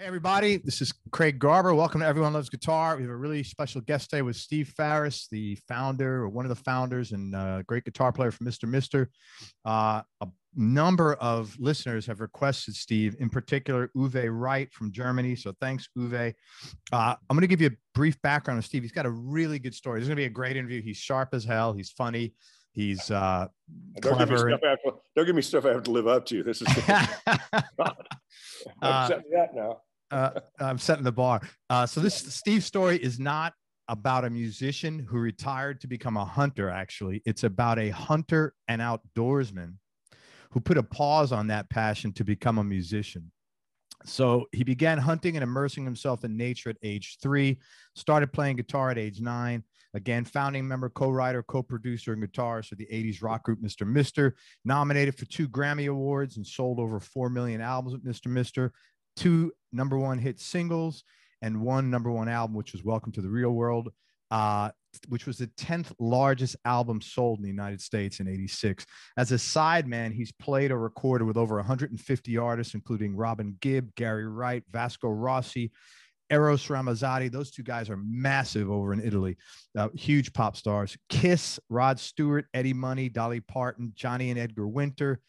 Hey, everybody, this is Craig Garber. Welcome to Everyone Loves Guitar. We have a really special guest today with Steve Farris, the founder or one of the founders and uh, great guitar player from Mr. Mister. Uh, a number of listeners have requested Steve, in particular, Uwe Wright from Germany. So thanks, Uwe. Uh, I'm going to give you a brief background of Steve. He's got a really good story. This is going to be a great interview. He's sharp as hell. He's funny. He's uh, don't clever. Give to, don't give me stuff I have to live up to. This is uh, that now uh, I'm setting the bar. Uh, so this Steve story is not about a musician who retired to become a hunter. Actually, it's about a hunter and outdoorsman who put a pause on that passion to become a musician. So he began hunting and immersing himself in nature at age three, started playing guitar at age nine. Again, founding member, co writer, co producer, and guitarist for the 80s rock group Mr. Mister, nominated for two Grammy Awards and sold over 4 million albums with Mr. Mister, two number one hit singles and one number one album, which was Welcome to the Real World, uh, which was the 10th largest album sold in the United States in 86. As a sideman, he's played or recorded with over 150 artists, including Robin Gibb, Gary Wright, Vasco Rossi, Eros Ramazzotti. Those two guys are massive over in Italy, uh, huge pop stars. Kiss, Rod Stewart, Eddie Money, Dolly Parton, Johnny and Edgar Winter,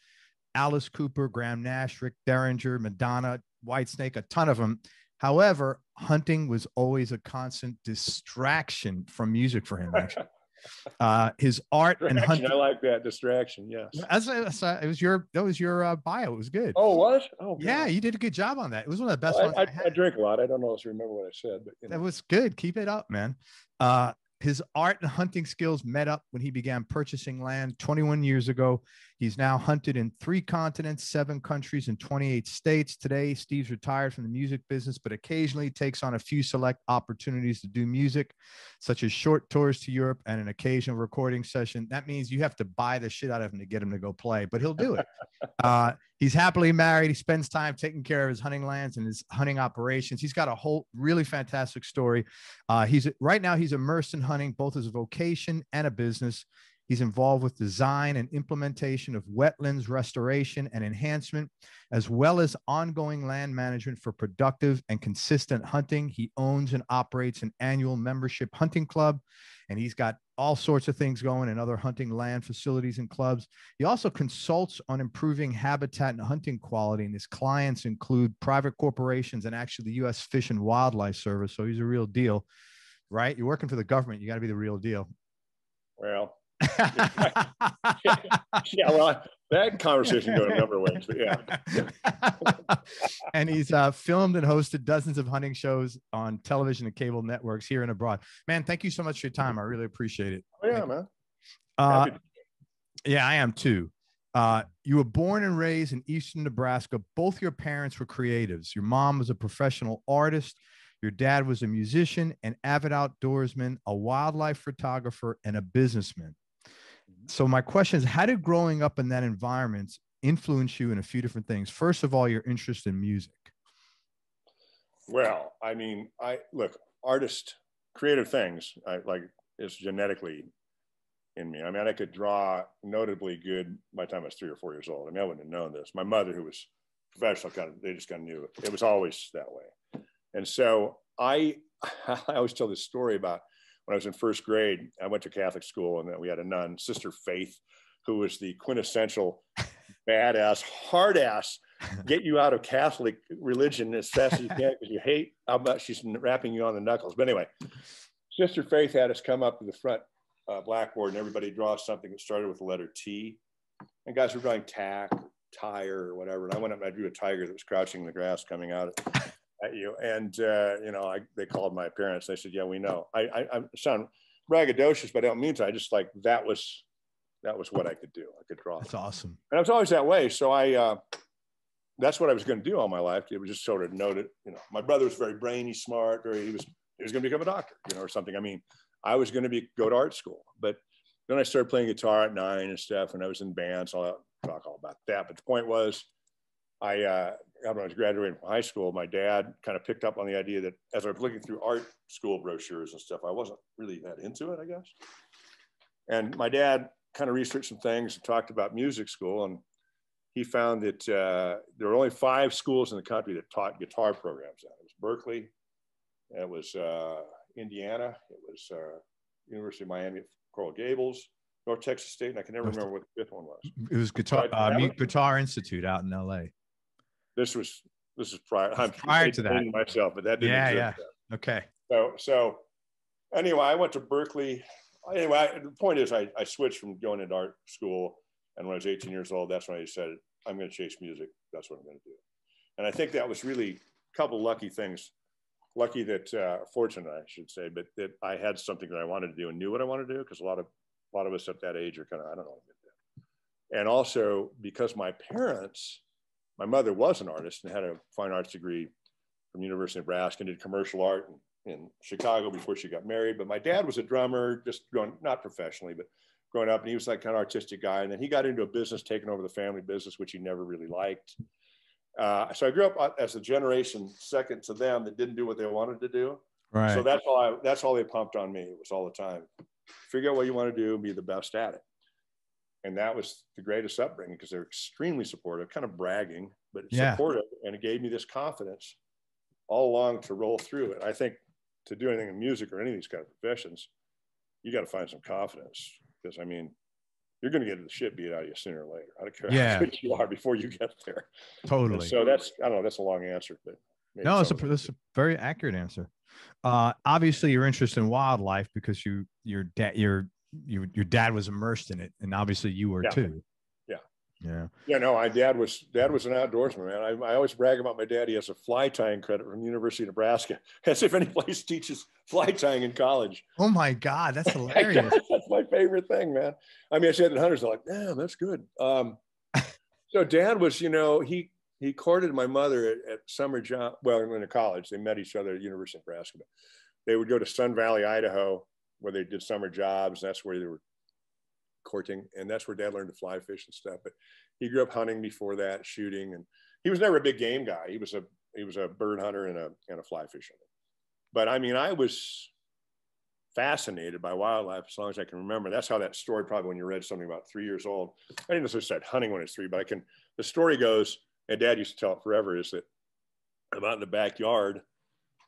Alice Cooper, Graham Nash, Rick Derringer, Madonna, Whitesnake, a ton of them. However, hunting was always a constant distraction from music for him. Actually, uh, his art and hunting. I like that distraction. Yes, as, uh, it was your that was your uh, bio. It was good. Oh, what? Oh, yeah, you did a good job on that. It was one of the best well, ones. I, I, I, drink a lot. I don't know if you remember what I said, but you know. that was good. Keep it up, man. Uh, his art and hunting skills met up when he began purchasing land 21 years ago. He's now hunted in three continents, seven countries, and 28 states. Today, Steve's retired from the music business, but occasionally takes on a few select opportunities to do music, such as short tours to Europe and an occasional recording session. That means you have to buy the shit out of him to get him to go play, but he'll do it. uh, he's happily married. He spends time taking care of his hunting lands and his hunting operations. He's got a whole really fantastic story. Uh, he's right now he's immersed in hunting, both as a vocation and a business. He's involved with design and implementation of wetlands restoration and enhancement, as well as ongoing land management for productive and consistent hunting. He owns and operates an annual membership hunting club, and he's got all sorts of things going in other hunting land facilities and clubs. He also consults on improving habitat and hunting quality, and his clients include private corporations and actually the U.S. Fish and Wildlife Service. So he's a real deal, right? You're working for the government, you got to be the real deal. Well, yeah, well, that conversation going a number of ways, but yeah. and he's uh, filmed and hosted dozens of hunting shows on television and cable networks here and abroad. Man, thank you so much for your time. I really appreciate it. Oh, yeah, man. Uh, yeah, I am too. Uh, you were born and raised in eastern Nebraska. Both your parents were creatives. Your mom was a professional artist. Your dad was a musician, an avid outdoorsman, a wildlife photographer, and a businessman so my question is how did growing up in that environment influence you in a few different things? First of all your interest in music. Well i mean i look artist creative things I, like it's genetically in me. I mean i could draw notably good by the time i was three or four years old. I mean i wouldn't have known this. My mother who was professional kind of they just kind of knew it. It was always that way. And so i i always tell this story about when I was in first grade, I went to Catholic school and then we had a nun, Sister Faith, who was the quintessential badass, hard ass, get you out of Catholic religion as fast as you can because you hate how much she's rapping you on the knuckles. But anyway, Sister Faith had us come up to the front uh, blackboard and everybody draw something that started with the letter T. And guys were drawing tack, tire, or whatever. And I went up and I drew a tiger that was crouching in the grass coming out at you. And, uh, you know, I, they called my parents. They said, yeah, we know. I, I, I sound braggadocious, but I don't mean to. I just like, that was, that was what I could do. I could draw. That's awesome. And I was always that way. So I, uh, that's what I was going to do all my life. It was just sort of noted, you know, my brother was very brainy, smart, very, he was, he was going to become a doctor, you know, or something. I mean, I was going to be, go to art school, but then I started playing guitar at nine and stuff. And I was in bands. I'll talk all about that. But the point was, I, uh, when I was graduating from high school, my dad kind of picked up on the idea that as I was looking through art school brochures and stuff, I wasn't really that into it, I guess. And my dad kind of researched some things and talked about music school. And he found that uh, there were only five schools in the country that taught guitar programs. It was Berklee, it was uh, Indiana, it was uh, University of Miami, at Coral Gables, North Texas State, and I can never remember what the fifth one was. It was Guitar uh, Guitar Institute out in L.A. This was this is prior. I'm prior to that myself, but that didn't yeah, yeah. Then. Okay. So so anyway, I went to Berklee. Anyway, I, the point is, I, I switched from going into art school, and when I was 18 years old, that's when I said, I'm going to chase music. That's what I'm going to do. And I think that was really a couple lucky things. Lucky that, uh, fortunate, I should say, but that I had something that I wanted to do and knew what I wanted to do because a lot of a lot of us at that age are kind of I don't know. And also because my parents, my mother was an artist and had a fine arts degree from University of Nebraska and did commercial art in, in Chicago before she got married. But my dad was a drummer, just growing not professionally, but growing up, and he was like kind of artistic guy. And then he got into a business, taking over the family business, which he never really liked. Uh, so I grew up uh, as a generation second to them that didn't do what they wanted to do. Right. So that's all I, that's all they pumped on me. It was all the time. Figure out what you want to do and be the best at it. And that was the greatest upbringing because they're extremely supportive, kind of bragging, but yeah. supportive. And it gave me this confidence all along to roll through it. I think to do anything in music or any of these kind of professions, you got to find some confidence because I mean, you're going to get the shit beat out of you sooner or later. I don't care yeah. how good you are before you get there. Totally. And so that's I don't know. That's a long answer, but no, it's a that's a very accurate answer. Uh, obviously, you're interested in wildlife because you your dad your your your dad was immersed in it, and obviously you were yeah. too. Yeah. Yeah. Yeah. No, my dad was dad was an outdoorsman, man. I, I always brag about my dad. He has a fly tying credit from the University of Nebraska, as if any place teaches fly tying in college. Oh my God, that's hilarious. that's my favorite thing, man. I mean, I said that hunters are like, damn, that's good. Um, so dad was, you know, he he courted my mother at, at summer job. Well, in college, they met each other at University of Nebraska. They would go to Sun Valley, Idaho, where they did summer jobs. That's where they were courting, and that's where Dad learned to fly fish and stuff. But he grew up hunting before that, shooting, and he was never a big game guy. He was a he was a bird hunter and a and a fly fisher. But I mean, I was fascinated by wildlife as long as I can remember. That's how that story probably when you read something about three years old. I didn't necessarily start hunting when I was three, but I can. The story goes and dad used to tell it forever is that I'm out in the backyard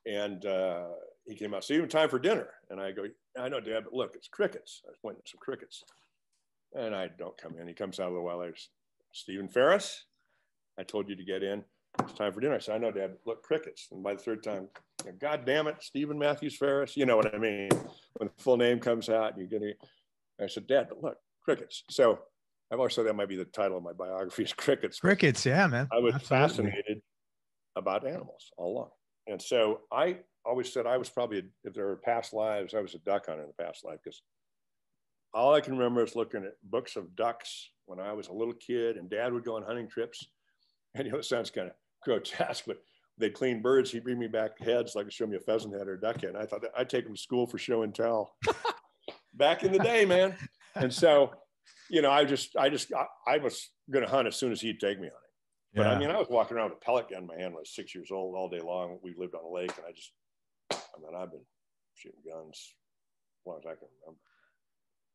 and uh, he came out, so even time for dinner. And I go, I know, Dad, but look, it's crickets. I was pointing at some crickets. And I don't come in. He comes out a little while later. Stephen Farris, I told you to get in. It's time for dinner. I said, I know, Dad, look, crickets. And by the third time, God damn it, Stephen Matthews Farris. You know what I mean? When the full name comes out, you're going to, I said, Dad, but look, crickets. So I've always said that might be the title of my biography is crickets. Crickets, yeah, man. I was Absolutely. fascinated about animals all along. And so I always said I was probably, a, if there were past lives, I was a duck hunter in the past life because all I can remember is looking at books of ducks when I was a little kid and dad would go on hunting trips. And you know, it sounds kind of grotesque, but they'd clean birds. He'd bring me back heads like to show me a pheasant head or a duck head. And I thought that I'd take them to school for show and tell back in the day, man. And so you know, I just, I just, I, I was going to hunt as soon as he'd take me hunting. But yeah. I mean, I was walking around with a pellet gun in my hand when I was six years old all day long. We lived on a lake, and I just, I mean, I've been shooting guns as long as I can remember.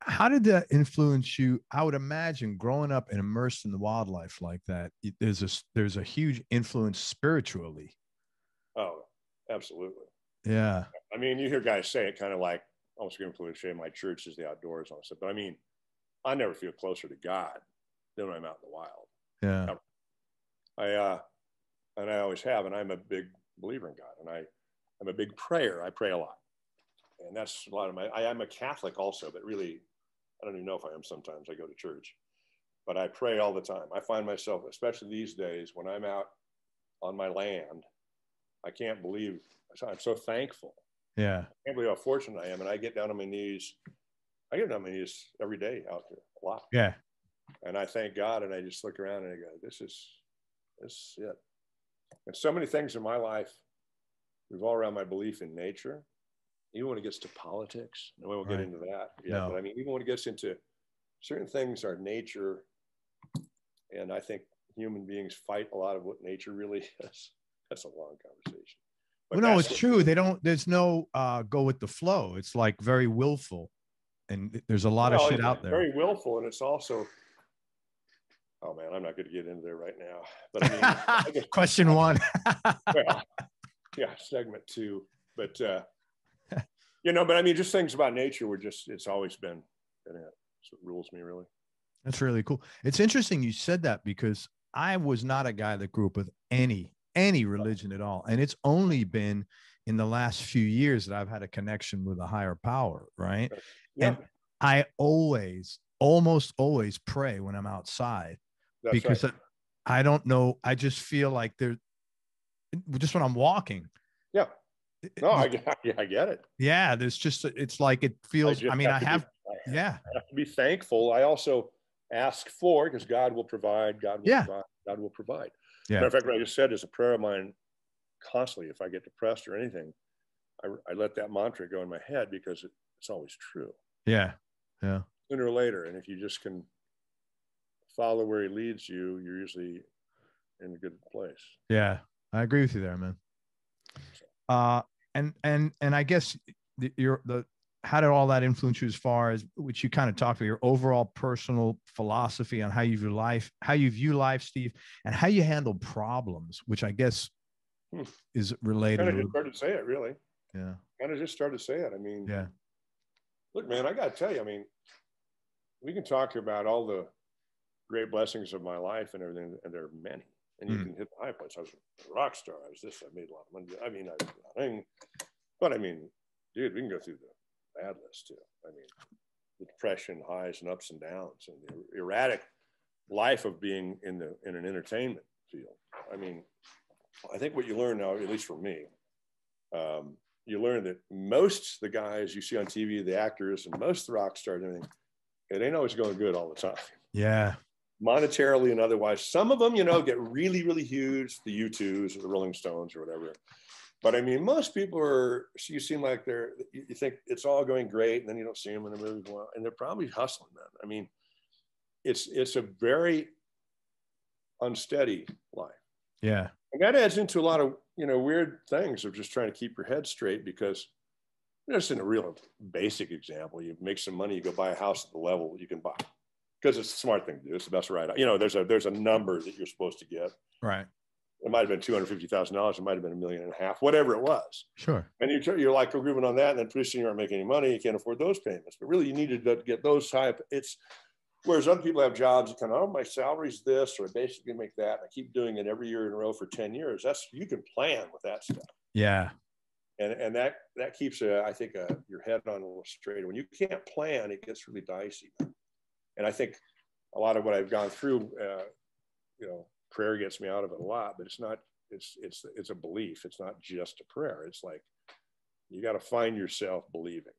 How did that influence you? I would imagine growing up and immersed in the wildlife like that, there's a there's a huge influence spiritually. Oh, absolutely. Yeah. I mean, you hear guys say it kind of like almost going to my church is the outdoors and all that. But I mean, I never feel closer to God than when I'm out in the wild. Yeah. I, uh, and I always have, and I'm a big believer in God, and I, I'm a big prayer. I pray a lot, and that's a lot of my. I am a Catholic also, but really, I don't even know if I am. Sometimes I go to church, but I pray all the time. I find myself, especially these days, when I'm out on my land, I can't believe. I'm so thankful. Yeah, I can't believe how fortunate I am, and I get down on my knees I get down on my knees every day out there a lot. Yeah. And I thank God and I just look around and I go, this is, this is it. And so many things in my life revolve around my belief in nature. Even when it gets to politics, and we won't right. get into that. Yeah. No. But I mean, even when it gets into certain things are nature. And I think human beings fight a lot of what nature really is. That's a long conversation. But well, no, it's true. They don't, there's no uh, go with the flow. It's like very willful and there's a lot well, of shit out there. Very willful, and it's also oh man, I'm not going to get into there right now. But I mean, I guess, question one. well, yeah, segment two. But uh, you know, but I mean, just things about nature were just it's always been, been it. So it rules me really. That's really cool. It's interesting you said that because I was not a guy that grew up with any any religion at all, and it's only been in the last few years that I've had a connection with a higher power, right? Yeah. And I always, almost always pray when I'm outside That's because right. I, I don't know. I just feel like there, just when I'm walking. Yeah. No, I, I get it. Yeah. There's just, it's like, it feels, I, I mean, I have, be, yeah. I have to be thankful. I also ask for, because God will provide, God will yeah. provide, God will provide. Yeah. Matter of fact, what I just said is a prayer of mine constantly. If I get depressed or anything, I, I let that mantra go in my head because it, it's always true. Yeah. Yeah. Sooner or later. And if you just can follow where he leads you, you're usually in a good place. Yeah. I agree with you there, man. Uh, and, and, and I guess the, your, the, how did all that influence you as far as which you kind of talked about your overall personal philosophy on how you view life, how you view life, Steve, and how you handle problems, which I guess hmm. is related. Kind of just started to say it, really. Yeah. Kind of just started to say it. I mean, yeah. Look, man, I got to tell you, I mean, we can talk about all the great blessings of my life and everything, and there are many. And you mm. can hit the high points. I was a rock star. I was this. I made a lot of money. I mean, I, I mean, but I mean, dude, we can go through the bad list too. I mean, the depression, highs and ups and downs, and the erratic life of being in the in an entertainment field. I mean, I think what you learn now, at least for me, um, you learn that most the guys you see on TV, the actors and most the rock stars and everything, it ain't always going good all the time. Yeah. Monetarily and otherwise. Some of them, you know, get really, really huge, the U2s or the Rolling Stones or whatever. But I mean, most people are, you seem like they're, you think it's all going great and then you don't see them in the movie, and they're probably hustling then. I mean, it's, it's a very unsteady life. Yeah. And that adds into a lot of, you know, weird things of just trying to keep your head straight because just in a real basic example, you make some money, you go buy a house at the level you can buy because it's a smart thing to do. It's the best right. You know, there's a, there's a number that you're supposed to get. Right. It might have been $250,000. It might've been a million and a half, whatever it was. Sure. And you're, you're like agreement on that. And then pretty soon you aren't making any money. You can't afford those payments, but really you needed to get those type. It's, Whereas other people have jobs, you kind of, oh, my salary's this, or I basically make that. And I keep doing it every year in a row for 10 years. That's, you can plan with that stuff. Yeah. And, and that, that keeps, I think, your head on a little straighter. When you can't plan, it gets really dicey. And I think a lot of what I've gone through, uh, you know, prayer gets me out of it a lot, but it's not, it's, it's, it's a belief. It's not just a prayer. It's like, you got to find yourself believing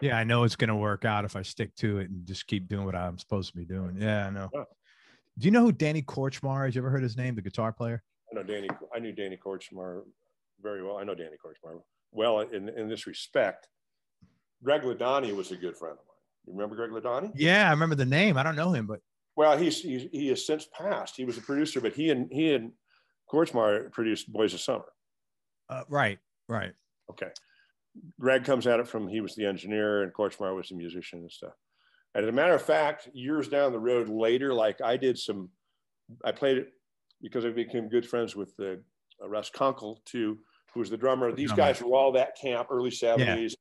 yeah, I know it's going to work out if I stick to it and just keep doing what I'm supposed to be doing. Yeah, I know. Do you know who Danny Kortchmar is? You ever heard his name, the guitar player? I know Danny. I knew Danny Kortchmar very well. I know Danny Kortchmar well in, in this respect. Greg Ladanyi was a good friend of mine. You remember Greg Ladanyi? Yeah, I remember the name. I don't know him, but well, he's, he's he has since passed. He was a producer, but he and he and Kortchmar produced Boys of Summer. Uh, right, right. Okay. Greg comes at it from he was the engineer and Kortchmar was the musician and stuff. And as a matter of fact, years down the road later, like I did some, I played it because I became good friends with the, uh, Russ Kunkel too, who was the drummer. These drummer. guys were all that camp, early 70s,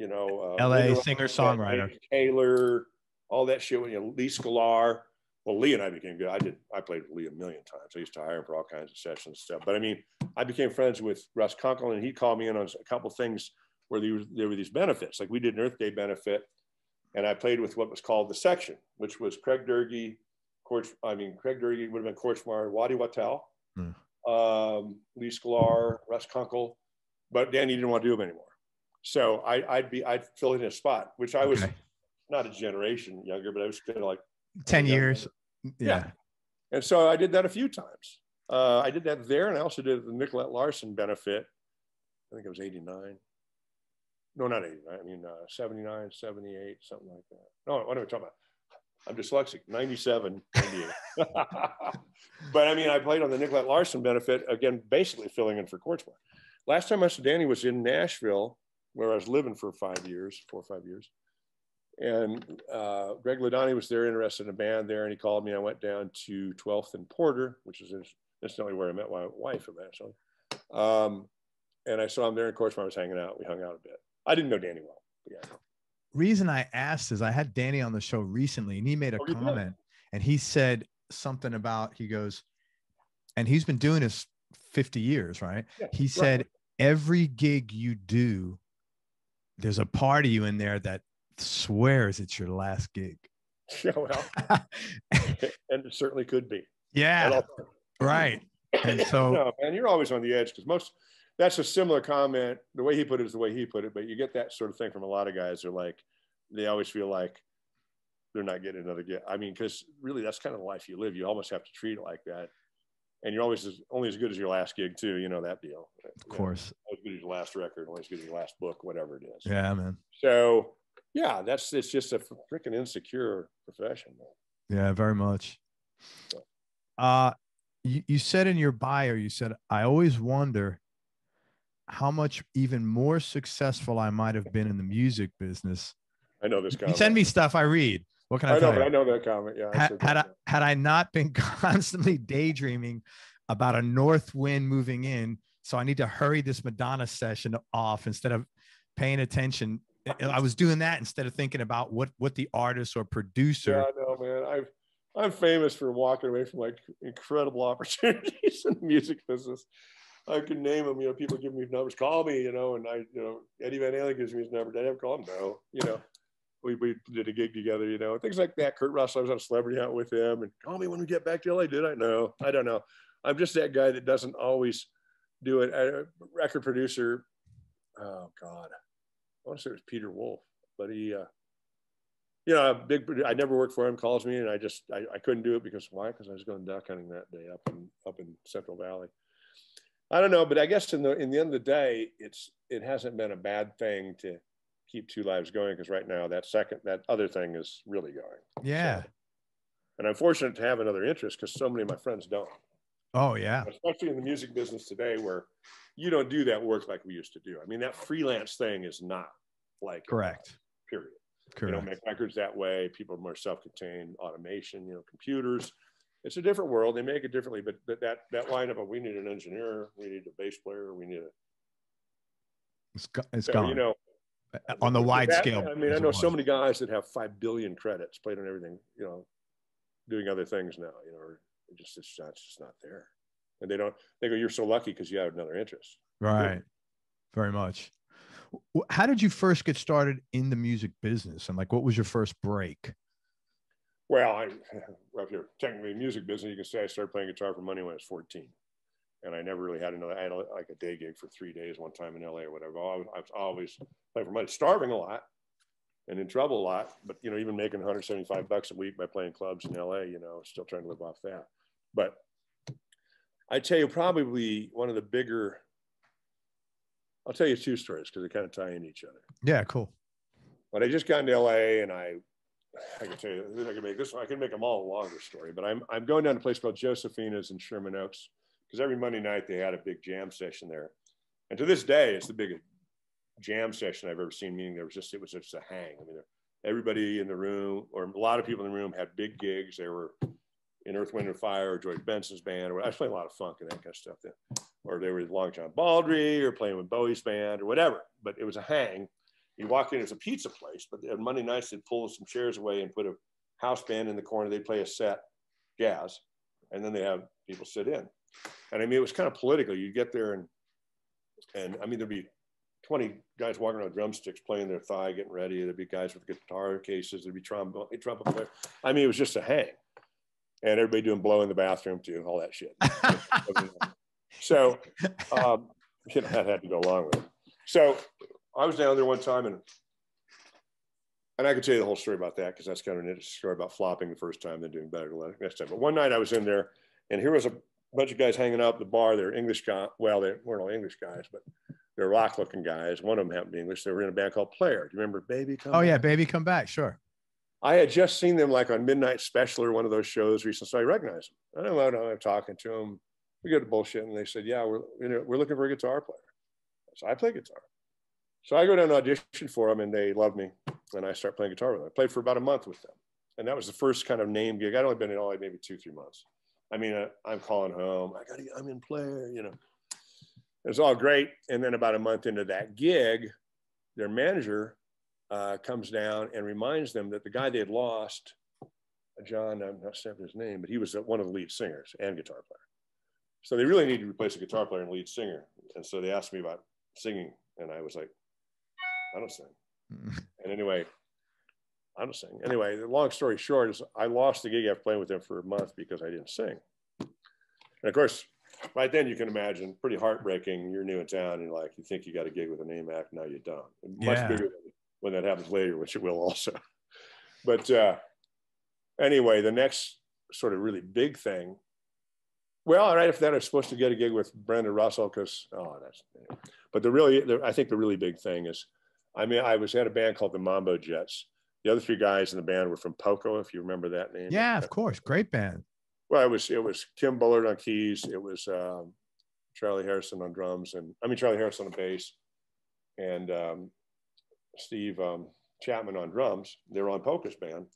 you know, uh, L.A. singer songwriter Taylor, all that shit. When You know, Lee Sklar. Well, Lee and I became good. I did. I played with Lee a million times. I used to hire him for all kinds of sessions and stuff. But I mean, I became friends with Russ Kunkel, and he called me in on a couple things where there, was, there were these benefits. Like we did an Earth Day benefit, and I played with what was called the section, which was Craig Doerge, Korch, I mean, Craig Doerge would have been Kortchmar, Waddy Wachtel, mm. um, Lee Sklar, Russ Kunkel, but Danny didn't want to do them anymore. So I, would be, I'd fill in his spot, which I was okay. not a generation younger, but I was kind of like 10 years. Yeah. yeah. And so I did that a few times. Uh, I did that there, and I also did the Nicolette Larson benefit. I think it was 89. No, not 89. I mean, uh, 79, 78, something like that. No, what am I talking about? I'm dyslexic, 97, 98. but I mean, I played on the Nicolette Larson benefit, again, basically filling in for Kortchmar. Last time I saw Danny was in Nashville, where I was living for five years, four or five years. and uh, Greg Ladanyi was there interested in a band there, and he called me. I went down to 12th and Porter, which is incidentally where I met my wife eventually. Um, and I saw him there, and of course, when I was hanging out, we hung out a bit. I didn't know Danny well. Yeah. Reason I asked is I had Danny on the show recently, and he made a oh, comment, and he said something about he goes, and he's been doing this 50 years, right? Yeah, he said every gig you do, there's a part of you in there that swears it's your last gig. Yeah, well, and it certainly could be. Yeah, right. And so, no, man, you're always on the edge because most. That's a similar comment. The way he put it is the way he put it, but you get that sort of thing from a lot of guys. They're like, they always feel like they're not getting another gig. I mean, because really, that's kind of the life you live. You almost have to treat it like that, and you're always as, only as good as your last gig too. You know that deal. Of course, you know, as good as your last record, only as good as your last book, whatever it is. Yeah, man. So yeah, that's it's just a freaking insecure profession. Man. Yeah, very much. Uh, you, you said in your bio, you said, I always wonder how much even more successful I might have been in the music business. I know this guy. You send me stuff I read. What can I, I know, you? I know that comment. Yeah. Had, had I, had I not been constantly daydreaming about a north wind moving in, so I need to hurry this Madonna session off instead of paying attention I was doing that instead of thinking about what what the artist or producer. Yeah, I know, man. I've I'm famous for walking away from like incredible opportunities in the music business. I can name them. You know, people give me numbers, call me. You know, and I, you know, Eddie Van Halen gives me his number. Did I ever call him? No. You know, we, we did a gig together. You know, things like that. Kurt Russell, I was on a celebrity hunt with him, and call me when we get back to LA. Did I? know? I don't know. I'm just that guy that doesn't always do it. A record producer. Oh God, I want to say it was Peter Wolf, but he, uh, you know, a big, I never worked for him, calls me and I just, I, I couldn't do it because why? Because I was going duck hunting that day up in, up in Central Valley. I don't know, but I guess in the, in the end of the day, it's, it hasn't been a bad thing to keep two lives going. Cause right now that second, that other thing is really going. Yeah. So, and I'm fortunate to have another interest because so many of my friends don't. Oh yeah. Especially in the music business today where you don't do that work like we used to do. I mean, that freelance thing is not like correct. period. Correct. You don't make records that way. People are more self-contained, automation, you know, computers. It's a different world. They make it differently, but, but that that lineup of oh, we need an engineer, we need a bass player, we need a it's, it's so, gone. You know, on the wide that, scale. I mean, I know so many guys that have five billion credits, played on everything. You know, doing other things now. You know, it just it's, not, it's just not there and they don't they go you're so lucky because you have another interest right very much how did you first get started in the music business and like what was your first break well i well, if you're technically music business you can say i started playing guitar for money when i was 14 and i never really had another i had like a day gig for three days one time in la or whatever i was, I was always playing for money starving a lot and in trouble a lot but you know even making 175 bucks a week by playing clubs in la you know still trying to live off that but I tell you, probably one of the bigger. I'll tell you two stories because they kind of tie in each other. Yeah, cool. But I just got into LA, and I, I can tell you, I can make this. I can make them all a longer story. But I'm I'm going down to a place called Josephina's in Sherman Oaks because every Monday night they had a big jam session there, and to this day it's the biggest jam session I've ever seen. Meaning there was just it was just a hang. I mean, everybody in the room or a lot of people in the room had big gigs. They were in Earth, Wind, and Fire or George Benson's band, or I playing a lot of funk and that kind of stuff then. Or they were with Long John Baldry or playing with Bowie's band or whatever. But it was a hang. You walk in, it's a pizza place, but on Monday nights they'd pull some chairs away and put a house band in the corner. They'd play a set, jazz, and then they have people sit in. And I mean, it was kind of political. You'd get there and, and I mean, there'd be 20 guys walking around drumsticks playing their thigh, getting ready. There'd be guys with guitar cases. There'd be trombone, trumpet player. I mean, it was just a hang and everybody doing blow in the bathroom too, all that shit. so, um, you know, that had to go along with it. So I was down there one time and and I could tell you the whole story about that because that's kind of an interesting story about flopping the first time, then doing better the next time. But one night I was in there and here was a bunch of guys hanging out at the bar. They're English guys. Well, they weren't all English guys, but they're rock looking guys. One of them happened to be English. They were in a band called Player. Do you remember Baby Come Oh, back? yeah. Baby Come Back. Sure. I had just seen them like on Midnight Special or one of those shows recently, so I recognized them. I don't know, I'm talking to them. We go to bullshit, and they said, "Yeah, we're you know we're looking for a guitar player." So I play guitar. So I go down and audition for them and they love me. And I start playing guitar with them. I played for about a month with them. And that was the first kind of name gig. I'd only been in all like maybe two, three months. I mean, uh, I'm calling home. I got to, I'm in player, you know. It was all great. And then about a month into that gig, their manager uh, comes down and reminds them that the guy they had lost, John, I'm not saying his name, but he was one of the lead singers and guitar player. So they really need to replace a guitar player and lead singer. And so they asked me about singing. And I was like, I don't sing. and anyway, I don't sing. Anyway, the long story short is I lost the gig after playing with them for a month because I didn't sing. And of course, right then you can imagine pretty heartbreaking. You're new in town and like you think you got a gig with a name act, now you don't. Much yeah. bigger when that happens later, which it will also. But uh, anyway, the next sort of really big thing. Well, right after that, I was supposed to get a gig with Brenda Russell because oh, that's. But the really, the, I think the really big thing is, I mean, I was at a band called the Mambo Jets. The other three guys in the band were from Poco, if you remember that name. Yeah, of course, great band. Well, it was it was Kim Bullard on keys. It was um, Charlie Harrison on drums, and I mean Charlie Harrison on the bass, and um, Steve um, Chapman on drums. They were on Poco's band.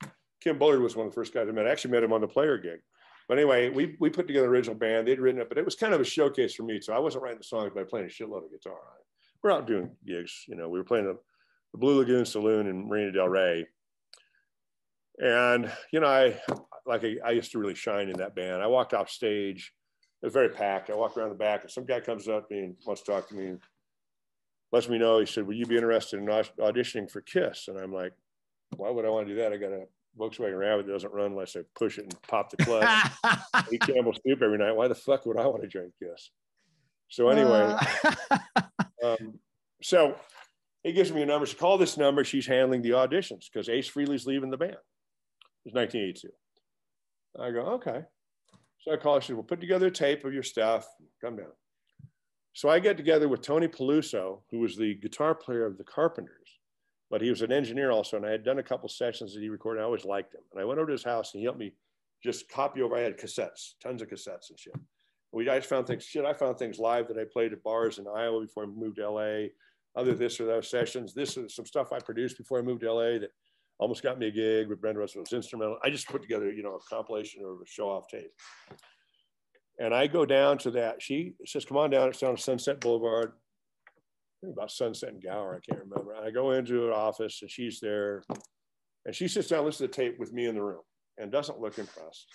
Kim Bullard was one of the first guys I met. I actually met him on the player gig. But anyway, we, we put together an original band. They'd written it, but it was kind of a showcase for me. So I wasn't writing the songs, but playing a shitload of guitar on it. We're out doing gigs. You know, we were playing the, the Blue Lagoon Saloon in Marina Del Rey. And, you know, I, like I, I used to really shine in that band. I walked off stage. It was very packed. I walked around the back, and some guy comes up to me and wants to talk to me. And lets me know. He said, "Will you be interested in auditioning for Kiss?" And I'm like, "Why would I want to do that? I got a Volkswagen Rabbit that doesn't run unless I push it and pop the clutch. eat Campbell's soup every night. Why the fuck would I want to join Kiss?" So anyway, um, so he gives me a number. She call this number. She's handling the auditions because Ace Frehley's leaving the band. Was 1982. I go, okay. So I call she said, We'll put together a tape of your stuff, come down. So I get together with Tony Peluso, who was the guitar player of the Carpenters, but he was an engineer also. And I had done a couple sessions that he recorded. I always liked him. And I went over to his house and he helped me just copy over. I had cassettes, tons of cassettes and shit. We I just found things, shit, I found things live that I played at bars in Iowa before I moved to LA, other this or those sessions. This is some stuff I produced before I moved to LA that almost got me a gig with Brenda Russell. It was instrumental. I just put together, you know, a compilation or a show off tape. And I go down to that. She says, come on down. It's down Sunset Boulevard. about Sunset and Gower, I can't remember. I go into her office and she's there. And she sits down and listens to the tape with me in the room and doesn't look impressed.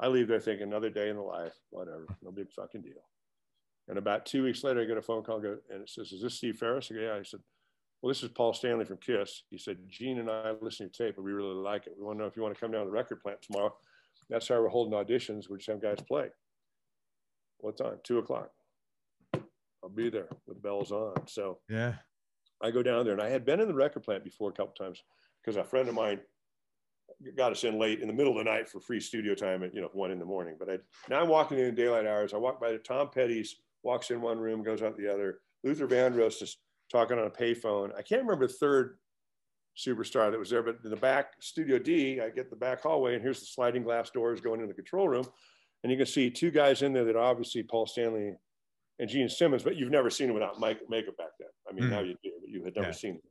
I leave there thinking another day in the life, whatever, no big fucking deal. And about two weeks later, I get a phone call and it says, Is this Steve Farris? I go, Yeah. I said, well, this is Paul Stanley from KISS. He said, Gene and I listen to your tape, and we really like it. We want to know if you want to come down to the record plant tomorrow. That's how we're holding auditions. We're just have guys play. What time? Two o'clock. I'll be there with bells on. So yeah, I go down there, and I had been in the record plant before a couple times because a friend of mine got us in late in the middle of the night for free studio time at you know one in the morning. But I now I'm walking in the daylight hours. I walk by the Tom Petty's, walks in one room, goes out the other. Luther Vandross is talking on a payphone. I can't remember the third superstar that was there, but in the back studio D, I get the back hallway, and here's the sliding glass doors going into the control room, and you can see two guys in there that obviously Paul Stanley and Gene Simmons, but you've never seen them without Mike makeup back then. I mean, mm. now you do, but you had never yeah. seen them.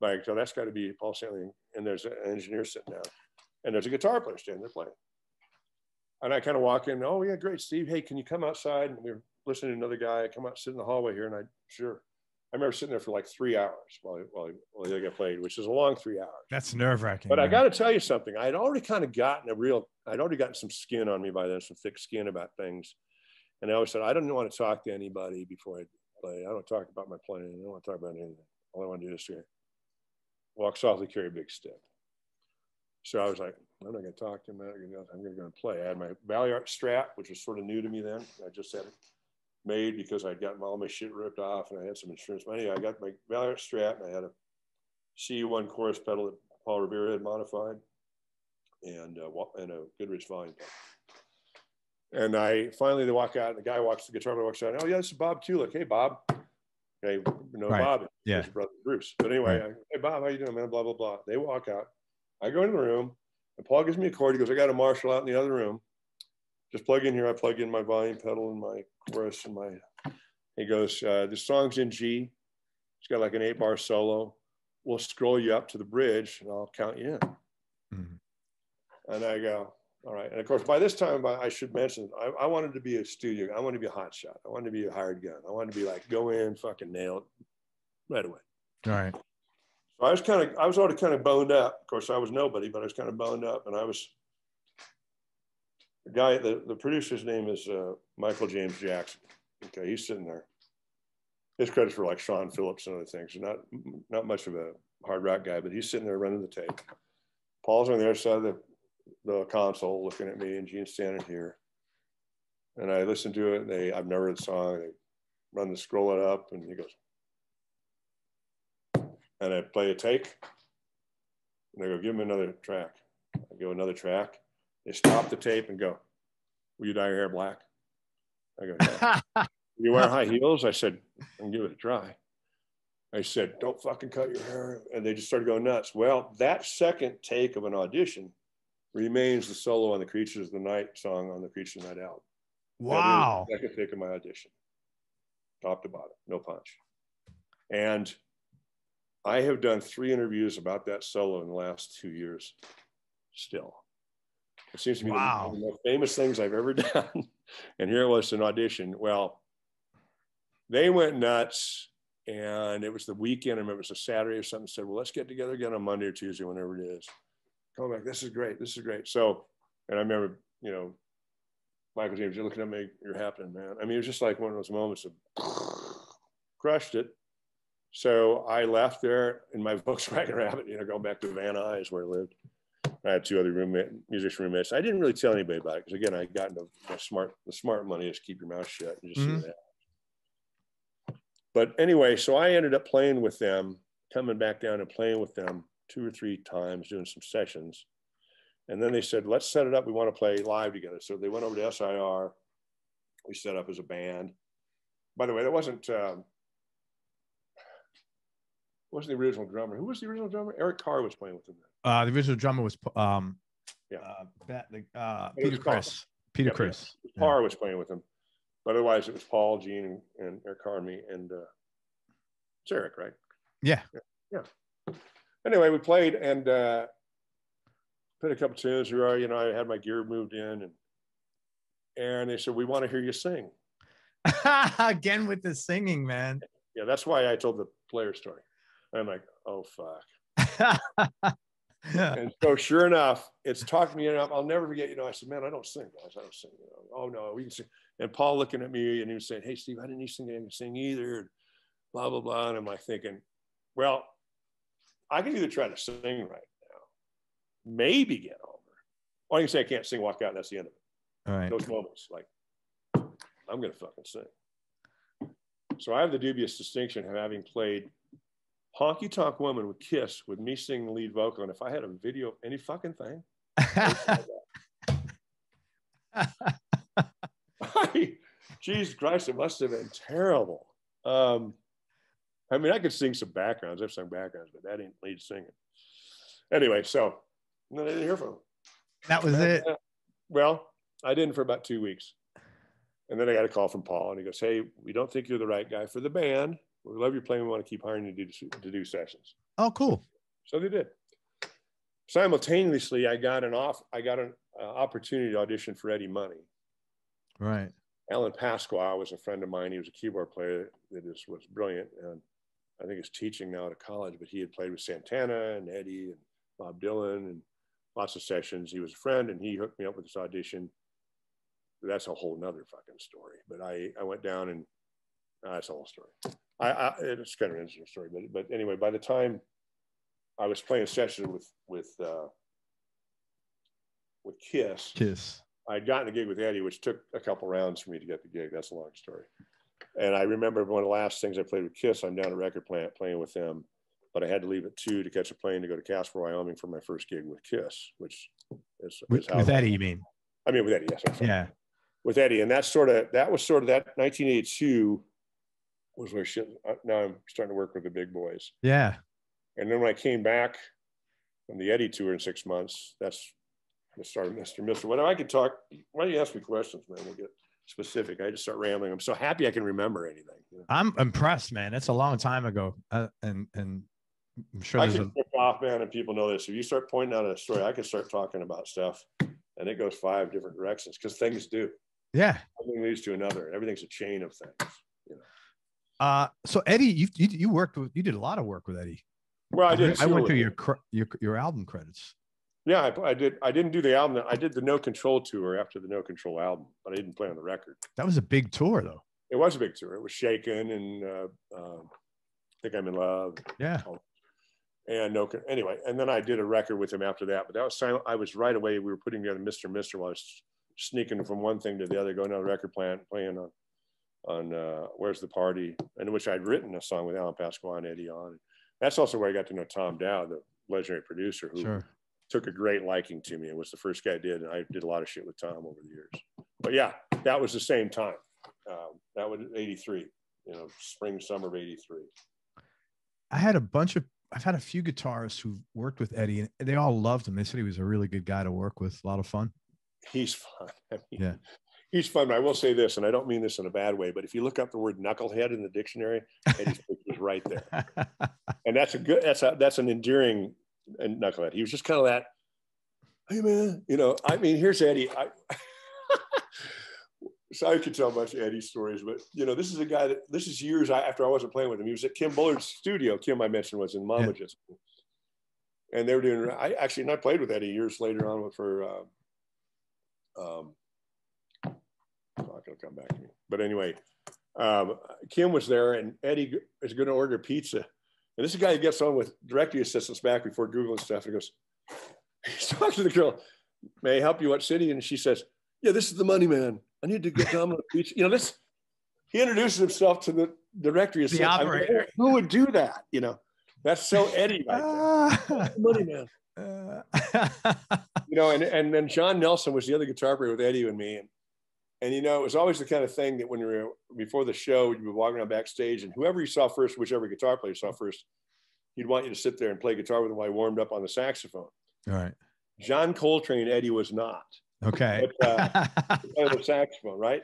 Like, so that's got to be Paul Stanley, and there's an engineer sitting down, and there's a guitar player standing there playing. And I kind of walk in, oh yeah, great, Steve. Hey, can you come outside? And we are listening to another guy. I come out, sit in the hallway here, and I sure. I remember sitting there for like three hours while while, while they got played, which is a long three hours. That's nerve wracking. But man. I got to tell you something. I had already kind of gotten a real. I'd already gotten some skin on me by then, some thick skin about things. And I always said I don't want to talk to anybody before I play. I don't talk about my playing. I don't want to talk about anything. All I want to do is to walk softly, carry a big stick. So I was like, I'm not going to talk to him. I'm going to go and play. I had my Valley-Art Strat, which was sort of new to me then. I just had it made because I'd gotten all my shit ripped off and I had some insurance money. I got my Valley-Art Strat and I had a CU1 chorus pedal that Paul Rivera had modified and, uh, and a Goodrich volume pedal. And I finally they walk out and the guy walks, the guitar player walks out. Oh yeah, this is Bob Kulick. Hey Bob. Hey, no right. Bob. Yeah. Brother Bruce. But anyway, right. I, hey Bob, how you doing, man? Blah blah blah. They walk out. I go into the room and Paul gives me a chord. He goes, I got a Marshall out in the other room just plug in here. I plug in my volume pedal and my chorus and my, he goes, uh, the song's in G. It's got like an eight bar solo. We'll scroll you up to the bridge and I'll count you in. Mm-hmm. And I go, all right. And of course, by this time, I should mention, I, I, wanted to be a studio. I wanted to be a hot shot. I wanted to be a hired gun. I wanted to be like, go in, fucking nail it right away. All right. So I was kind of, I was already kind of boned up. Of course, I was nobody, but I was kind of boned up. And I was, the guy, the, the producer's name is uh, Michael James Jackson. Okay. He's sitting there. His credits for like Shawn Phillips and other things. Not, not much of a hard rock guy, but he's sitting there running the tape. Paul's on the other side of the the console looking at me and Gene's standing here. And I listen to it and they, I've never heard the song. They run the scroll it up and he goes, and I play a take and I go, give him another track. I go another track. They stop the tape and go, will you dye your hair black? I go, you wear high heels? I said, and give it a try. I said, don't fucking cut your hair. And they just started going nuts. Well, that second take of an audition remains the solo on the Creatures of the Night song on the Creatures of the Night album. Wow. Second pick of my audition, top to bottom, no punch. And I have done three interviews about that solo in the last two years still. It seems to be wow. one of the most famous things I've ever done. and here it was an audition. Well, they went nuts. And it was the weekend. I remember it was a Saturday or something. Said, well, let's get together again on Monday or Tuesday, whenever it is coming back. This is great. This is great. So, and I remember, you know, Michael James, you're looking at me, you're happening, man. I mean, it was just like one of those moments of crushed it. So I left there in my Volkswagen Rabbit, you know, going back to Van Nuys where I lived. I had two other roommate, musician roommates. I didn't really tell anybody about it because again, I got into the smart, the smart money is keep your mouth shut and just mm-hmm. that. But anyway, so I ended up playing with them, coming back down and playing with them two or three times doing some sessions. And then they said, let's set it up. We want to play live together. So they went over to SIR. We set up as a band. By the way, that wasn't, um, wasn't the original drummer. Who was the original drummer? Eric Carr was playing with them. Uh, the original drummer was um, yeah, uh, uh, Peter Criss. Peter Criss Yeah. Carr was playing with him, but otherwise it was Paul, Gene, and, and Eric me, and uh, it's Eric, right? Yeah. yeah. yeah anyway, we played and uh, played a couple tunes. We were, you know, I had my gear moved in, and and they said, "We want to hear you sing." Again with the singing, man. Yeah, that's why I told the player story. I'm like, oh fuck. and so sure enough, it's talking me enough. I'll never forget, you know, I said, man, I don't sing, guys. I don't sing. You know, oh no, we can sing. And Paul looking at me and he was saying, Hey Steve, I didn't you sing? I can sing either. And blah, blah, blah. And I'm like thinking, well, I can either try to sing right now, maybe get over. Or I can say I can't sing, walk out, and that's the end of it. All right. Those moments, like, I'm going to fucking sing. So I have the dubious distinction of having played Honky Tonk Woman with Kiss with me singing the lead vocal. And if I had a video, any fucking thing, Jesus Christ, it must have been terrible. Um, I mean, I could sing some backgrounds. I've sung backgrounds, but that ain't lead singing. Anyway, so then I didn't hear from him. That was it. well, I didn't for about two weeks. And then I got a call from Paul, and he goes, Hey, we don't think you're the right guy for the band. We love your playing. We want to keep hiring you to do, to do sessions. Oh, cool. So they did. Simultaneously, I got an off. I got an uh, opportunity to audition for Eddie Money. Right. Alan Pasqua was a friend of mine. He was a keyboard player that is, was brilliant. And I think he's teaching now at a college, but he had played with Santana and Eddie and Bob Dylan and lots of sessions. He was a friend and he hooked me up with this audition. That's a whole nother fucking story. But I, I went down and uh, that's a whole story. I, I, it's kind of an interesting story, but, but anyway, by the time I was playing sessions with, with, uh, with Kiss, Kiss, I'd gotten a gig with Eddie, which took a couple rounds for me to get the gig. That's a long story. And I remember one of the last things I played with Kiss, I'm down at record plant playing with them, but I had to leave at two to catch a plane to go to Casper, Wyoming for my first gig with Kiss, which is, with, is with Eddie, you mean? I mean, with Eddie, yes. Yeah. With Eddie. And that's sort of, that was sort of that 1982 was where shit, uh, now I'm starting to work with the big boys. Yeah. And then when I came back from the Eddie tour in six months, that's the start of Mr. Mister. Whatever I could talk, why don't you ask me questions, man? We'll get specific. I just start rambling. I'm so happy I can remember anything. You know? I'm impressed, man. It's a long time ago, uh, and and I'm sure I can a, off, man, and people know this. If you start pointing out a story, I can start talking about stuff, and it goes five different directions because things do. yeah. One leads to another. Everything's a chain of things. You know. Uh, so Eddie, you, you you worked with you did a lot of work with Eddie. Well, I did. I went through your your your album credits. Yeah, I, I did. I didn't do the album. I did the No Control tour after the No Control album, but I didn't play on the record. That was a big tour, though. It was a big tour. It was Shakin' and uh, uh, Think I'm in Love. Yeah. And no, anyway, and then I did a record with him after that. But that was silent. I was right away. We were putting together Mr. Mister while I was sneaking from one thing to the other, going to the record plant, playing on on uh, Where's the Party, in which I'd written a song with Alan Pasquale and Eddie on. That's also where I got to know Tom Dowd, the legendary producer, who Sure. took a great liking to me and was the first guy I did. And I did a lot of shit with Tom over the years. But yeah, that was the same time. Um, that was 83, you know, spring, summer of 83. I had a bunch of I've had a few guitarists who worked with Eddie, and they all loved him. They said he was a really good guy to work with. A lot of fun. He's fun. I mean, Yeah. He's fun. I will say this, and I don't mean this in a bad way, but if you look up the word knucklehead in the dictionary, Eddie's is right there. And that's a good, that's a, that's an endearing knucklehead. He was just kind of that, hey man, you know, I mean, here's Eddie. I, so I could tell a bunch of Eddie stories, but you know, this is a guy that this is years after I wasn't playing with him. He was at Kim Bullard's studio. Kim, I mentioned, was in Mama Yeah. and they were doing. I actually, and I played with Eddie years later on for. Uh, um, not going to come back to me, but anyway, um, Kim was there, and Eddie is going to order pizza, and this is a guy who gets on with directory assistance back before Google and stuff. And he goes, he's talking to the girl, "May I help you? What city?" And she says, "Yeah, this is the money man. I need to get Domino pizza." You know, this. He introduces himself to the directory The assistant. I mean, operator. who would do that? You know, that's so Eddie right there. Money man. Uh, you know, and, and then John Nelson was the other guitar player with Eddie and me. And, and, you know, it was always the kind of thing that when you were before the show, you'd be walking around backstage and whoever you saw first, whichever guitar player you saw first, he'd want you to sit there and play guitar with him while he warmed up on the saxophone. All right. John Coltrane, Eddie was not. Okay. But, Playing the saxophone, right?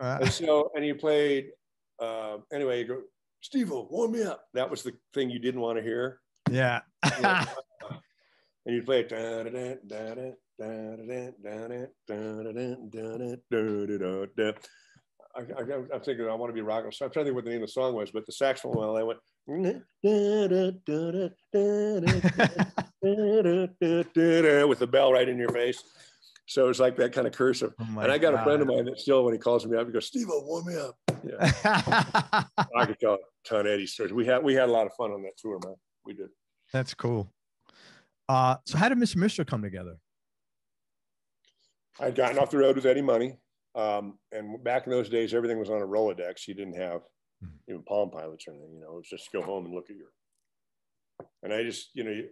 Uh, And so, and he played, uh, anyway, you go, Steve, warm me up. That was the thing you didn't want to hear. yeah. and you'd play it. Da-da, da-da-da, da-da, da-da-da, da-da, da-da-da-da." I, I, I'm thinking I want to be rocking. So I'm trying to think what the name of the song was, but the saxophone while I went with the bell right in your face. So it's like that kind of cursive. Oh and I got a friend of mine that still, when he calls me up, he goes, "Steve, warm me up." Yeah, I could tell a ton of Eddie stories. We had we had a lot of fun on that tour, man. We did. That's cool. Uh, so how did Mr. Mister come together? I'd gotten off the road with Eddie Money. Um, and back in those days, everything was on a Rolodex. You didn't have Mhm. even Palm Pilots or anything, you know, it was just go home and look at your. And I just, you know, you,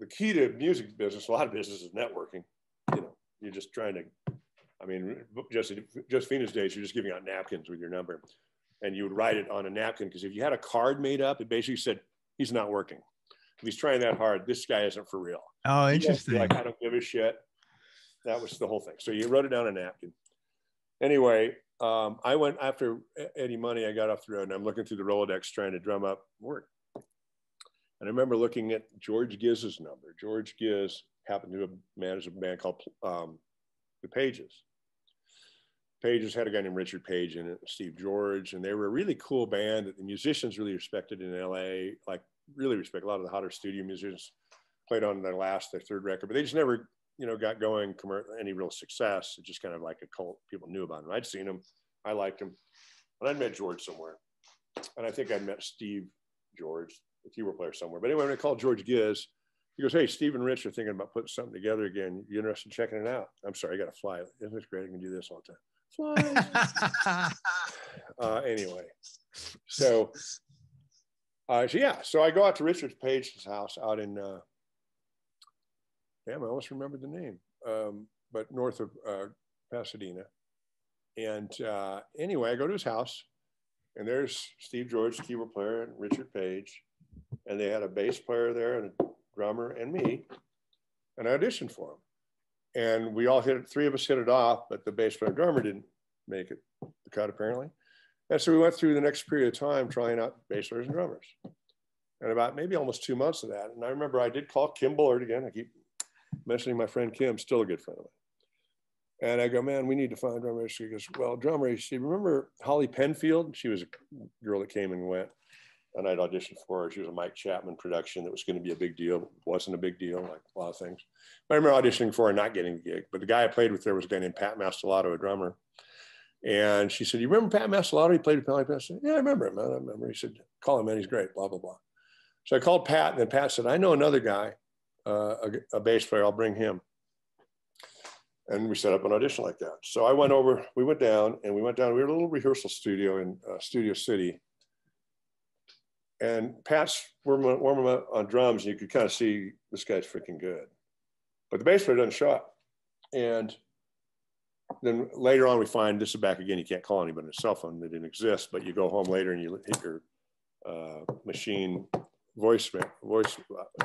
the key to music business, a lot of business is networking. You know, you're just trying to, I mean, just, just Venus days, you're just giving out napkins with your number. And you would write it on a napkin because if you had a card made up, it basically said, he's not working. If he's trying that hard, this guy isn't for real. Oh, interesting. Like, I don't give a shit. That was the whole thing. So you wrote it down on a napkin. Anyway, um, I went after Eddie Money. I got off the road and I'm looking through the Rolodex trying to drum up work. And I remember looking at George Ghiz's number. George Ghiz happened to manage a band called um, The Pages. Pages had a guy named Richard Page and Steve George, and they were a really cool band that the musicians really respected in LA, like really respect a lot of the hotter studio musicians played on their last, their third record, but they just never, you know, got going commer- any real success. It's just kind of like a cult. People knew about them. I'd seen him. I liked him. And I'd met George somewhere. And I think I'd met Steve George, the keyboard player somewhere. But anyway, when I called George Ghiz, he goes, Hey, Steve and Rich are thinking about putting something together again. You interested in checking it out? I'm sorry, I got to fly. Isn't this great? I can do this all the time. Fly. uh, anyway, so, uh, so yeah, so I go out to Richard Page's house out in, uh, damn, I almost remembered the name, um, but north of uh, Pasadena. And uh, anyway, I go to his house, and there's Steve George, keyboard player, and Richard Page, and they had a bass player there and a drummer and me, and I auditioned for him. And we all hit it, three of us hit it off, but the bass player and drummer didn't make it the cut apparently. And so we went through the next period of time trying out bass players and drummers. And about maybe almost two months of that. And I remember I did call Kim Bullard again. I keep mentioning my friend Kim, still a good friend of mine. And I go, man, we need to find drummers. She goes, well, drummer. She remember Holly Penfield? She was a girl that came and went. And I'd auditioned for her. She was a Mike Chapman production that was going to be a big deal. Wasn't a big deal, like a lot of things. But I remember auditioning for her and not getting the gig. But the guy I played with there was a guy named Pat Mastelotto, a drummer. And she said, You remember Pat Mastelotto? He played with I said, Yeah, I remember him, man. I remember. He said, Call him, man. He's great, blah, blah, blah. So I called Pat, and then Pat said, I know another guy, uh, a, a bass player. I'll bring him. And we set up an audition like that. So I went over, we went down, and we went down. We were a little rehearsal studio in uh, Studio City. And Pat's warming, warming up on drums, and you could kind of see this guy's freaking good. But the bass player doesn't show up. And then later on, we find this is back again. You can't call anybody on a cell phone; they didn't exist. But you go home later and you hit your uh, machine voice voice uh,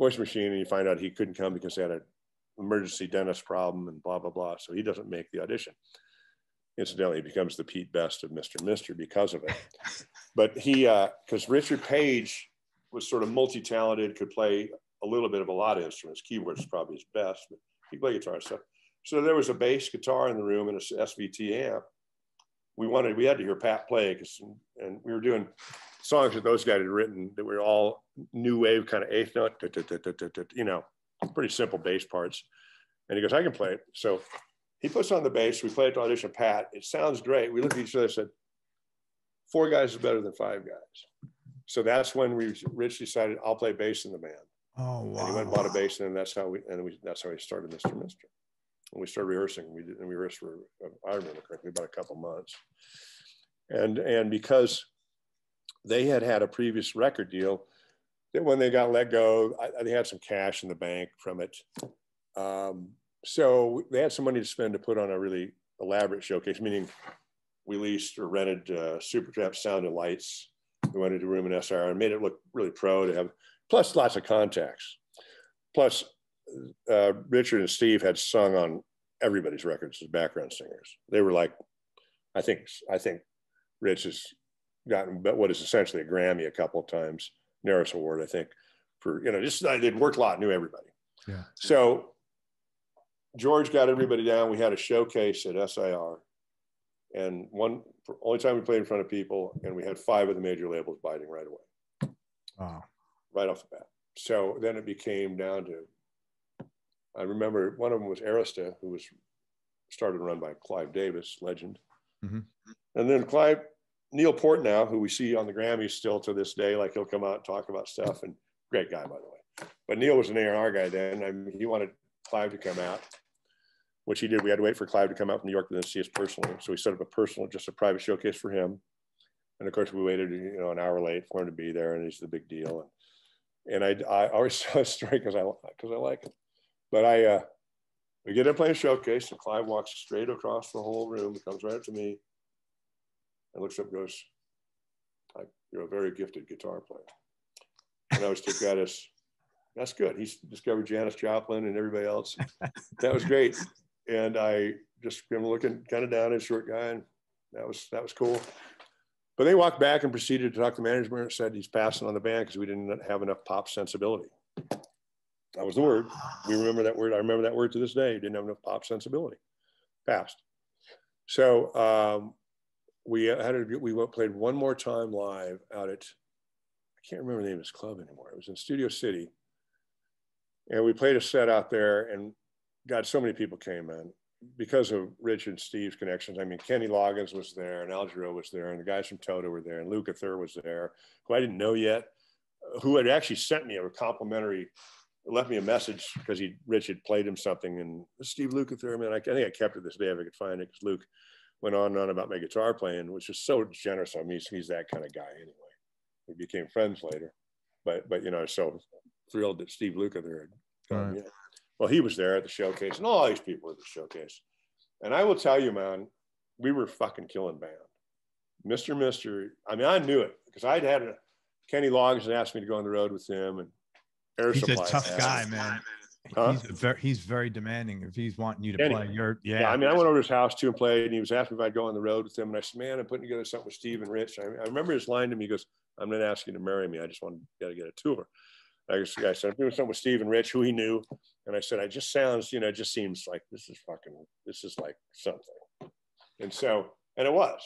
voice machine, and you find out he couldn't come because he had an emergency dentist problem and blah blah blah. So he doesn't make the audition. Incidentally, he becomes the Pete Best of Mr. Mister because of it. but he, uh, because uh, Richard Page was sort of multi-talented, could play a little bit of a lot of instruments. Keyboards probably his best, but he played guitar. So so there was a bass guitar in the room and a SVT amp. We wanted, we had to hear Pat play because, and we were doing songs that those guys had written that were all new wave kind of eighth note, you know, pretty simple bass parts. And he goes, I can play it. So he puts on the bass. We play it to audition Pat. It sounds great. We looked at each other and said, four guys is better than five guys. So that's when we Rich decided I'll play bass in the band. Oh wow! And he went and bought a bass, and that's how we and we that's how we started Mr. Mister when we started rehearsing, we did, and we rehearsed for, I remember correctly, about a couple months. And, and because they had had a previous record deal, that when they got let go, I, they had some cash in the bank from it. Um, so they had some money to spend to put on a really elaborate showcase, meaning we leased or rented uh, Supertramp sound and lights. We went into room in SR and made it look really pro to have, plus lots of contacts. Plus uh, Richard and Steve had sung on everybody's records as background singers. They were like, I think, I think Rich has gotten but what is essentially a Grammy a couple of times, NARAS Award, I think, for, you know, just they'd worked a lot, knew everybody. Yeah. So George got everybody down. We had a showcase at SIR. And one, only time we played in front of people, and we had five of the major labels biting right away. Wow. Right off the bat. So then it became down to I remember one of them was Arista, who was started and run by Clive Davis, legend. Mm-hmm. And then Clive, Neil Portnow, who we see on the Grammys still to this day, like he'll come out and talk about stuff, and great guy, by the way. But Neil was an A&R guy then. I mean, he wanted Clive to come out, which he did. We had to wait for Clive to come out from New York to then see us personally. So we set up a personal, just a private showcase for him. And of course, we waited, you know, an hour late for him to be there, and he's the big deal. And, and I, I always tell a story because I because I like him. But I, uh, we get in playing showcase, and Clive walks straight across the whole room. Comes right up to me and looks up and goes, You're a very gifted guitar player. And I was that as, That's good. He's discovered Janis Joplin and everybody else. that was great. And I just been looking kind of down at a short guy, and that was that was cool. But they walked back and proceeded to talk to management and said he's passing on the band because we didn't have enough pop sensibility. That was the word. We remember that word. I remember that word to this day. Didn't have enough pop sensibility. Passed. So um, we had a, we played one more time live out at I can't remember the name of this club anymore. It was in Studio City, and we played a set out there, and God, so many people came in because of Rich and Steve's connections. I mean, Kenny Loggins was there, and Al Jarreau was there, and the guys from Toto were there, and Lukather was there, who I didn't know yet, who had actually sent me a complimentary left me a message because he Rich had played him something and Steve Lukather, man, I, I think I kept it this day if I could find it because Luke went on and on about my guitar playing, which was so generous of me. He's, he's that kind of guy anyway. We became friends later, but but you know, so thrilled that Steve Lukather had come. Right. Well, he was there at the showcase, and all these people at the showcase. And I will tell you, man, we were fucking killing band. Mr. Mister, I mean, I knew it because I'd had a, Kenny Loggins asked me to go on the road with him, and Air He's Supply. a tough guy, man. Huh? He's very he's very demanding. If he's wanting you to play, you're yeah. yeah. I mean, I went over to his house too and played, and he was asking if I'd go on the road with him. And I said, "Man, I'm putting together something with Steve and Rich." I, I remember his line to me. He goes, "I'm not asking you to marry me. I just want to get a tour." I, I said, "I'm doing something with Steve and Rich, who he knew," and I said, "I just sounds, you know, it just seems like this is fucking, this is like something." And so, and it was.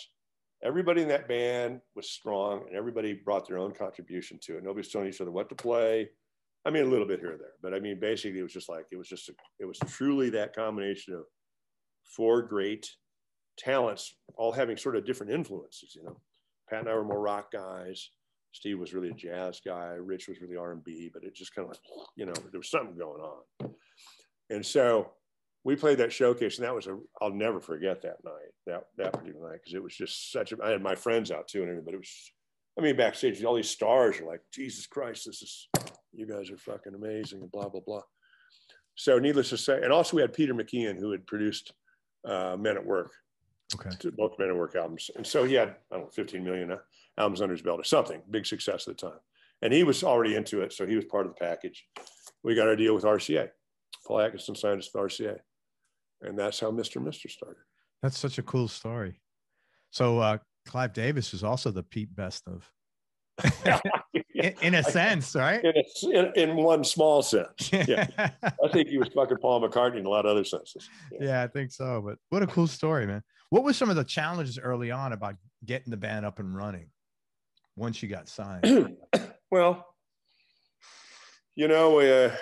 Everybody in that band was strong, and everybody brought their own contribution to it. Nobody's telling each other what to play I mean, a little bit here or there, but I mean, basically, it was just like it was just a, it was truly that combination of four great talents, all having sort of different influences. You know, Pat and I were more rock guys. Steve was really a jazz guy. Rich was really R and B, but it just kind of like you know there was something going on. And so we played that showcase, and that was a I'll never forget that night that that particular night because it was just such a. I had my friends out too and it was. I mean, backstage, all these stars are like, Jesus Christ, this is you guys are fucking amazing and blah blah blah. So needless to say and also we had Peter McIan who had produced uh, men at work. Okay. Both men at work albums. And so he had i don't know 15 million uh, albums under his belt or something. Big success at the time. And he was already into it so he was part of the package. We got our deal with rca paul atkinson signed us with rca and that's how mr mister started. That's such a cool story. So uh, clive davis was also the pete best of in, in, a sense, right? In, a, in, in, one small sense. Yeah. I think he was fucking Paul McCartney in a lot of other senses. Yeah. yeah, I think so. But what a cool story, man. What were some of the challenges early on about getting the band up and running once you got signed? well, you know, uh,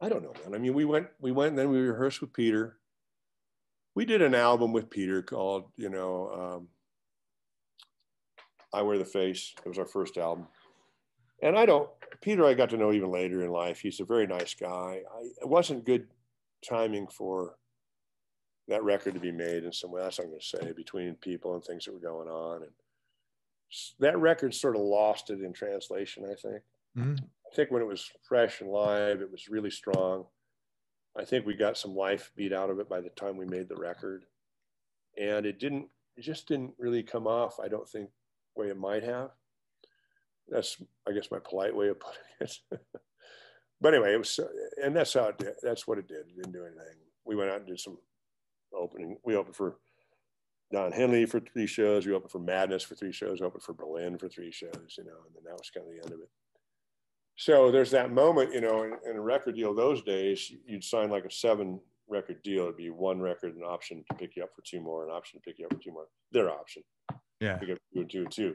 I don't know, man. I mean, we went, we went, and then we rehearsed with Peter. We did an album with Peter called, you know, um, I Wear the Face. It was our first album. And I don't, Peter, I got to know even later in life. He's a very nice guy. I, it wasn't good timing for that record to be made in some way. That's what I'm going to say between people and things that were going on. And that record sort of lost it in translation, I think. Mm-hmm. I think when it was fresh and live, it was really strong. I think we got some life beat out of it by the time we made the record. And it didn't, it just didn't really come off, I don't think, way it might have. That's, I guess, my polite way of putting it. but anyway, it was, and that's how it did. That's what it did. It didn't do anything. We went out and did some opening. We opened for Don Henley for three shows. We opened for Madness for three shows. We Opened for Berlin for three shows. You know, and then that was kind of the end of it. So there's that moment, you know, in, in a record deal those days, you'd sign like a seven record deal. It'd be one record, an option to pick you up for two more, an option to pick you up for two more. Their option. Yeah. Up two and two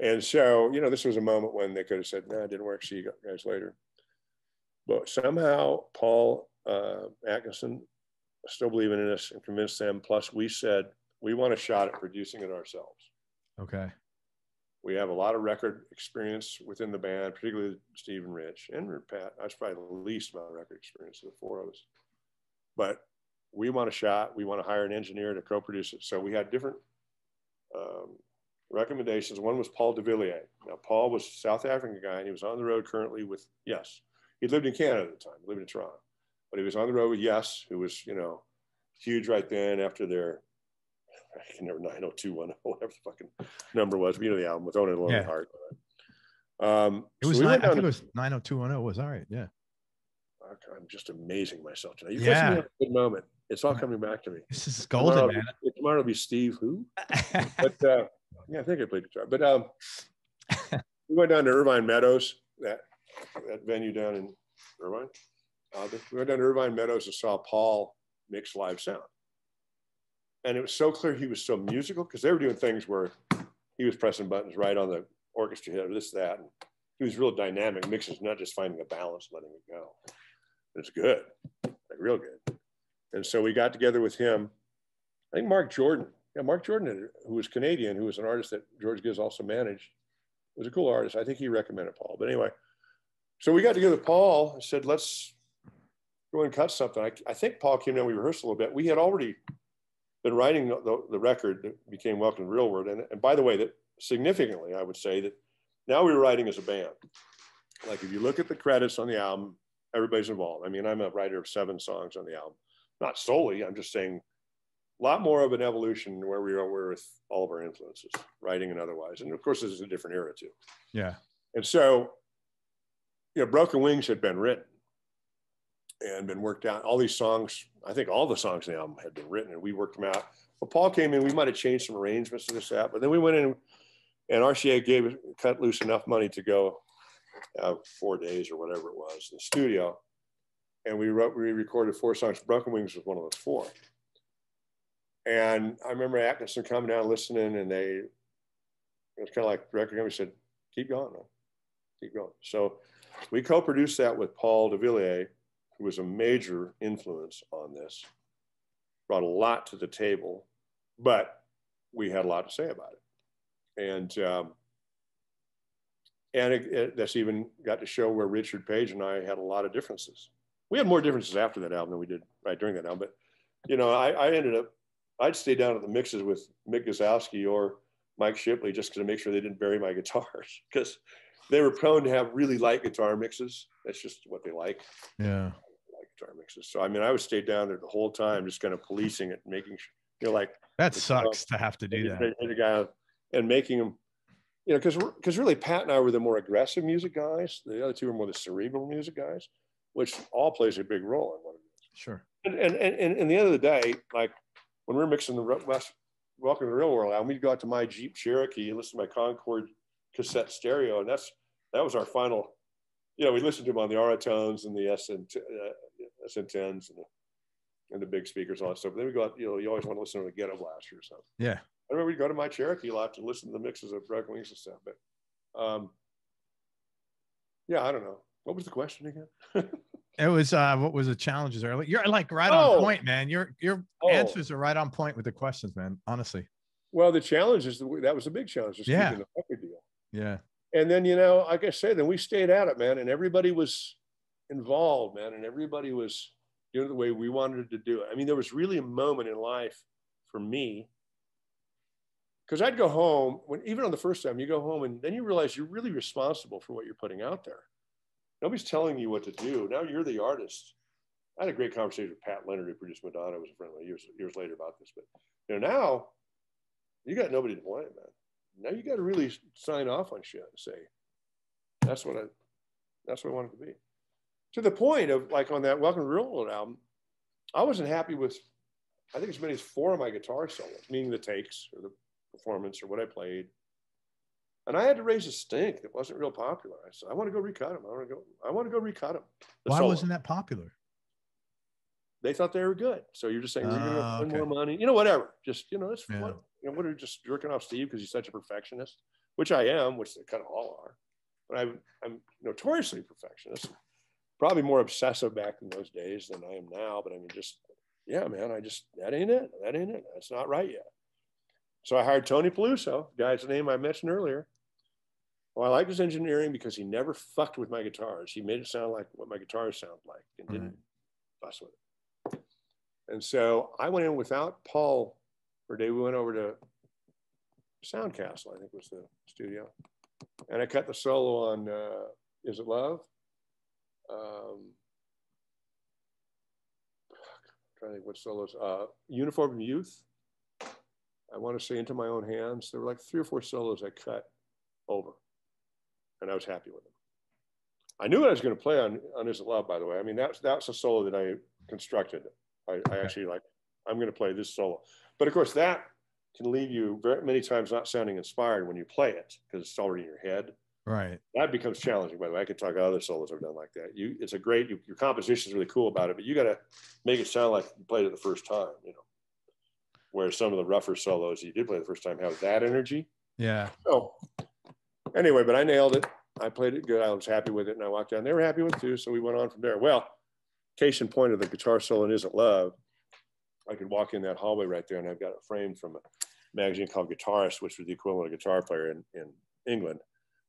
and so, you know, this was a moment when they could have said, no, it didn't work. See you guys later. But somehow Paul uh, Atkinson still believing in us and convinced them. Plus, we said, we want a shot at producing it ourselves. Okay. We have a lot of record experience within the band, particularly Steve and Rich and Pat. That's probably the least amount of record experience of the four of us. But we want a shot. We want to hire an engineer to co-produce it. So we had different um, recommendations. One was Paul de Villiers. Now, Paul was a South African guy, and he was on the road currently with Yes. He lived in Canada at the time, lived in Toronto, but he was on the road with Yes, who was, you know, huge right then after their, I can never 90210, whatever the fucking number was, but you know the album with Own It Alone yeah. Heart. Um, it was, so we nine, I think it was 90210 was all right. Yeah. I'm just amazing myself tonight. You yeah. me a good moment. It's all coming back to me. This is golden, tomorrow, man. Tomorrow will be Steve who? but uh, yeah, I think I played guitar. But um, we went down to Irvine Meadows, that that venue down in Irvine. Uh, we went down to Irvine Meadows and saw Paul mix live sound. And it was so clear he was so musical because they were doing things where he was pressing buttons right on the orchestra head, this, that. And he was real dynamic mixes, not just finding a balance, letting it go. It's good, like real good. And so we got together with him. I think Marc Jordan, yeah, Marc Jordan, who was Canadian, who was an artist that George Gibbs also managed, was a cool artist. I think he recommended Paul. But anyway, so we got together with Paul and said, let's go and cut something. I, I think Paul came down, we rehearsed a little bit. We had already been writing the, the, the record that became Welcome to Real World. And, and by the way, that significantly, I would say that now we were writing as a band. Like if you look at the credits on the album, everybody's involved. I mean, I'm a writer of seven songs on the album. Not solely, I'm just saying a lot more of an evolution where we are with all of our influences, writing and otherwise. And of course, this is a different era too. Yeah. And so you know, Broken Wings had been written and been worked out. All these songs, I think all the songs in the album had been written, and we worked them out. But Paul came in. We might have changed some arrangements to this that, but then we went in, and RCA gave cut loose enough money to go uh, four days or whatever it was in the studio, and we wrote, we recorded four songs. Broken Wings was one of those four. And I remember Atkinson coming down listening, and they it was kind of like the record company said, "Keep going, man. keep going." So we co-produced that with Paul DeVilliers, who was a major influence on this. Brought a lot to the table, but we had a lot to say about it, and um, and it, it, that's even got to show where Richard Page and I had a lot of differences. We had more differences after that album than we did right during that album, but you know, I, I ended up I'd stay down at the mixes with Mick Guzauski or Mike Shipley just to make sure they didn't bury my guitars because they were prone to have really light guitar mixes. That's just what they like. Yeah. Light guitar mixes. So I mean, I would stay down there the whole time, just kind of policing it, making sure you know, like that sucks to have to do that. The guy and making them, you know, because because really Pat and I were the more aggressive music guys. The other two were more the cerebral music guys, which all plays a big role in what it is. Sure. And and and, and in the end of the day, like when we are mixing the West Welcome to the Real World album, we'd go out to my Jeep Cherokee and listen to my Concord cassette stereo, and that's that was our final. You know, we listened to them on the Auratones and the SN uh, SN10s and the, and the big speakers, all that stuff. But then we go out. You know, you always want to listen to a Ghetto Blaster or something. Yeah. I remember we'd go to my Cherokee a lot to listen to the mixes of Broken Wings and stuff. But um, yeah, I don't know. What was the question again? It was uh what was the challenges early? You're like right oh. on point, man. Your your oh. answers are right on point with the questions, man. Honestly. Well, the challenge is that was a big challenge, just yeah. the record deal. Yeah. And then you know, like I said, then we stayed at it, man, and everybody was involved, man, and everybody was doing it the way we wanted to do it. I mean, there was really a moment in life for me because I'd go home when even on the first time you go home and then you realize you're really responsible for what you're putting out there. Nobody's telling you what to do. Now you're the artist. I had a great conversation with Pat Leonard, who produced Madonna, was a friend of mine years, years later about this. But you know, now you got nobody to blame, man. Now you got to really sign off on shit and say, that's what I, that's what I want it to be. To the point of like on that Welcome to Real World album, I wasn't happy with, I think as many as four of my guitar solos, meaning the takes or the performance or what I played and I had to raise a stink that wasn't real popular. I said, I want to go recut them. I want to go, I want to go recut them. The Why solo. wasn't that popular? They thought they were good. So you're just saying, we're going to ah, spend okay. more money, you know, whatever. Just, you know, it's yeah. what, you know, what are just jerking off Steve because he's such a perfectionist, which I am, which they kind of all are. But I'm, I'm notoriously perfectionist, probably more obsessive back in those days than I am now. But I mean, just, yeah, man, I just, that ain't it. That ain't it. That's not right yet. So I hired Tony Peluso, guy's name I mentioned earlier. Well, I liked his engineering because he never fucked with my guitars. He made it sound like what my guitars sound like and didn't fuss with it. And so I went in without Paul for a day. We went over to Soundcastle, I think was the studio. And I cut the solo on uh, Is It Love? Um, I'm trying to think what solos. Uh, Uniform Youth. I want to say Into My Own Hands. There were like three or four solos I cut over and I was happy with them. I knew what I was going to play on on Is It Love, by the way. I mean, that's that's a solo that I constructed. I, I actually like. I'm going to play this solo, but of course that can leave you very many times not sounding inspired when you play it because it's already in your head. Right. That becomes challenging. By the way, I could talk about other solos I've done like that. You, it's a great. You, your composition is really cool about it, but you got to make it sound like you played it the first time. You know, where some of the rougher solos you did play the first time have that energy. Yeah. So anyway, but I nailed it. I played it good. I was happy with it, and I walked down. They were happy with it too, so we went on from there. Well, case in point of the guitar solo in "Is It Love," I could walk in that hallway right there, and I've got it framed from a magazine called Guitarist, which was the equivalent of guitar player in, in England,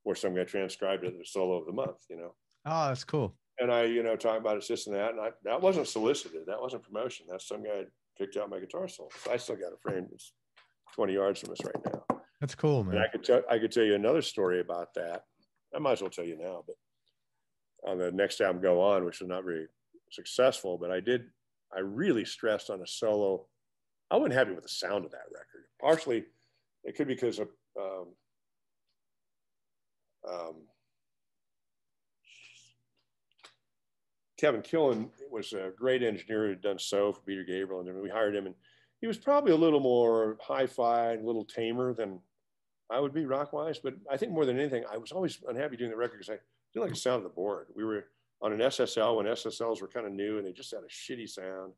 where some guy transcribed it as the solo of the month. You know. Oh, that's cool. And I, you know, talking about it's this and that, and I, that wasn't solicited. That wasn't promotion. That's some guy picked out my guitar solo. So I still got it framed. It's 20 yards from us right now. That's cool, man. And I could tell I could tell you another story about that. I might as well tell you now, but on the next album, Go On, which was not very successful, but I did, I really stressed on a solo. I wasn't happy with the sound of that record. Partially, it could be because of um, um, Kevin Killen was a great engineer who'd done so for Peter Gabriel, and we hired him, and he was probably a little more hi-fi, a little tamer than I would be rock-wise. But I think more than anything, I was always unhappy doing the record because I didn't like the sound of the board. We were on an SSL when SSLs were kind of new, and they just had a shitty sound.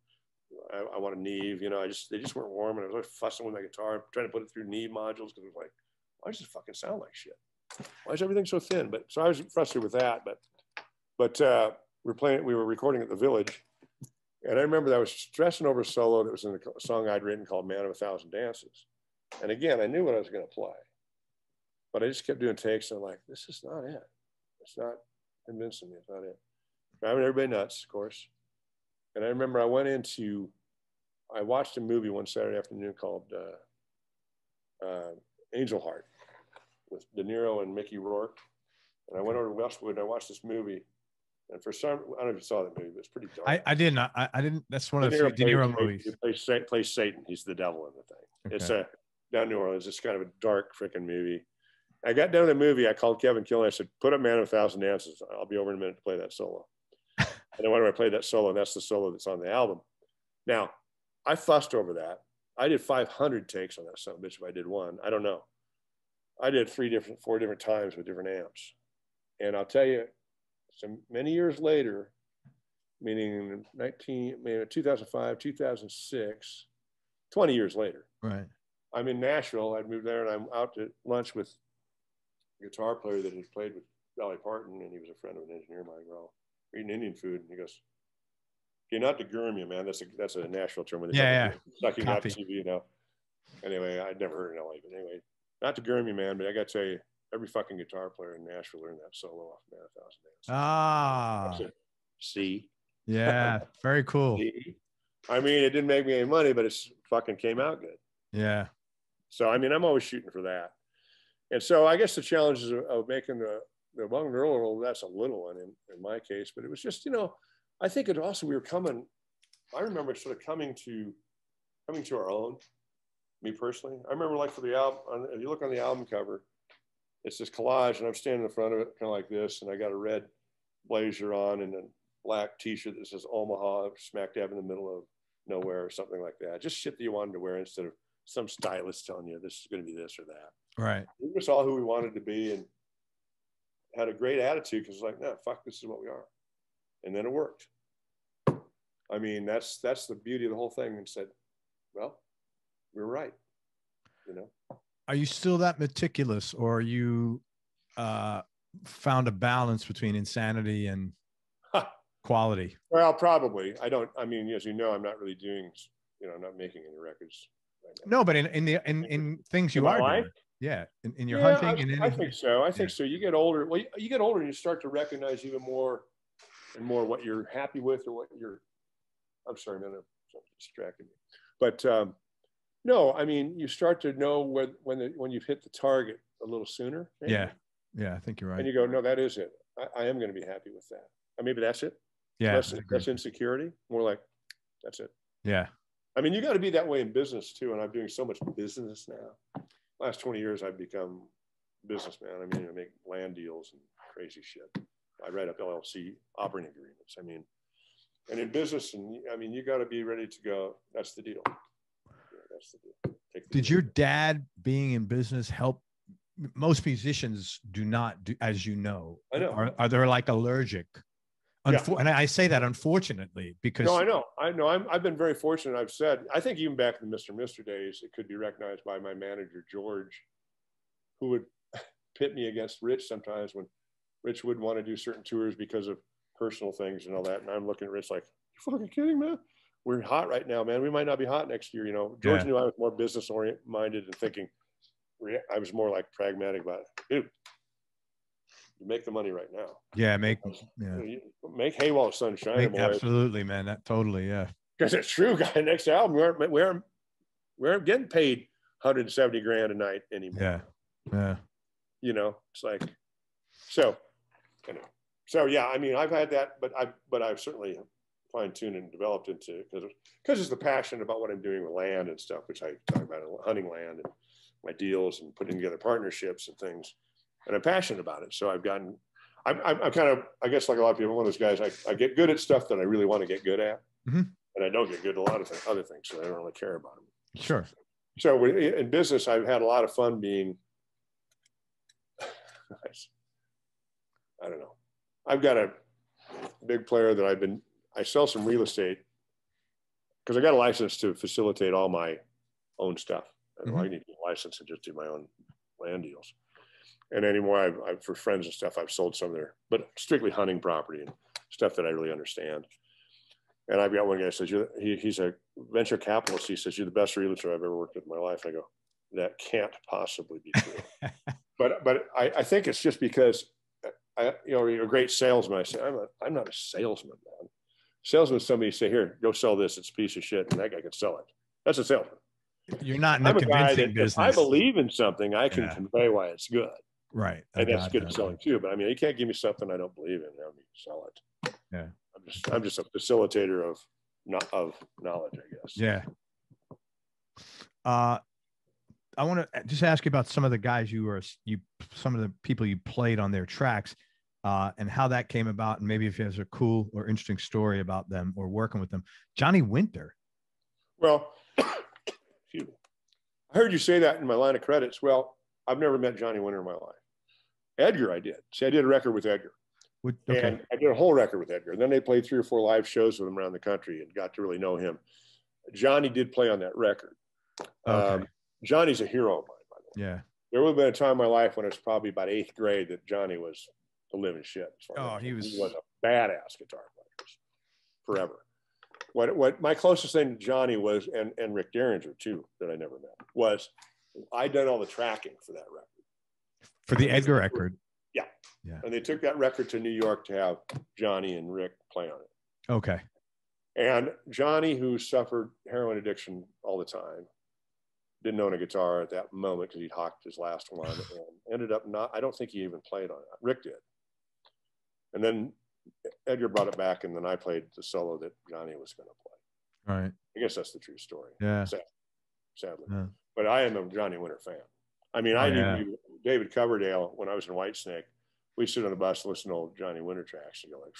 I, I want a Neve, you know, I just they just weren't warm, and I was always fussing with my guitar, trying to put it through Neve modules because it was like, why does it fucking sound like shit? Why is everything so thin? But so I was frustrated with that. But but uh, we were playing, we were recording at the Village, and I remember that I was stressing over a solo that was in a song I'd written called "Man of a Thousand Dances," and again, I knew what I was going to play, but I just kept doing takes, and I'm like, this is not it. It's not convincing me. It's not it. Driving everybody nuts, of course. And I remember I went into, I watched a movie one Saturday afternoon called uh, uh, Angel Heart with De Niro and Mickey Rourke. And I went over to Westwood and I watched this movie. And for some, I don't know if you saw that movie, but it's pretty dark. I, I didn't. I, I didn't. That's one of the De Niro movies. He plays, plays Satan. He's the devil in the thing. Okay. It's a down New Orleans. It's kind of a dark freaking movie. I got done the movie. I called Kevin Killen. I said, "Put up Man of a Thousand Dances. I'll be over in a minute to play that solo." and then when I played that solo, and that's the solo that's on the album. Now, I fussed over that. I did 500 takes on that son bitch. If I did one, I don't know. I did three different, four different times with different amps. And I'll tell you, so many years later, meaning 19, maybe 2005, 2006, 20 years later. Right. I'm in Nashville. I'd moved there and I'm out to lunch with a guitar player that had played with Dolly Parton and he was a friend of an engineer of mine. We're all eating Indian food. And he goes, you're not to gurm man. That's a that's a Nashville term. When they yeah, yeah. Sucking out TV, you know. Anyway, I'd never heard in LA, but anyway, not to gurm you, man, but I got to tell you, every fucking guitar player in Nashville learned that solo off Man a Thousand Dances. Ah. See. Yeah, very cool. I mean, it didn't make me any money, but it's fucking came out good. Yeah. So I mean, I'm always shooting for that. And so I guess the challenges of, of making the the Bung Earl, that's a little one in, in my case, but it was just, you know, I think it also we were coming, I remember sort of coming to coming to our own me personally. I remember like for the album, if you look on the album cover, it's this collage, and I'm standing in front of it, kind of like this, and I got a red blazer on and a black T-shirt that says Omaha, smack dab in the middle of nowhere, or something like that. Just shit that you wanted to wear instead of some stylist telling you this is going to be this or that. Right. We just all who we wanted to be, and had a great attitude because it's like, no, fuck, this is what we are, and then it worked. I mean, that's that's the beauty of the whole thing. And said, well, we are right. You know. Are you still that meticulous, or are you uh, found a balance between insanity and quality? Well, probably. I don't. I mean, as you know, I'm not really doing. You know, I'm not making any records. Right no, but in in the in, in things you in are doing. Yeah, in, in your yeah, hunting I, and I think so. I think yeah. so. You get older. Well, you, you get older, and you start to recognize even more and more what you're happy with or what you're. I'm sorry, man. I'm distracting me. But um, no, I mean, you start to know when when the, when you've hit the target a little sooner. Maybe. Yeah, yeah, I think you're right. And you go, no, that is it. I, I am going to be happy with that. Or maybe that's it. Yeah, less, less insecurity. More like, that's it. Yeah. I mean, you got to be that way in business too. And I'm doing so much business now. Last 20 years, I've become businessman. I mean, I make land deals and crazy shit. I write up LLC operating agreements. I mean, and in business, and I mean, you got to be ready to go. That's the deal. Deal. The Did your dad being in business help? Most musicians do not do, as you know. I know. Are, are they like allergic? Unfor- yeah. And I say that unfortunately because no, I know, I know. I'm, I've been very fortunate. I've said, I think even back in the Mr. Mister days, it could be recognized by my manager George, who would pit me against Rich sometimes when Rich would want to do certain tours because of personal things and all that. And I'm looking at Rich like, you fucking kidding, man? We're hot right now, man. We might not be hot next year. You know, George yeah. knew I was more business oriented minded and thinking. I was more like pragmatic about it. Dude, you make the money right now. Yeah, make yeah. make hay while the sun's shining. Make, absolutely, man. That totally, yeah. Because it's true, guy. Next album, we aren't we aren't we aren't getting paid 170 grand a night anymore. Yeah, yeah. You know, it's like so. You know, so yeah. I mean, I've had that, but I but I've certainly fine tuned and developed into because because it's the passion about what I'm doing with land and stuff, which I talk about hunting land and my deals and putting together partnerships and things, and I'm passionate about it. So I've gotten, I'm, I'm, I'm, kind of, I guess, like a lot of people, one of those guys. I, I get good at stuff that I really want to get good at, mm-hmm. and I don't get good at a lot of th- other things, so I don't really care about them. Sure. So in business, I've had a lot of fun being. I don't know. I've got a big player that I've been. I sell some real estate because I got a license to facilitate all my own stuff. I, mm-hmm. I need a license to just do my own land deals. And anymore I've, I've, for friends and stuff i've sold some of their but strictly hunting property and stuff that i really understand. And i've got one guy says you're he, he's a venture capitalist. He says you're the best realtor i've ever worked with in my life. I go that can't possibly be true. But but I, I think it's just because I, you know you're a great salesman. I say i'm, a, I'm not a salesman man salesman somebody say here go sell this it's a piece of shit and that guy can sell it that's a salesman you're not in the convincing business. I believe in something, I can yeah. convey why it's good. Right. And that's good at selling too. But I mean, you can't give me something I don't believe in. I mean, sell it. Yeah. I'm just I'm just a facilitator of not of knowledge, I guess. Yeah. Uh I want to just ask you about some of the guys you were you some of the people you played on their tracks uh, and how that came about, and maybe if you have a cool or interesting story about them or working with them. Johnny Winter. Well, I heard you say that in my line of credits. Well, I've never met Johnny Winter in my life. Edgar, I did. See, I did a record with Edgar. okay. And I did a whole record with Edgar. And then they played three or four live shows with him around the country and got to really know him. Johnny did play on that record. Okay. Um, Johnny's a hero of mine, by the way. Yeah. There would have been a time in my life when it was probably about eighth grade that Johnny was living shit. oh, he was, he was a badass guitar player forever. What, what my closest thing to Johnny was, and, and Rick Derringer too, that I never met, was I done all the tracking for that record for the Edgar record. Yeah. Yeah. And they took that record to New York to have Johnny and Rick play on it. Okay. And Johnny, who suffered heroin addiction all the time, didn't own a guitar at that moment because he'd hawked his last one and ended up not, I don't think he even played on it. Rick did. And then Edgar brought it back, and then I played the solo that Johnny was going to play. Right. I guess that's the true story. Yeah. Sad, sadly. Yeah. But I am a Johnny Winter fan. I mean, I oh, yeah. knew David Coverdale when I was in Whitesnake. We sit on the bus and listen to old Johnny Winter tracks and go like,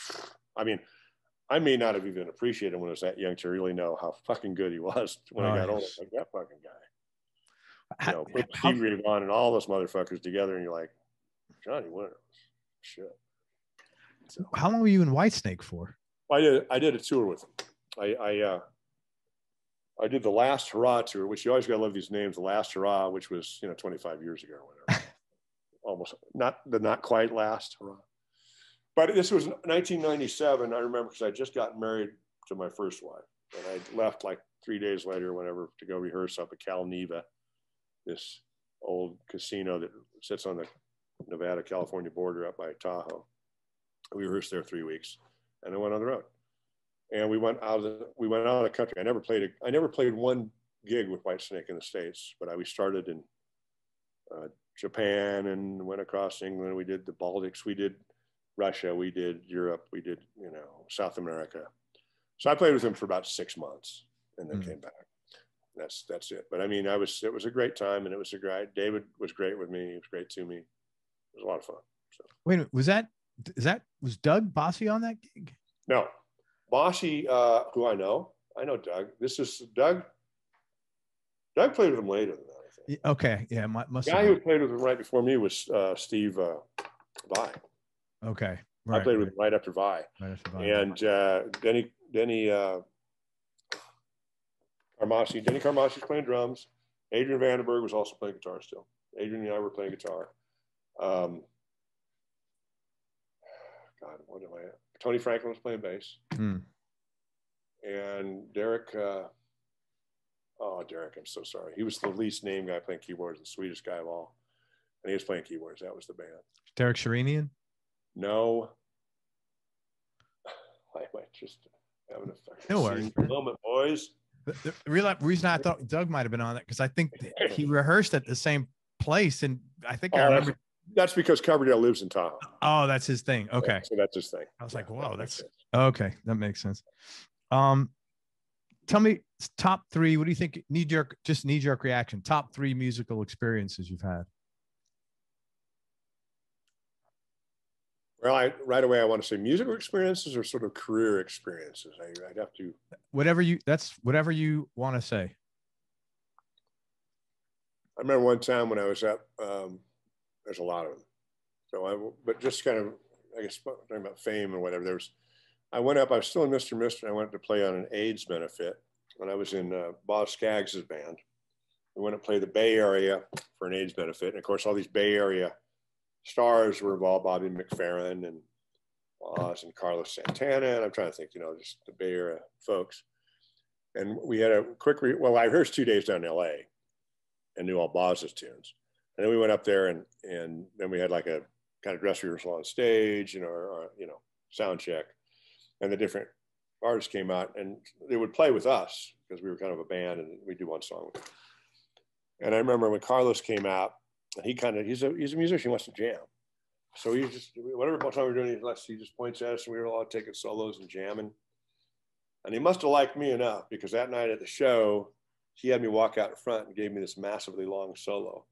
I mean, I may not have even appreciated when I was that young to really know how fucking good he was when I got older. Like that fucking guy. You know, put Steve Vaughan and all those motherfuckers together, and you're like, Johnny Winter, shit. So, how long were you in Whitesnake for? I did. I did a tour with him. I, I uh, I did the last hurrah tour, which you always got to love these names. The last hurrah, which was you know 25 years ago or whatever, almost not the not quite last hurrah. But this was 1997. I remember because I just got married to my first wife, and I left like three days later, or whatever, to go rehearse up at Cal Neva, this old casino that sits on the Nevada California border up by Tahoe. We rehearsed there three weeks, and I went on the road and we went out of the, we went out of the country. I never played a, I never played one gig with Whitesnake in the states, but I we started in uh, Japan and went across England. We did the Baltics, we did Russia, we did Europe, we did you know South America. So I played with him for about six months and then mm came back. That's that's it. But I mean, I was it was a great time and it was a great. David was great with me. He was great to me. It was a lot of fun. So. Wait, was that is that was Doug Bossy on that gig? No, Bossy, uh, who I know, I know Doug. This is Doug. Doug played with him later than that. I think. Okay, yeah, must. The guy who played with him right before me was uh, Steve uh, Vai. Okay, right, I played right. with him right after Vai. Right after. And uh, Denny Denny uh, Carmassi, Denny Carmassi's playing drums. Adrian Vandenberg was also playing guitar still. Adrian and I were playing guitar. Um, God, what am I? Tony Franklin was playing bass. Mm. And Derek, uh, oh, Derek, I'm so sorry. He was the least named guy playing keyboards, the sweetest guy of all. And he was playing keyboards. That was the band. Derek Sherinian? No. I might just have an effect. No worries. Moment, boys. The, the real reason I thought Doug might have been on that because I think he rehearsed at the same place, and I think oh, I remember that's because Coverdale lives in Tahoe. Oh, that's his thing. Okay. So that's his thing. I was like, whoa, that's okay. That makes sense. Um, tell me top three. What do you think? Knee jerk, just knee jerk reaction. Top three musical experiences you've had. Well, I, right away, I want to say musical experiences or sort of career experiences. I, would have to. Whatever you, that's whatever you want to say. I remember one time when I was at, um, there's a lot of them. So I, but just kind of, I guess, talking about fame or whatever, there was, I went up, I was still in Mr. Mister, I went to play on an AIDS benefit when I was in uh, Boz Scaggs' band. We went to play the Bay Area for an AIDS benefit. And of course, all these Bay Area stars were involved, Bobby McFerrin and Oz and Carlos Santana. And I'm trying to think, you know, just the Bay Area folks. And we had a quick, re- well, I rehearsed two days down in LA and knew all Boz's tunes. And then we went up there and, and then we had like a kind of dress rehearsal on stage, and our, or you know, sound check. And the different artists came out and they would play with us because we were kind of a band and we'd do one song. And I remember when Carlos came out, and he kind of he's a he's a musician, he wants to jam. So he just whatever time we are doing, he just points at us and we were all taking solos and jamming. And he must have liked me enough because that night at the show, he had me walk out in front and gave me this massively long solo.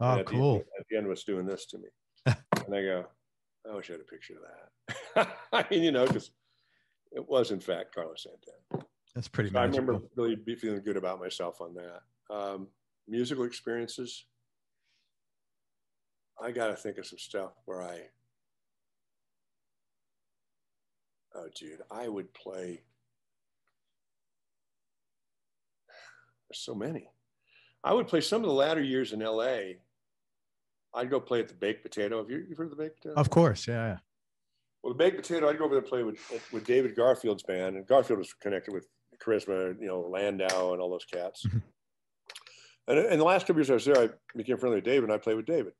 Oh, at cool. The, at the end was doing this to me. and I go, I wish I had a picture of that. I mean, you know, because it was in fact Carlos Santana. That's pretty. So I remember really be feeling good about myself on that. Um, musical experiences. I got to think of some stuff where I, oh, dude, I would play. There's so many. I would play some of the latter years in LA. I'd go play at the Baked Potato. Have you, you heard of the Baked Potato? Of course, yeah. Well, the Baked Potato, I'd go over there and play with with David Garfield's band, and Garfield was connected with Karizma, you know, Landau, and all those cats. Mm-hmm. And in the last couple years I was there, I became friendly with David, and I played with David.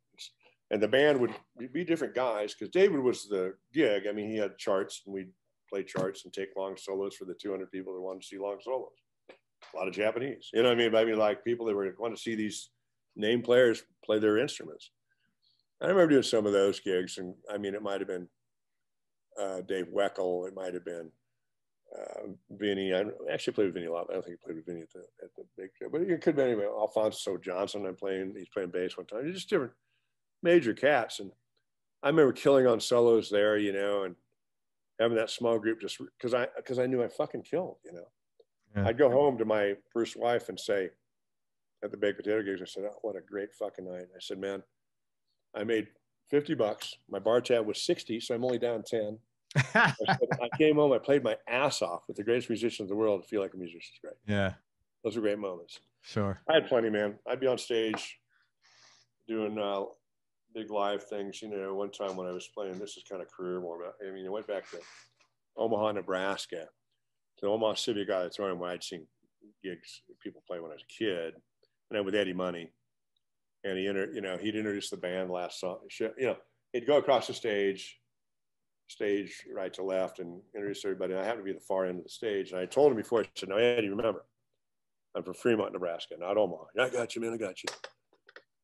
And the band would be different guys because David was the gig. I mean, he had charts, and we'd play charts and take long solos for the 200 people that wanted to see long solos. A lot of Japanese, you know what I mean? I mean, like people that were want to see these name players play their instruments. I remember doing some of those gigs, and I mean, it might have been uh, Dave Weckl, it might have been uh, Vinny. I actually played with Vinny a lot. I don't think he played with Vinny at the, at the big show, but it could be anyway. Alphonso Johnson, I'm playing, he's playing bass one time. just different major cats. And I remember killing on solos there, you know, and having that small group just because I, because I knew I fucking killed, you know. Yeah. I'd go home to my first wife and say, at the baked potato gigs, I said, oh, what a great fucking night. I said, man, I made 50 bucks. My bar tab was 60, so I'm only down 10. I, I, came home, I played my ass off with the greatest musicians in the world to feel like a musician is great. Yeah. Those are great moments. Sure. I had plenty, man. I'd be on stage doing uh, big live things. You know, one time when I was playing, this is kind of career more about, I mean, I went back to Omaha, Nebraska, to Omaha City Civic Auditorium where I'd seen gigs people play when I was a kid, and then with Eddie Money. And he, inter, you know, he'd introduce the band last song. You know, he'd go across the stage stage right to left and introduce everybody. And I happened to be at the far end of the stage. And I told him before, I said, no, Eddie, remember, I'm from Fremont, Nebraska, not Omaha. I got you, man, I got you.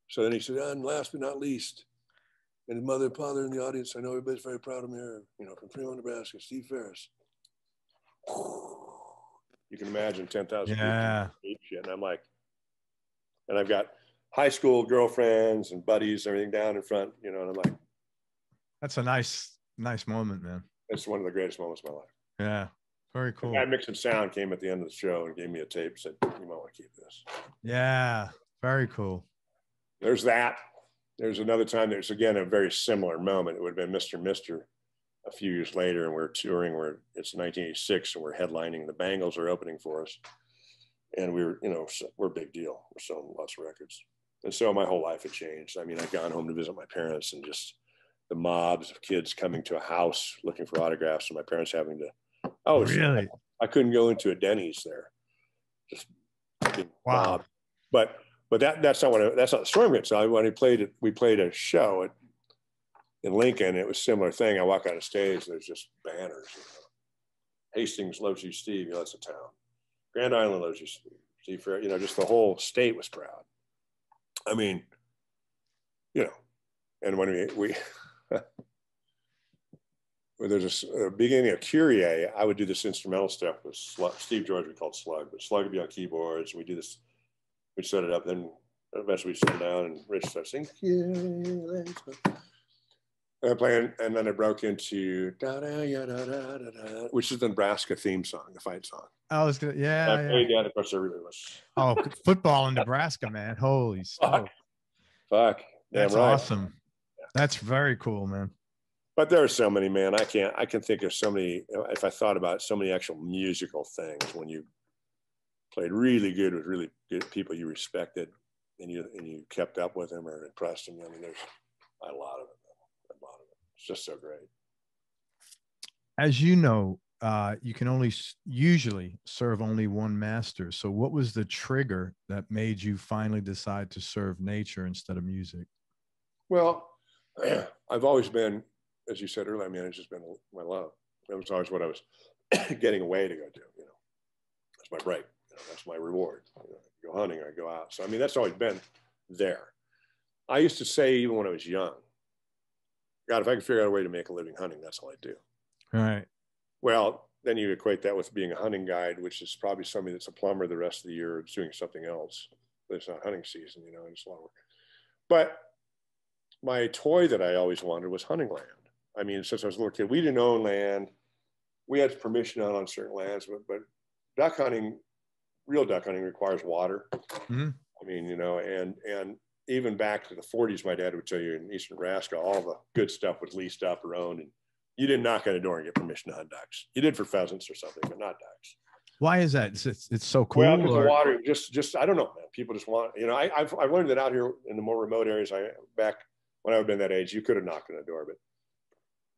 So then he said, and last but not least, and his mother and father in the audience, I know everybody's very proud of me here, you know, from Fremont, Nebraska, Steve Farris. You can imagine 10,000 yeah. people. And I'm like, and I've got high school girlfriends and buddies, and everything down in front, you know, and I'm like, that's a nice Nice moment, man. It's one of the greatest moments of my life. Yeah. Very cool. The guy mixing sound came at the end of the show and gave me a tape, said, You might want to keep this. Yeah. Very cool. There's that. There's another time there's again a very similar moment. It would have been Mr. Mister a few years later, and we're touring where it's 1986 and we're headlining. The Bangles are opening for us. And we were, you know, we're a big deal. We're selling lots of records. And so my whole life had changed. I mean, I'd gone home to visit my parents and just the mobs of kids coming to a house looking for autographs and my parents having to oh really? I couldn't go into a Denny's there. Just wow. mobbed. but but that that's not what I, that's not the story so when we played it we played a show at, in Lincoln it was a similar thing. I walk on a stage there's just banners you know. Hastings loves you Steve you know, that's a town. Grand Island loves you Steve. Steve you know just the whole state was proud I mean you know and when we we where there's a, a, beginning of Kyrie, I would do this instrumental stuff with Steve George, we called Slug, but Slug would be on keyboards. We do this, we set it up. Then eventually we sit down and Rich starts singing, and I playing, and then I broke into da da da da da da, which is the Nebraska theme song, the fight song. I was good. Yeah. I played that. Course, everybody was. Oh, football in Nebraska, man! Holy fuck, fuck. Damn That's right. awesome. That's very cool, man. But there are so many, man. I can't. I can think of so many. If I thought about so many actual musical things when you played really good with really good people you respected, and you and you kept up with them or impressed them. I mean, there's a lot of it. A lot of it. It's just so great. As you know, uh, you can only usually serve only one master. So, what was the trigger that made you finally decide to serve nature instead of music? Well, I've always been, as you said earlier, I mean, it's just been my love. It was always what I was getting away to go do. You know, that's my break. You know, that's my reward. You know, go hunting, I go out. So, I mean, that's always been there. I used to say, even when I was young, God, if I could figure out a way to make a living hunting, that's all I do. All right. Well, then you equate that with being a hunting guide, which is probably somebody that's a plumber the rest of the year doing something else. But it's not hunting season, you know, it's a lot of work. But my toy that I always wanted was hunting land. I mean, since I was a little kid, we didn't own land. We had permission out on certain lands, but, but duck hunting, real duck hunting requires water. Mm-hmm. I mean, you know, and and even back to the 40s, my dad would tell you in eastern Nebraska, all the good stuff was leased up or owned. And you didn't knock on a door and get permission to hunt ducks. You did for pheasants or something, but not ducks. Why is that? It's, it's, it's so cool. Well, because the water, just, just, I don't know, man. People just want, you know, I, have I've learned that out here in the more remote areas. I back when I would have been that age, you could have knocked on a door, but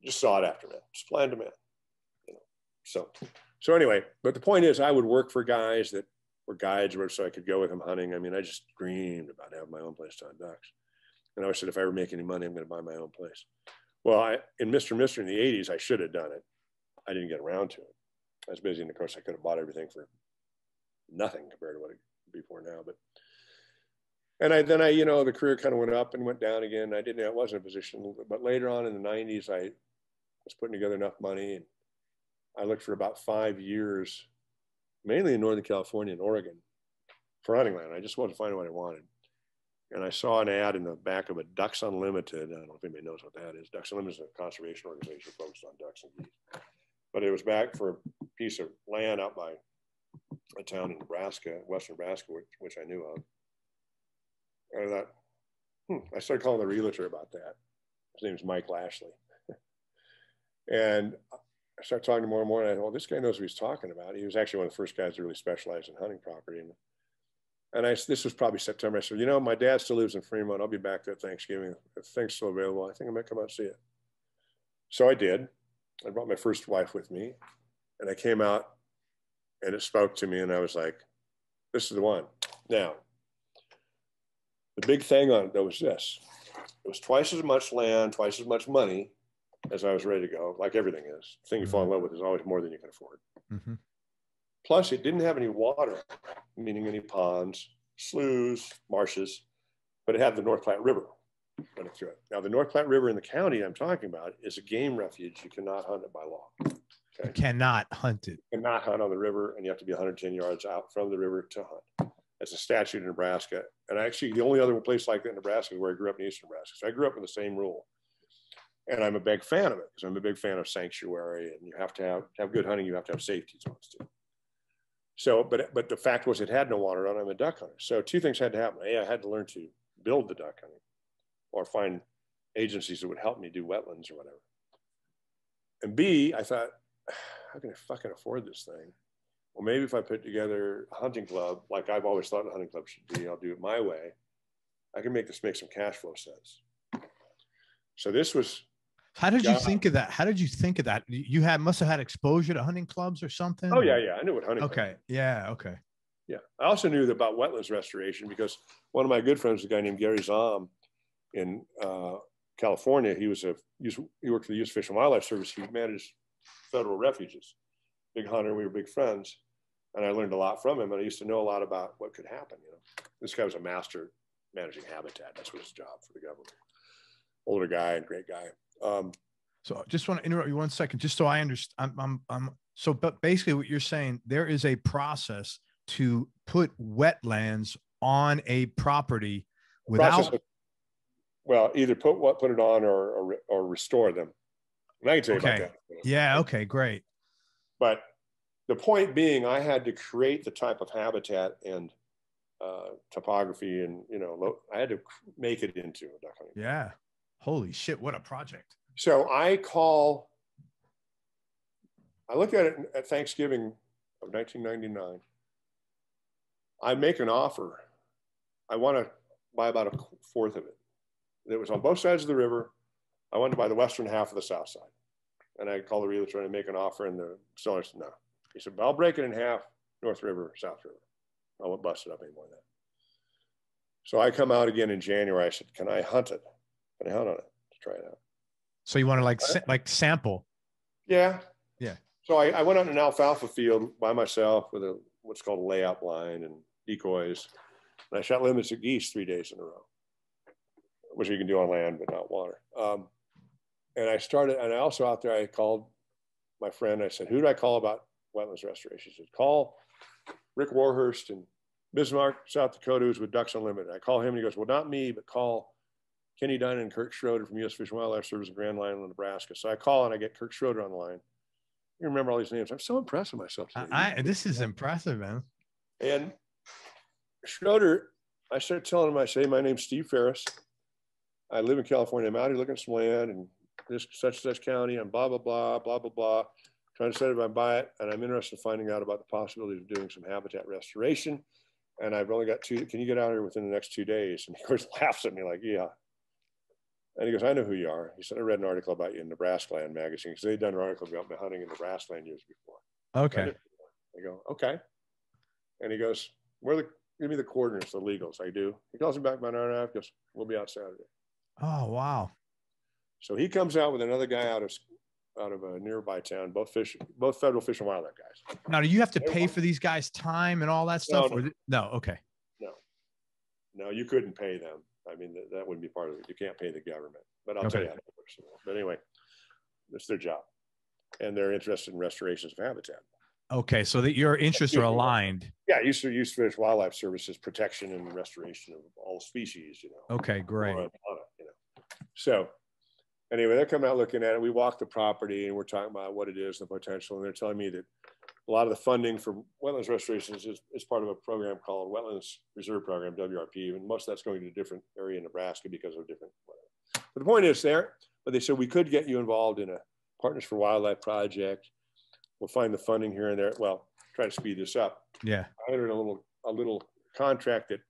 just saw it after, man. Just planned to man. You know, so, so anyway, but the point is, I would work for guys that were guides, so I could go with them hunting. I mean, I just dreamed about having my own place to hunt ducks. And I said, if I ever make any money, I'm going to buy my own place. Well, I, in Mr. Mister in the 80s, I should have done it. I didn't get around to it. I was busy, and of course, I could have bought everything for nothing compared to what it before now. But and I then I, you know, the career kind of went up and went down again. I didn't, I wasn't in a position, but later on in the 90s, I was putting together enough money, and I looked for about five years, mainly in Northern California and Oregon, for hunting land. I just wanted to find what I wanted and I saw an ad in the back of a Ducks Unlimited. I don't know if anybody knows what that is. Ducks Unlimited is a conservation organization focused on ducks and geese. But it was back for a piece of land out by a town in Nebraska, western Nebraska, which, which I knew of. And I thought, hmm, I started calling the realtor about that. His name is Mike Lashley. and I started talking to more and more, and I well, this guy knows what he's talking about. He was actually one of the first guys to really specialize in hunting property. And and I, this was probably September. I said, you know, my dad still lives in Fremont. I'll be back there Thanksgiving. If things still available, I think I might come out and see it. So I did. I brought my first wife with me and I came out and it spoke to me and I was like, this is the one. Now, the big thing on it though was this. It was twice as much land, twice as much money as I was ready to go, like everything is. The thing you fall in love with is always more than you can afford. Mm-hmm. Plus, it didn't have any water, meaning any ponds, sloughs, marshes, but it had the North Platte River running through it. Now, the North Platte River in the county I'm talking about is a game refuge. You cannot hunt it by law. Okay? You cannot hunt it. You cannot hunt on the river, and you have to be 110 yards out from the river to hunt. That's a statute in Nebraska. And actually, the only other place like that in Nebraska is where I grew up in Eastern Nebraska. So I grew up with the same rule. And I'm a big fan of it because I'm a big fan of sanctuary, and you have to have, have good hunting, you have to have safety zones too. So, but but the fact was, it had no water on. I'm a duck hunter. So two things had to happen. A, I had to learn to build the duck hunting, or find agencies that would help me do wetlands or whatever. And B, I thought, how can I fucking afford this thing? Well, maybe if I put together a hunting club, like I've always thought a hunting club should be, I'll do it my way. I can make this make some cash flow sense. So this was how did you think of that? How did you think of that? You had must have had exposure to hunting clubs or something. Oh yeah, yeah, I knew what hunting. Okay, yeah, okay. Yeah, I also knew about wetlands restoration because one of my good friends, a guy named Gary Zom, in uh, California, he was a he worked for the U.S. Fish and Wildlife Service. He managed federal refuges. Big hunter, we were big friends, and I learned a lot from him. And I used to know a lot about what could happen. You know, this guy was a master managing habitat. That's what his job for the government. Older guy and great guy. Um, so I just want to interrupt you one second, just so I understand. I'm, I'm, I'm, so, but basically what you're saying, there is a process to put wetlands on a property without. Well, either put what put it on or or, or restore them. And I can tell you Okay. about that. Yeah. Okay. Great. But the point being, I had to create the type of habitat and uh, topography, and you know, I had to make it into a duck hunting. Yeah. Holy shit! What a project. So I call. I look at it at Thanksgiving of 1999. I make an offer. I want to buy about a fourth of it. It was on both sides of the river. I wanted to buy the western half of the south side. And I called the realtor and make an offer, and the seller said no. He said, "I'll break it in half, North River, South River. I won't bust it up any more than that." So I come out again in January. I said, "Can I hunt it? Can I hunt on it to try it out?" So you want to like sa- like sample? Yeah. Yeah. So I, I went on an alfalfa field by myself with a what's called a layout blind and decoys. And I shot limits of geese three days in a row, which you can do on land, but not water. Um, and I started, and I also out there, I called my friend. I said, Who do I call about wetlands restoration? He said, Call Rick Warhurst in Bismarck, South Dakota, who's with Ducks Unlimited. I call him and he goes, Well, not me, but call Kenny Dunn and Kirk Schroeder from U.S. Fish and Wildlife Service in Grand Island, Nebraska. So I call and I get Kirk Schroeder on the line. You remember all these names. I'm so impressed with myself. today. I, this is impressive, man. And Schroeder, I start telling him, I say, my name's Steve Farris. I live in California. I'm out here looking at some land and this such such county and blah, blah, blah, blah, blah, blah. Trying to decide if I buy it. And I'm interested in finding out about the possibility of doing some habitat restoration. And I've only got two. Can you get out here within the next two days? And of course, laughs at me like, yeah. And he goes, I know who you are. He said, I read an article about you in Nebraska Land magazine because they'd done an article about me hunting in Nebraska Land years before. Okay. I go, okay. And he goes, where are the, give me the coordinates, the legals. I do. He calls me back about an hour and a half, goes, we'll be out Saturday. Oh wow. So he comes out with another guy out of, out of a nearby town, both fish, both federal fish and wildlife guys. Now, do you have to pay for these guys' time and all that stuff? no. or th- no. Okay. No, you couldn't pay them. I mean, that, that wouldn't be part of it. You can't pay the government, but I'll Okay. tell you how it works. But anyway, that's their job. And they're interested in restorations of habitat. Okay. So that your interests are aligned. Yeah, use to use fish wildlife services, protection and restoration of all species, you know. Okay. Great. flora and fauna, you know. So anyway, they're coming out looking at it. We walk the property and we're talking about what it is, the potential, and they're telling me that a lot of the funding for wetlands restorations is, is part of a program called Wetlands Reserve Program, WRP, and most of that's going to a different area in Nebraska because of different. Whatever. But the point is there, but they said we could get you involved in a Partners for Wildlife project. We'll find the funding here and there. Well, try to speed this up. Yeah. I entered a little a little contract that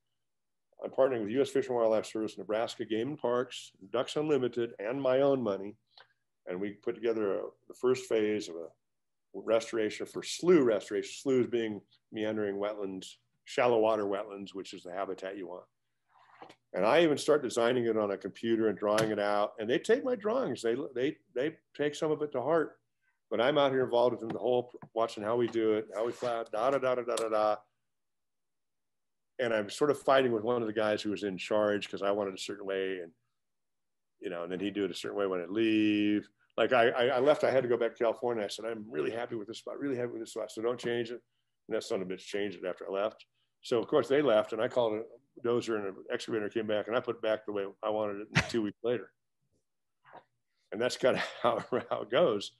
I'm partnering with U.S. Fish and Wildlife Service, Nebraska Game and Parks, Ducks Unlimited, and my own money, and we put together a, the first phase of a restoration for slough restoration. Sloughs being meandering wetlands, shallow water wetlands, which is the habitat you want. And I even start designing it on a computer and drawing it out. And they take my drawings. They they they take some of it to heart. But I'm out here involved in the whole, watching how we do it, how we flat, da da da da da da da. And I'm sort of fighting with one of the guys who was in charge because I wanted a certain way, and you know, and then he'd do it a certain way when I leave. Like I, I, left, I had to go back to California. I said, I'm really happy with this spot, really happy with this spot. So don't change it. And that son of a bitch changed it after I left. So of course they left, and I called a dozer and an excavator came back, and I put it back the way I wanted it. two weeks later, and that's kind of how, how it goes.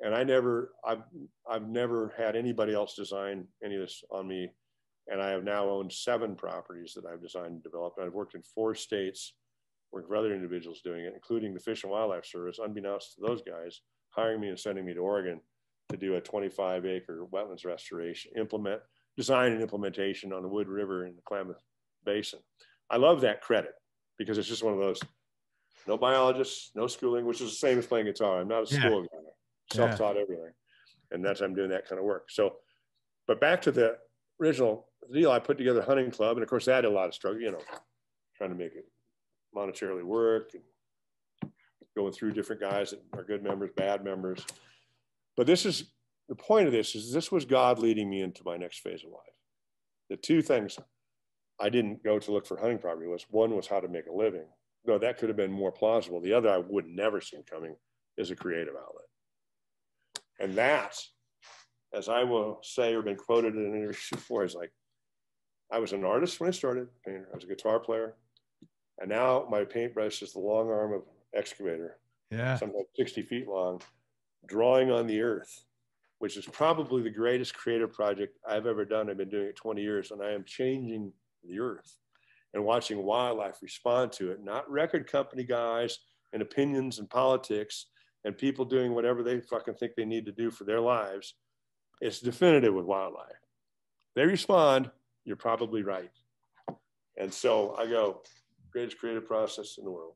And I never, I've, I've never had anybody else design any of this on me. And I have now owned seven properties that I've designed and developed. I've worked in four states, worked for other individuals doing it, including the Fish and Wildlife Service, unbeknownst to those guys, hiring me and sending me to Oregon to do a 25 acre wetlands restoration, implement, design and implementation on the Wood River in the Klamath Basin. I love that credit because it's just one of those no biologists, no schooling, which is the same as playing guitar. I'm not a Yeah. school guy, self taught everything. And that's I'm doing that kind of work. So, but back to the original deal, I put together a hunting club. And of course, that had a lot of struggle, you know, trying to make it monetarily work and going through different guys that are good members, bad members. But this is the point of this is this was God leading me into my next phase of life. The two things I didn't go to look for hunting property was one was how to make a living, though that could have been more plausible. The other I would never seen coming is a creative outlet. And that, as I will say or been quoted in an interview before, is like I was an artist when I started. I was a guitar player. And now my paintbrush is the long arm of excavator. Yeah. Sometimes 60 feet long, drawing on the earth, which is probably the greatest creative project I've ever done. I've been doing it 20 years and I am changing the earth and watching wildlife respond to it, not record company guys and opinions and politics and people doing whatever they fucking think they need to do for their lives. It's definitive with wildlife. They respond, you're probably right. And so I go, greatest creative process in the world.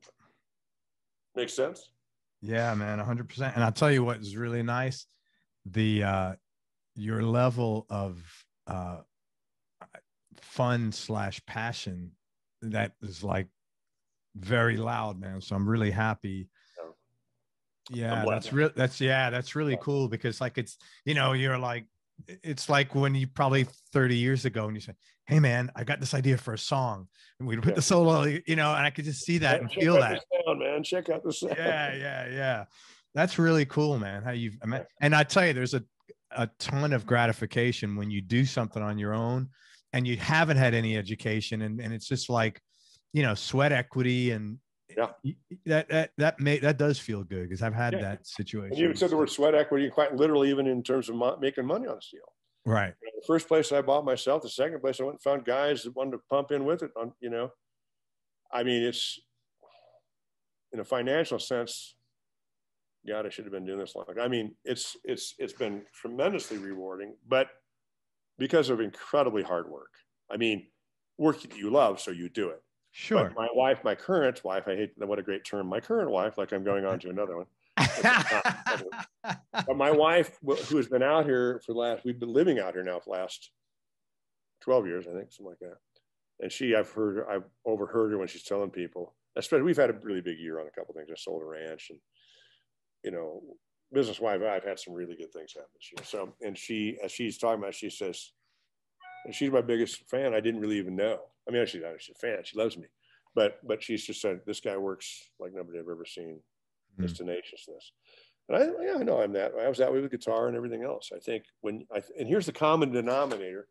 Makes sense? Yeah, man, 100%. And I'll tell you what is really nice the, uh, your level of, uh, fun slash passion that is like very loud, man. So I'm really happy. Yeah, that's real. That's yeah, that's really cool because like it's you know you're like it's like when you probably 30 years ago and you say, Hey man, I got this idea for a song. And we'd put yeah. the solo, you know, and I could just see that and feel that. Sound, man. Check out the sound. Yeah, yeah, yeah. That's really cool, man. How you've and I tell you, there's a, a ton of gratification when you do something on your own and you haven't had any education and, and it's just like you know sweat equity and yeah that that that may that does feel good because i've had yeah. that situation and you said the word sweat equity quite literally even in terms of mo- making money on steel right the first place i bought myself the second place i went and found guys that wanted to pump in with it on you know i mean it's in a financial sense god i should have been doing this long i mean it's it's it's been tremendously rewarding but because of incredibly hard work. I mean, work that you love, so you do it. Sure. But my wife, my current wife, I hate what a great term. My current wife, like I'm going on to another one. But my wife, who has been out here for the last, we've been living out here now for the last 12 years, I think, something like that. And she, I've heard, I've overheard her when she's telling people, especially we've had a really big year on a couple things. I sold a ranch and, you know, business wise, I've had some really good things happen this year. So, and she, as she's talking about, she says, and she's my biggest fan. I didn't really even know. I mean, she's, she's a fan. She loves me, but but she's just said this guy works like nobody I've ever seen. Mm-hmm. His tenaciousness. And I, yeah, I know I'm that. I was that way with guitar and everything else. I think when I and here's the common denominator.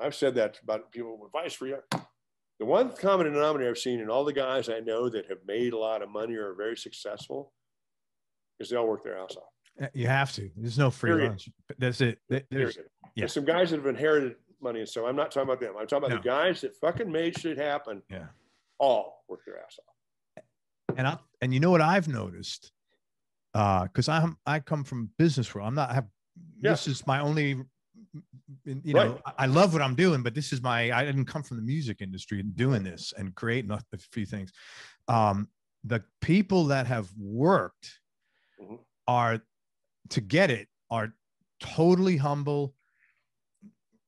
I've said that about people with advice for you. The one common denominator I've seen in all the guys I know that have made a lot of money or are very successful is they all work their ass off. Uh, you have to. There's no free Period. lunch. That's it. There's, yeah. There's some guys that have inherited money, and so I'm not talking about them. I'm talking about no. the guys that fucking made shit happen. Yeah. All work their ass off. And I and you know what I've noticed, because uh, I'm I come from business world. I'm not I have. Yeah. This is my only. You know, right. I love what I'm doing, but this is my. I didn't come from the music industry and doing this and creating a few things. Um, the people that have worked mm-hmm. are to get it are totally humble,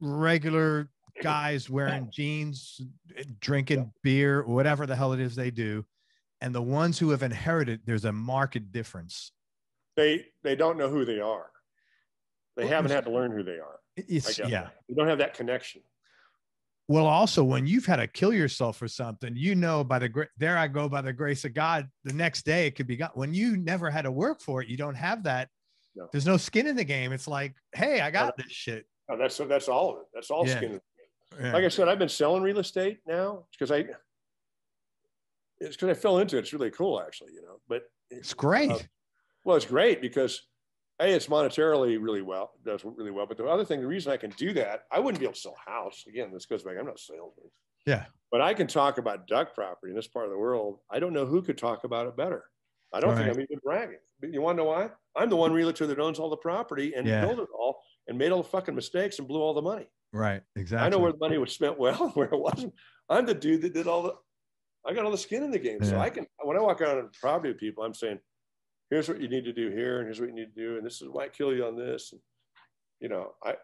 regular guys wearing jeans, drinking beer, whatever the hell it is they do. And the ones who have inherited, there's a marked difference. They they don't know who they are. They haven't had to learn who they are. It's yeah. You don't have that connection. Well, also when you've had to kill yourself for something, you know, by the there I go by the grace of God. The next day it could be gone. When you never had to work for it, you don't have that no. There's no skin in the game. It's like, hey, I got this shit. No, that's that's all of it. That's all yeah. skin in the game. Yeah. Like I said, I've been selling real estate now because I it's because I fell into it. It's really cool, actually, you know. But it's great. Uh, well, it's great because a it's monetarily really well does really well. But the other thing, the reason I can do that, I wouldn't be able to sell a house. Again, this goes back. I'm not a salesman. Yeah. But I can talk about duck property in this part of the world. I don't know who could talk about it better. I don't think I'm even bragging. But you want to know why? I'm the one realtor that owns all the property and yeah. built it all and made all the fucking mistakes and blew all the money. Right. Exactly. I know where the money was spent well where it wasn't. I'm the dude that did all the. I got all the skin in the game, yeah. so I can. When I walk out on property with people, I'm saying, "Here's what you need to do here, and here's what you need to do, and this is why I kill you on this." And, you know, I.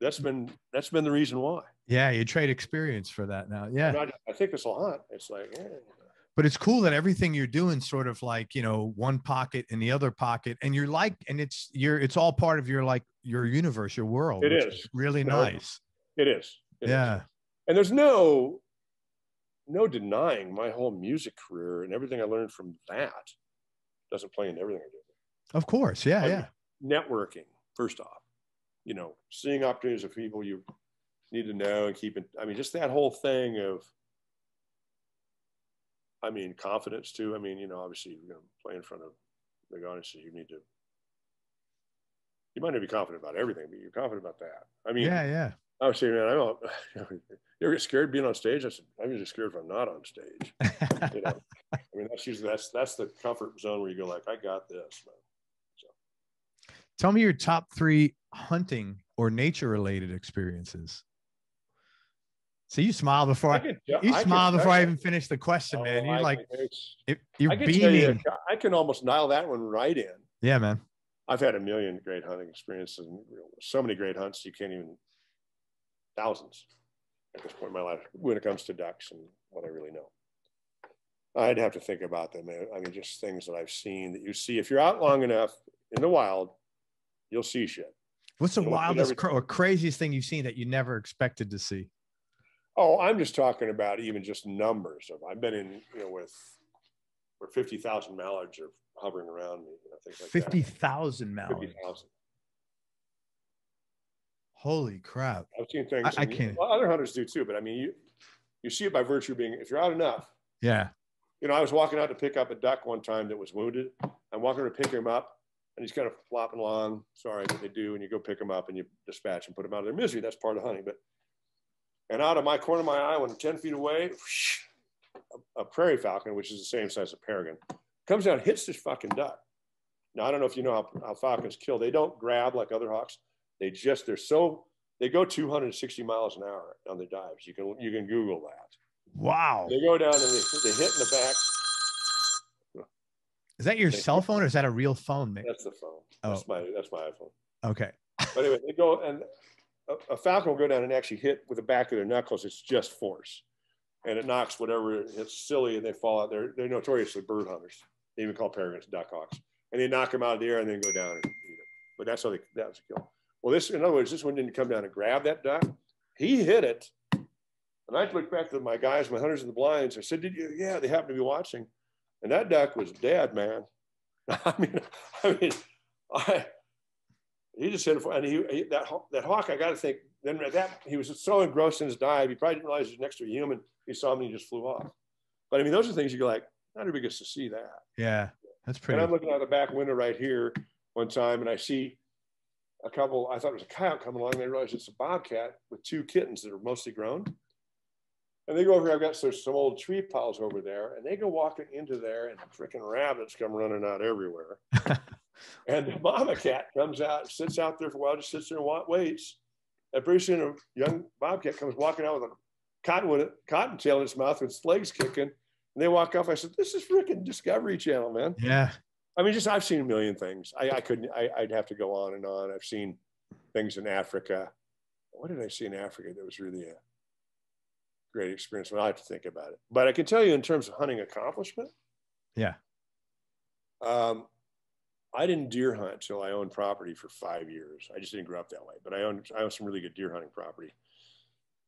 That's been that's been the reason why. Yeah, you trade experience for that now. Yeah, I, I, think it's a lot. It's like, yeah, but it's cool that everything you're doing sort of like you know one pocket and the other pocket and you're like and it's you're it's all part of your like your universe your world It is, is really nice it is it yeah is. and there's no no denying my whole music career and everything i learned from that doesn't play into everything i do of course yeah yeah networking first off you know seeing opportunities of people you need to know and keeping i mean just that whole thing of I mean, confidence too. I mean, you know, obviously you're going to play in front of big audiences. You need to, you might not be confident about everything, but you're confident about that. I mean, yeah, yeah. I was saying, man, I don't, you ever get scared being on stage? I said, I'm just scared if I'm not on stage. you know, I mean, that's usually, that's, that's the comfort zone where you go like, I got this. Man. So. Tell me your top three hunting or nature related experiences. So you smile before I, I you I smile can, before I, I, even finish the question, oh, man. You're like, you're beaming. You, I can almost dial that one right in. Yeah, man. I've had a million great hunting experiences and so many great hunts you can't even thousands at this point in my life when it comes to ducks and what I really know. I'd have to think about them. I mean, just things that I've seen that you see. If you're out long enough in the wild, you'll see shit. What's the wildest or craziest thing you've seen that you never expected to see? Oh, I'm just talking about even just numbers of. I've been in, you know, with where fifty thousand mallards are hovering around me. I think like fifty thousand mallards. Fifty thousand. Holy crap! I've seen things. I, I can't. Well, other hunters do too, but I mean, you you see it by virtue of being if you're out enough. Yeah. You know, I was walking out to pick up a duck one time that was wounded. I'm walking to pick him up, and he's kind of flopping along. Sorry, what they do, and you go pick him up and you dispatch and put him out of their misery. That's part of hunting, but and out of my corner of my eye, when 10 feet away, whoosh, a, a, prairie falcon, which is the same size as a peregrine, comes down, hits this fucking duck. Now, I don't know if you know how, how falcons kill. They don't grab like other hawks. They just, they're so, they go 260 miles an hour on the dives. You can, you can Google that. Wow. They go down and they, they hit in the back. Is that your cell phone or is that a real phone? Mick? That's the phone. Oh. That's oh. my, that's my iPhone. Okay. but anyway, they go and a, a, falcon will go down and actually hit with the back of their knuckles. It's just force. And it knocks whatever it's silly and they fall out. They're, they're notoriously bird hunters. They even call peregrines duck hawks. And they knock them out of the air and then go down and eat them. But that's how they, that was a kill. Well, this, in other words, this one didn't come down and grab that duck. He hit it. And I looked back to my guys, my hunters in the blinds. I said, Did you? Yeah, they happened to be watching. And that duck was dead, man. I mean, I mean, I, he just hit it, for, and he, he, that that hawk. I got to think. Then that, he was so engrossed in his dive, he probably didn't realize he was next to a human. He saw him and he just flew off. But I mean, those are things you go like, not everybody gets to see that. Yeah, that's pretty. And I'm looking out the back window right here one time, and I see a couple. I thought it was a coyote coming along. And I realized it's a bobcat with two kittens that are mostly grown. And they go over here. I've got some, some old tree piles over there, and they go walking into there, and freaking rabbits come running out everywhere. and the mama cat comes out, sits out there for a while, just sits there and waits. And pretty soon, a young bobcat comes walking out with a cottonwood cottontail in its mouth with its legs kicking. And they walk off. I said, "This is freaking Discovery Channel, man." Yeah. I mean, just I've seen a million things. I, I couldn't. I, I'd have to go on and on. I've seen things in Africa. What did I see in Africa that was really a great experience when I have to think about it. But I can tell you in terms of hunting accomplishment. Yeah. Um, I didn't deer hunt till I owned property for five years. I just didn't grow up that way, but I owned I owned some really good deer hunting property.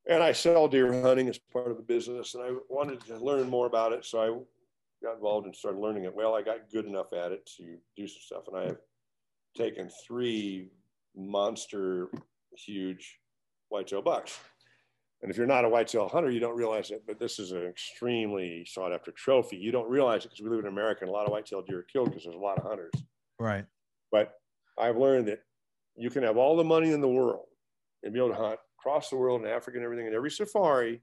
And I sell deer hunting as part of the business, and I wanted to learn more about it, so I got involved and started learning it. Well, I got good enough at it to do some stuff, and I have taken three monster, huge whitetail bucks and if you're not a whitetail hunter, you don't realize it, but this is an extremely sought after trophy. You don't realize it because we live in America and a lot of whitetail deer are killed because there's a lot of hunters. Right. But I've learned that you can have all the money in the world and be able to hunt across the world in Africa and everything in every safari.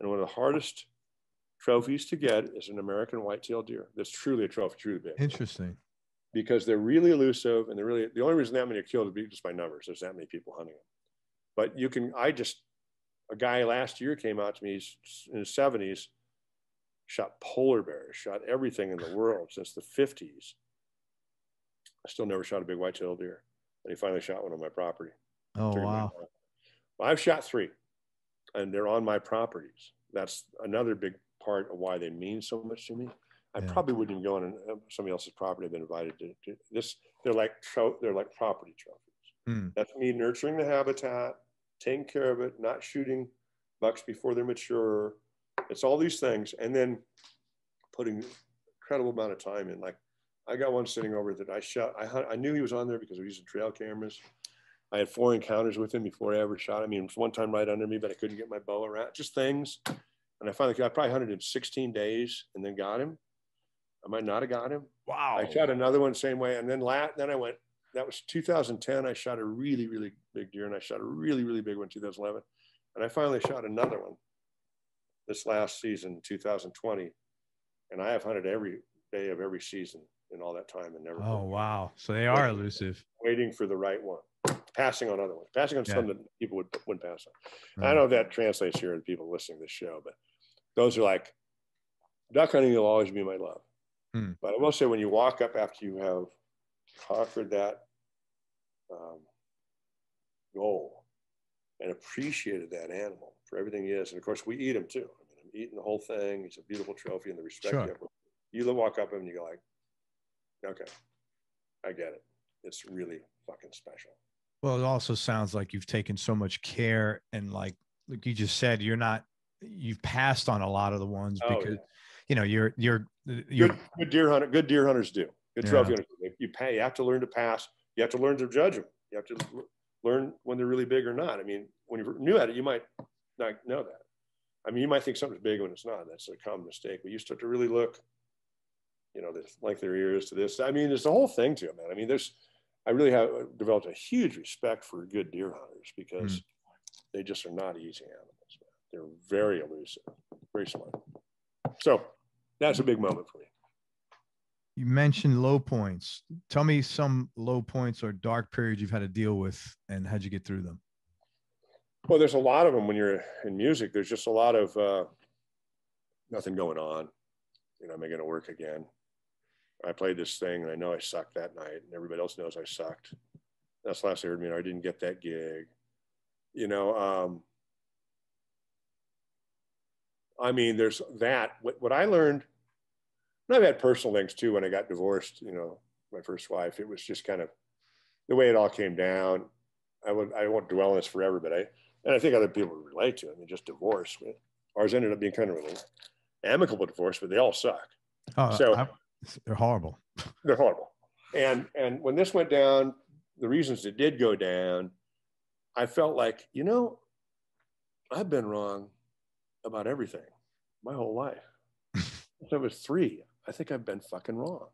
And one of the hardest trophies to get is an American white-tailed deer. That's truly a trophy, truly big. Interesting. Because they're really elusive and they're really the only reason that many are killed is just by numbers. There's that many people hunting them. But you can, I just a guy last year came out to me he's in his 70s, shot polar bears, shot everything in the world since the 50s. I still never shot a big white-tailed deer. And he finally shot one on my property. Oh, wow. Well, I've shot three, and they're on my properties. That's another big part of why they mean so much to me. I yeah. probably wouldn't even go on uh, somebody else's property. I've been invited to, to this. They're like they're like property trophies. Mm. That's me nurturing the habitat, taking care of it, not shooting bucks before they're mature. It's all these things. And then putting incredible amount of time in. Like I got one sitting over that I shot. I, I knew he was on there because I was using trail cameras. I had four encounters with him before I ever shot him. I mean, it was one time right under me, but I couldn't get my bow around. Just things. And I finally, I probably hunted him 16 days and then got him. I might not have got him. Wow. I shot another one same way. And then la- then I went, that was 2010. I shot a really, really big deer and I shot a really, really big one 2011. And I finally shot another one this last season, 2020. And I have hunted every day of every season in all that time and never. Oh, wow. So they are elusive. Waiting for the right one, passing on other ones, passing on yeah. some that people would, wouldn't pass on. I know that translates here to people listening to this show, but those are like duck hunting will always be my love. Hmm. But I will say, when you walk up after you have conquered that um, goal and appreciated that animal for everything he is, and of course we eat him too. I mean, I'm eating the whole thing. It's a beautiful trophy, and the respect sure. you have. You walk up him and you go like, okay, I get it. It's really fucking special. Well, it also sounds like you've taken so much care and like like you just said, you're not you've passed on a lot of the ones oh, because yeah. you know you're you're you're good, good, deer hunter good deer hunters do. Good trophy yeah. hunters you pay you have to learn to pass. You have to learn to judge them you have to learn when they're really big or not. I mean when you're new at it you might not know that. I mean you might think something's big when it's not. That's a common mistake but you start to really look you know the length of their ears to this. I mean there's the whole thing to it man. I mean there's i really have developed a huge respect for good deer hunters because mm. they just are not easy animals they're very elusive, very smart. So that's a big moment for me. You mentioned low points. Tell me some low points or dark periods you've had to deal with and how'd you get through them? Well, there's a lot of them when you're in music. There's just a lot of uh, nothing going on. You know, am I going to work again? I played this thing and I know I sucked that night, and everybody else knows I sucked. That's the last they heard me. I didn't get that gig. You know, um, I mean, there's that. What, what I learned, and I've had personal things too when I got divorced, you know, my first wife, it was just kind of the way it all came down. I would, I won't dwell on this forever, but I, and I think other people would relate to it. I mean, just divorce. Ours ended up being kind of an amicable divorce, but they all suck. Oh, so I, they're horrible. They're horrible. And, and when this went down, the reasons it did go down, I felt like, you know, I've been wrong about everything my whole life. Since I was three, I think I've been fucking wrong.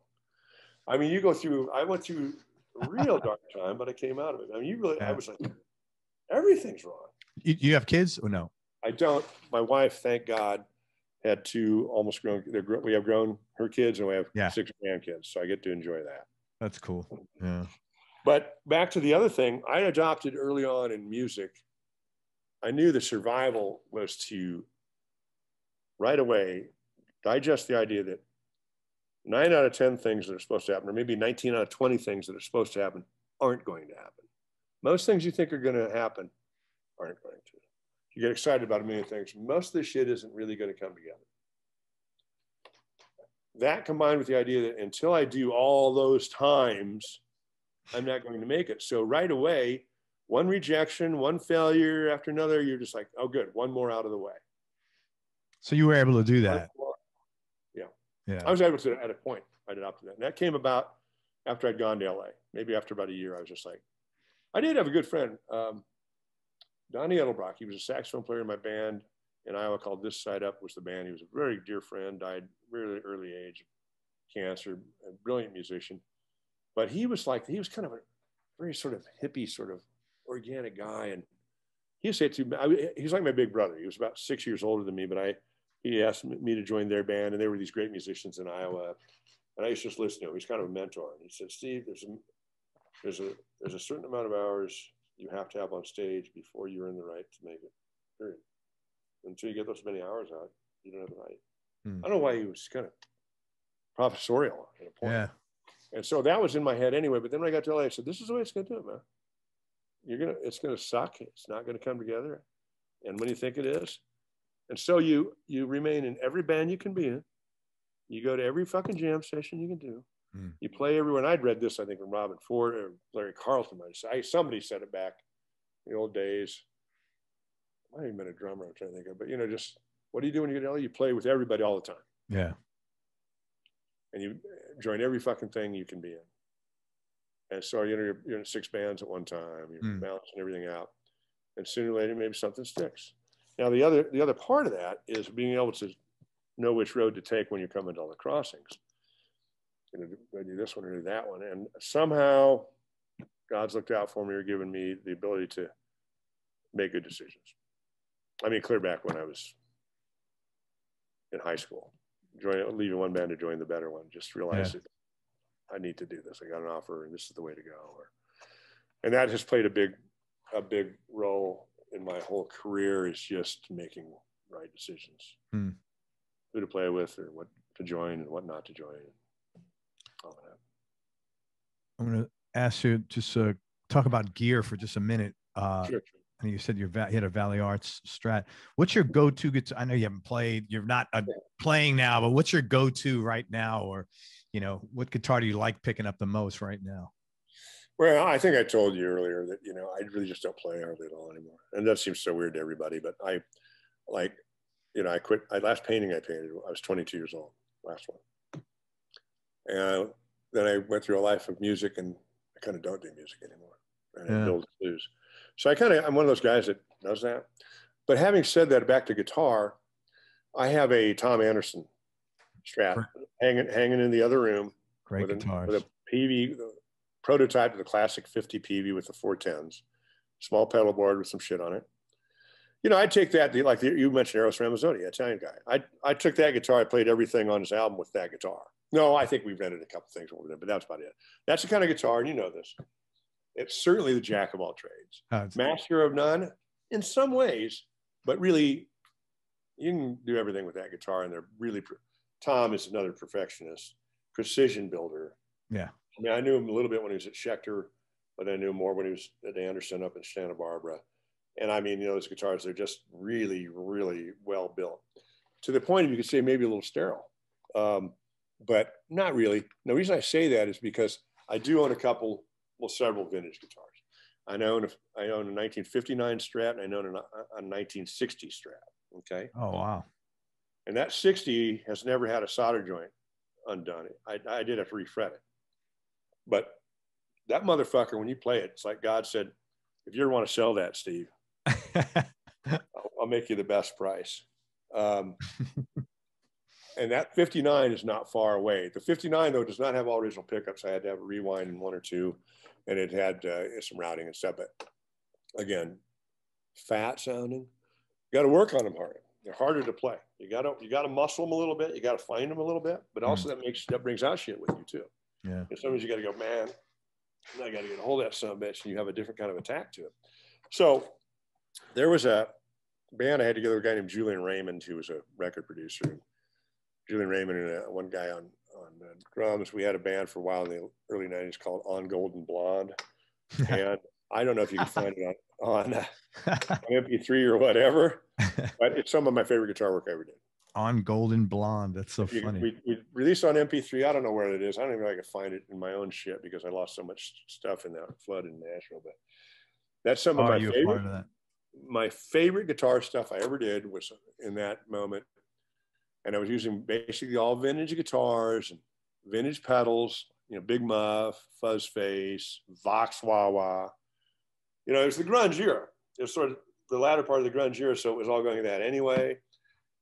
I mean, you go through, I went through a real dark time, but I came out of it. I mean, you really, yeah. I was like, everything's wrong. You, you have kids or no? I don't. My wife, thank God, had two almost grown. They're, we have grown her kids, and we have yeah. six grandkids, so I get to enjoy that. That's cool. Yeah. But back to the other thing, I adopted early on in music. I knew the survival was to right away digest the idea that nine out of 10 things that are supposed to happen, or maybe 19 out of 20 things that are supposed to happen, aren't going to happen. Most things you think are going to happen aren't going to. You get excited about a million things. Most of this shit isn't really going to come together. That combined with the idea that until I do all those times, I'm not going to make it. So right away, one rejection, one failure after another, you're just like, oh, good, one more out of the way. So you were able to do that. Yeah. Yeah. I was able to at a point I did adopted that. And that came about after I'd gone to LA. Maybe after about a year, I was just like, I did have a good friend, um, Donnie Edelbrock. He was a saxophone player in my band in Iowa called This Side Up was the band. He was a very dear friend, died really early age, cancer, a brilliant musician. But he was like, he was kind of a very sort of hippie, sort of organic guy. And he said to me, I, he was like my big brother. He was about six years older than me, but I, he asked me to join their band, and they were these great musicians in Iowa. And I used to just listen to him. He's kind of a mentor. And he said, Steve, there's a, there's a, there's a certain amount of hours you have to have on stage before you're in the right to make it. Period. Until you get those many hours out, you don't have the right. Hmm. I don't know why he was kind of professorial at a point. Yeah. And so that was in my head anyway. But then when I got to LA, I said, "This is the way it's going to do it, man. You're gonna, it's gonna suck. It's not gonna come together. And when you think it is, and so you you remain in every band you can be in. You go to every fucking jam session you can do. Mm. You play everywhere. And I'd read this, I think, from Robben Ford or Larry Carlton. I, somebody said it back in the old days. I might have been a drummer, I'm trying to think of, but you know, just what do you do when you get to LA? You play with everybody all the time. Yeah. And you join every fucking thing you can be in. And so you know you're, you're in six bands at one time. You're mm. balancing everything out, and sooner or later maybe something sticks. Now the other the other part of that is being able to know which road to take when you come into all the crossings. You know, do I do this one or do that one? And somehow God's looked out for me or given me the ability to make good decisions. I mean, clear back when I was in high school, join, leaving one band to join the better one, just realized yeah. that I need to do this. I got an offer and this is the way to go. Or, and that has played a big, a big role in my whole career is just making right decisions. Hmm. Who to play with or what to join and what not to join. All that. I'm going to ask you just uh, talk about gear for just a minute. Uh, sure, sure. And you said you had a Valley Arts Strat. What's your go-to guitar? I know you haven't played. You're not uh, playing now, but what's your go-to right now? Or, you know, what guitar do you like picking up the most right now? Well, I think I told you earlier that you know I really just don't play hardly at all anymore, and that seems so weird to everybody. But I, like, you know, I quit. I last painting I painted. I was 22 years old. Last one, and then I went through a life of music, and I kind of don't do music anymore. And yeah. I build blues. So I kind of I'm one of those guys that does that. But having said that, back to guitar, I have a Tom Anderson Strat hanging hanging in the other room. Great with guitars. A, with a Peavey prototype of the classic 50 Peavey with the 410s, small pedal board with some shit on it. You know, I take that like you mentioned, Eros Ramazzotti, Italian guy. I I took that guitar. I played everything on his album with that guitar. No, I think we rented a couple things over there, but that's about it. That's the kind of guitar, and you know this. It's certainly the jack of all trades, oh, master of none in some ways, but really, you can do everything with that guitar. And they're really, Tom is another perfectionist, precision builder. Yeah. I mean, I knew him a little bit when he was at Schecter, but I knew him more when he was at Anderson up in Santa Barbara. And I mean, you know, those guitars, they're just really, really well built to the point of you could say maybe a little sterile. Um, but not really. The reason I say that is because I do own a couple, well, several vintage guitars. I own a, I own a 1959 Strat and I own a, a 1960 Strat. Okay. Oh wow. And that 60 has never had a solder joint undone. I, I did have to refret it, but that motherfucker, when you play it, it's like God said, if you ever want to sell that, Steve, I'll, I'll, make you the best price. Um, and that 59 is not far away. The 59 though does not have all original pickups. I had to have a rewind in one or two, and it had uh, some routing and stuff. But again, fat sounding. You got to work on them harder. They're harder to play. You got to you got to muscle them a little bit. You got to find them a little bit. But also mm. that makes that brings out shit with you too. Yeah. And sometimes you got to go, man. I got to get a hold of that son of a bitch, and you have a different kind of attack to it. So there was a band I had together, a guy named Julian Raymond, who was a record producer. Julian Raymond and uh, one guy on on uh, drums. We had a band for a while in the early '90s called On Golden Blonde, and I don't know if you can find it on on, uh, on MP3 or whatever, but it's some of my favorite guitar work I ever did. On Golden Blonde, that's so funny. We, we, released on MP3. I don't know where it is. I don't even know if I can find it in my own shit because I lost so much stuff in that flood in Nashville. But that's some of oh, my favorite. Of My favorite guitar stuff I ever did was in that moment and I was using basically all vintage guitars and vintage pedals, you know, Big Muff, Fuzz Face, Vox Wah Wah. You know, it was the grunge era. It was sort of the latter part of the grunge era, so it was all going to that anyway.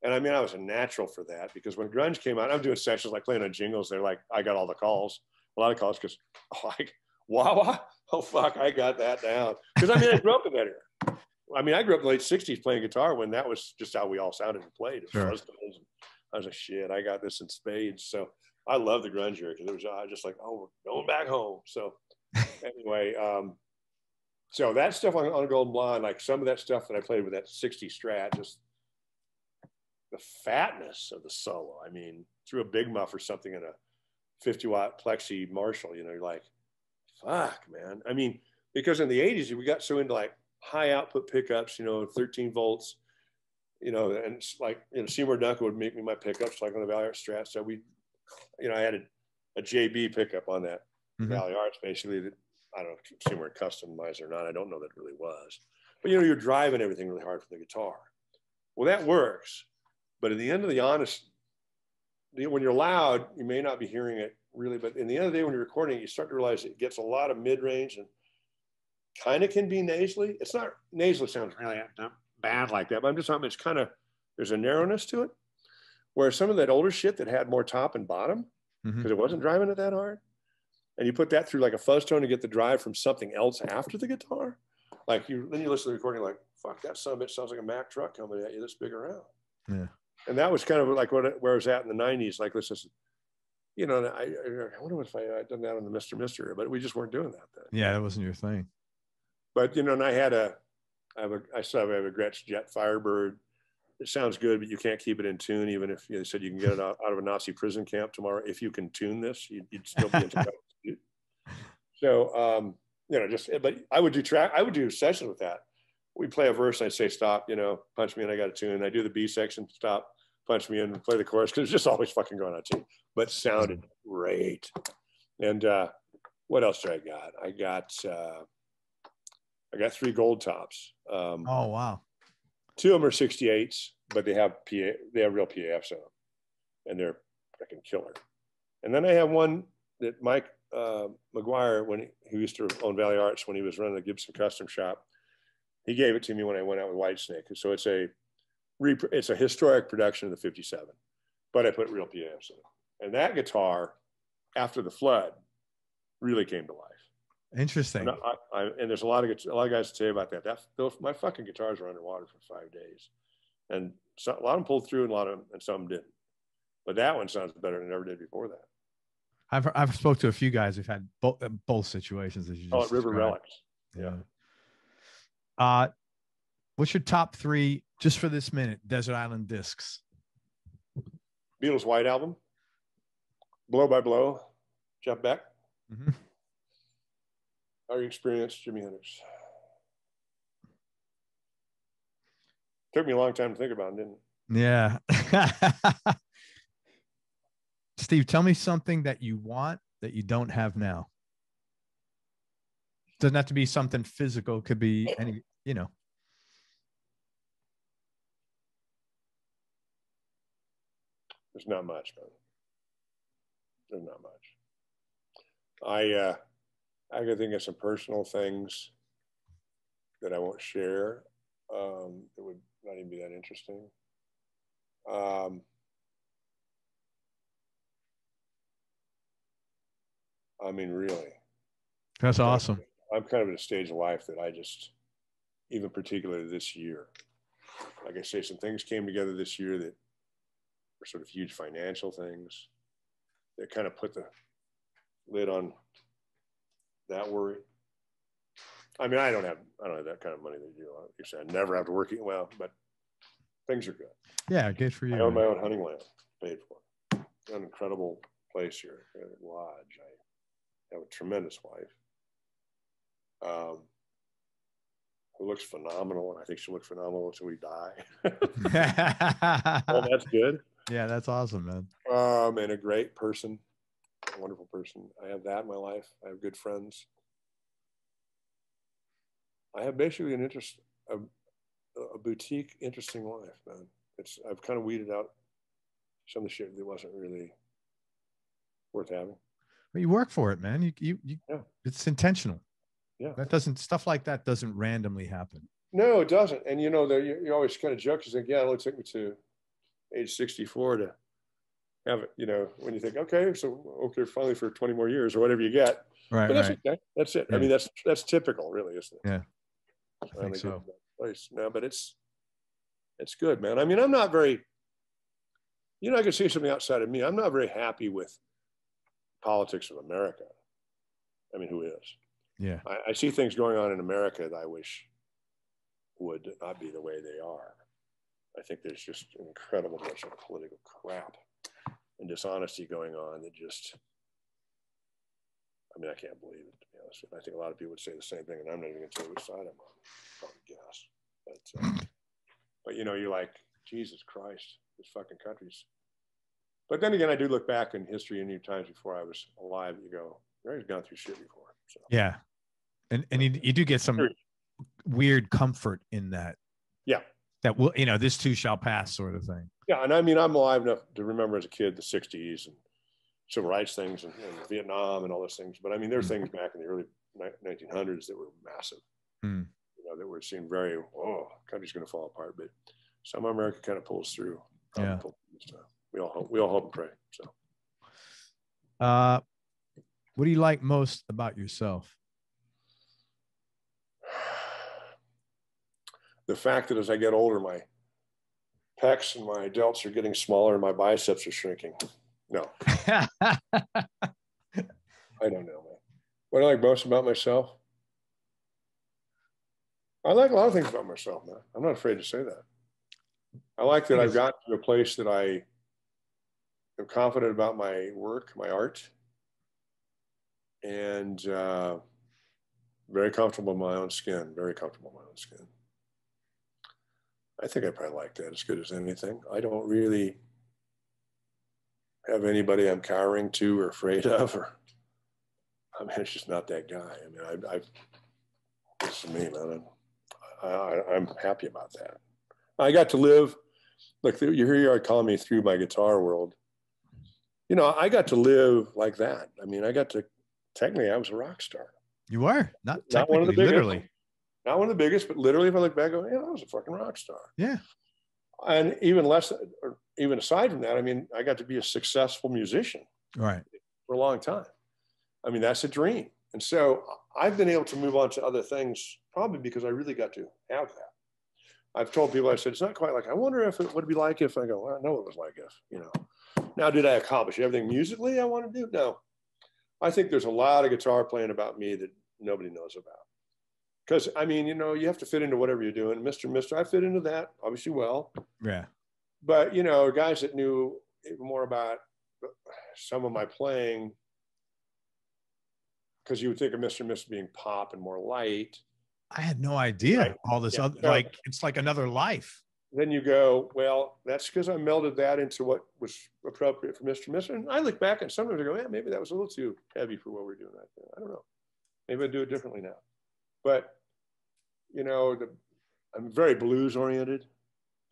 And I mean, I was a natural for that because when grunge came out, I'm doing sessions like playing on jingles. They're like, I got all the calls, a lot of calls because, oh, like, wah wah, oh fuck, I got that down. Because I mean, I grew up in that era. I mean, I grew up in the late '60s playing guitar when that was just how we all sounded and played. Sure. I was like, shit, I got this in spades. So I love the grunge era because it was uh, just like, oh, we're going back home. So anyway, um, so that stuff on, on Golden Blonde, like some of that stuff that I played with that 60 Strat, just the fatness of the solo. I mean, through a big muff or something in a 50 watt plexi Marshall, you know, you're like, fuck, man. I mean, because in the 80s, we got so into like high output pickups, you know, 13 volts, you know, and it's like, you know, Seymour Duncan would make me my pickups like on the Valley Arts Strat. So we, you know, I had a, a JB pickup on that mm-hmm. Valley Arts basically that I don't know if Seymour customized or not. I don't know that it really was. But, you know, you're driving everything really hard for the guitar. Well, that works. But at the end of the honest, when you're loud, you may not be hearing it really. But in the end of the day, when you're recording, you start to realize it gets a lot of mid range and kind of can be nasally. It's not nasally sounds really bad like that, but I'm just talking. It's kind of there's a narrowness to it. Where some of that older shit that had more top and bottom because mm-hmm. it wasn't driving it that hard, and you put that through like a fuzz tone to get the drive from something else after the guitar, like you then you listen to the recording like fuck that son of a bitch sounds like a Mack truck coming at you this big around. Yeah. And that was kind of like what, where I was at in the 90s. Like, let's just, you know, I, I wonder if I had done that on the Mr. Mister, but we just weren't doing that then. Yeah, that wasn't your thing. But, you know, and I had a, I have a, I still have a Gretsch Jet Firebird. It sounds good, but you can't keep it in tune. Even if you said you can get it out, out of a Nazi prison camp tomorrow, if you can tune this, you'd, you'd still be in So, um, you know, just, but I would do track, I would do sessions with that. We play a verse and I'd say, stop, you know, punch me and I got a tune. I do the B section, stop, punch me in and play the chorus because it's just always fucking going on too. But sounded great. And uh, what else do I got? I got uh, I got three gold tops. Um, oh wow! Two of them are 68s, but they have PA, they have real PAFs on them, and they're fucking killer. And then I have one that Mike uh, McGuire, when he, who used to own Valley Arts, when he was running the Gibson Custom Shop, he gave it to me when I went out with Whitesnake. So it's a it's a historic production of the 57, but I put real pianos in it. And that guitar, after the flood, really came to life. Interesting. And, I, I, and there's a lot of a lot of guys to say about that. That those, my fucking guitars were underwater for five days, and so, a lot of them pulled through, and a lot of them, and some didn't. But that one sounds better than it ever did before that. I've I've spoke to a few guys who've had both both situations as you. Oh, River Relics. Yeah. Yeah. Uh, what's your top three just for this minute, Desert Island Discs. Beatles White Album, Blow by Blow, Jeff Beck. Mm-hmm. Are You Experienced, Jimi Hendrix. Took me a long time to think about, it, didn't it? Yeah. Steve, tell me something that you want that you don't have now. Doesn't have to be something physical, could be any, you know. There's not much, man. There's not much. I uh, I can think of some personal things that I won't share. Um, that would not even be that interesting. Um, I mean, really. That's awesome. I'm kind of at a stage of life that I just, even particularly this year, like I say, some things came together this year that were sort of huge financial things that kind of put the lid on that worry. I mean, I don't have I don't have that kind of money that you do. You say I never have to work it well, but things are good. Yeah, good for you. I own my own hunting land, paid for. An incredible place here, lodge. I have a tremendous wife. Um, who looks phenomenal, and I think she'll look phenomenal until we die. well, that's good. Yeah, that's awesome, man. Um, and a great person, a wonderful person. I have that in my life. I have good friends. I have basically an interest, a, a boutique, interesting life, man. It's I've kind of weeded out some of the shit that wasn't really worth having. But you work for it, man. You you, you yeah. it's intentional. Yeah. That doesn't stuff like that doesn't randomly happen. No, it doesn't. And you know, you, you always kind of joke because like, yeah, it only took me to age 64 to have it, you know, when you think, okay, so okay, finally for 20 more years or whatever you get. Right. But that's right. okay. That's it. Yeah. I mean, that's that's typical, really, isn't it? Yeah. I think so. Place. No, but it's it's good, man. I mean, I'm not very, you know, I can see something outside of me. I'm not very happy with politics of America. I mean, who is? Yeah. I, I see things going on in America that I wish would not be the way they are. I think there's just an incredible bunch of political crap and dishonesty going on that just, I mean, I can't believe it, to be honest. I think a lot of people would say the same thing, and I'm not even going to tell you which side I'm on. Probably guess. But, uh, but you know, you're like, Jesus Christ, this fucking country's. But then again, I do look back in history and new times before I was alive. You go, Mary's gone through shit before. So. Yeah, and and you, you do get some weird comfort in that. Yeah, that will you know this too shall pass sort of thing yeah and i mean i'm alive enough to remember as a kid the 60s and civil rights things and, and vietnam and all those things but i mean there's mm. things back in the early 1900s that were massive mm. you know that were seemed very, oh, country's going to fall apart. But somehow America kind of pulls through. Yeah. We all hope, we all hope and pray. So, uh, what do you like most about yourself? The fact that as I get older, my pecs and my delts are getting smaller and my biceps are shrinking. No. I don't know, man. What I like most about myself? I like a lot of things about myself, man. I'm not afraid to say that. I like that I've gotten to a place that I am confident about my work, my art, and uh, very comfortable in my own skin. Very comfortable in my own skin. I think I probably like that as good as anything. I don't really have anybody I'm cowering to or afraid of, or I mean, it's just not that guy. I mean, I, I this is me, man. I'm, I, am happy about that. I got to live, like you hear you are calling me through my guitar world. You know, I got to live like that. I mean, I got to, technically, I was a rock star. You are not, not one of the biggest, literally. Not one of the biggest, but literally, if I look back, I go, yeah, I was a fucking rock star. Yeah. And even less, or even aside from that, I mean, I got to be a successful musician. Right. For a long time. I mean, that's a dream. And so I've been able to move on to other things probably because I really got to have that. I've told people, I said, it's not quite like, I wonder if it would be like if I go, well, I know it was like if, you know. Now, did I accomplish everything musically I want to do? No. I think there's a lot of guitar playing about me that nobody knows about. Because, I mean, you know, you have to fit into whatever you're doing. Mr. Mister, I fit into that obviously well. Yeah. But, you know, guys that knew more about some of my playing because you would think of Mr. Mister being pop and more light. I had no idea right. all this yeah. other so, like it's like another life. Then you go, well, that's because I melded that into what was appropriate for Mr. Mister. And I look back and sometimes I go, yeah, maybe that was a little too heavy for what we're doing right there. I don't know. Maybe I'd do it differently now. But you know, the, I'm very blues oriented,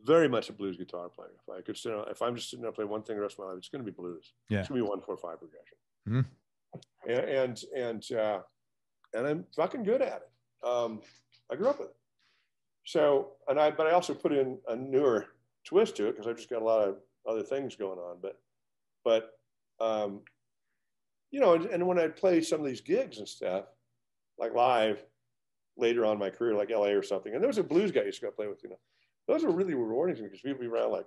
very much a blues guitar player. If I could sit, on, if I'm just sitting there playing one thing the rest of my life, it's going to be blues. Yeah, it's going to be one four five progression. Mm-hmm and and and, uh, and I'm fucking good at it. Um, I grew up with it. So, and I, but I also put in a newer twist to it because I've just got a lot of other things going on. But, but, um, you know, and, and when I play some of these gigs and stuff, like live later on in my career, like LA or something, and there was a blues guy I used to go play with, you know, those are really rewarding to me because people be around like,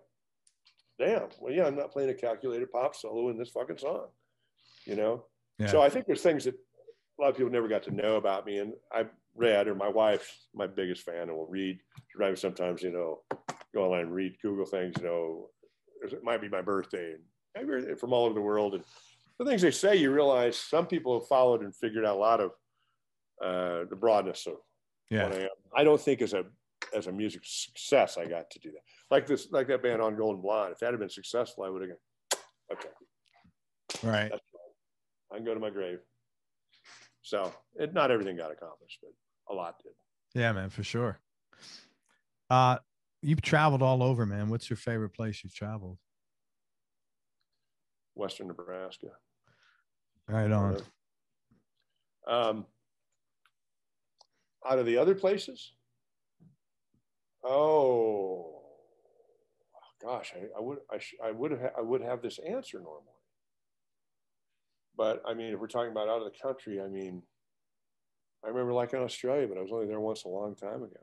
damn, well, yeah, I'm not playing a calculated pop solo in this fucking song, you know? Yeah. So I think there's things that a lot of people never got to know about me. And I read, or my wife's my biggest fan and will read. She sometimes, you know, go online and read, Google things, you know, it might be my birthday and from all over the world. And the things they say, you realize some people have followed and figured out a lot of uh, the broadness of yeah. what I am. I don't think as a as a music success, I got to do that. Like this, like that band on Golden Blonde. If that had been successful, I would have gone, okay. Right. That's I can go to my grave. So it, not everything got accomplished, but a lot did. Yeah, man, for sure. Uh, you've traveled all over, man. What's your favorite place you've traveled? Western Nebraska. Right on. Um, out of the other places, oh gosh, I, I would I, sh- I would have I would have this answer normally. But I mean, if we're talking about out of the country, I mean, I remember like in Australia, but I was only there once a long time ago.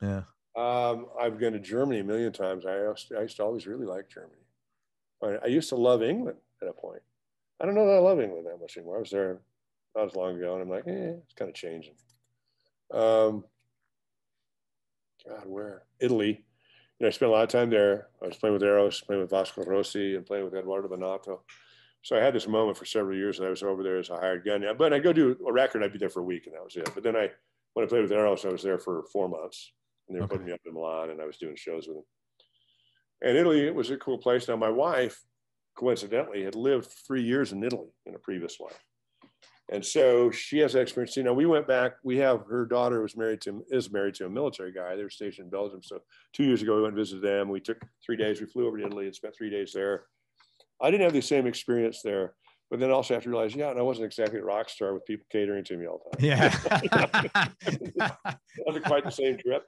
Yeah. Um, I've been to Germany a million times. I, I used to always really like Germany. I, I, used to love England at a point. I don't know that I love England that much anymore. I was there not as long ago, and I'm like, eh, it's kind of changing. Um, God, where? Italy. You know, I spent a lot of time there. I was playing with Eros, playing with Vasco Rossi, and playing with Edoardo Bennato. So I had this moment for several years that I was over there as a hired gun. But I go do a record, I'd be there for a week and that was it. But then I, when I played with Eros, I was there for four months and they were okay. putting me up in Milan and I was doing shows with them. And Italy, it was a cool place. Now my wife, coincidentally, had lived three years in Italy in a previous life. And so she has experience. You know, we went back. We have her daughter was married to is married to a military guy. They were stationed in Belgium. So two years ago, we went and visited them. We took three days. We flew over to Italy and spent three days there. I didn't have the same experience there, but then also have to realize, yeah, and I wasn't exactly a rock star with people catering to me all the time. Yeah. it wasn't quite the same trip.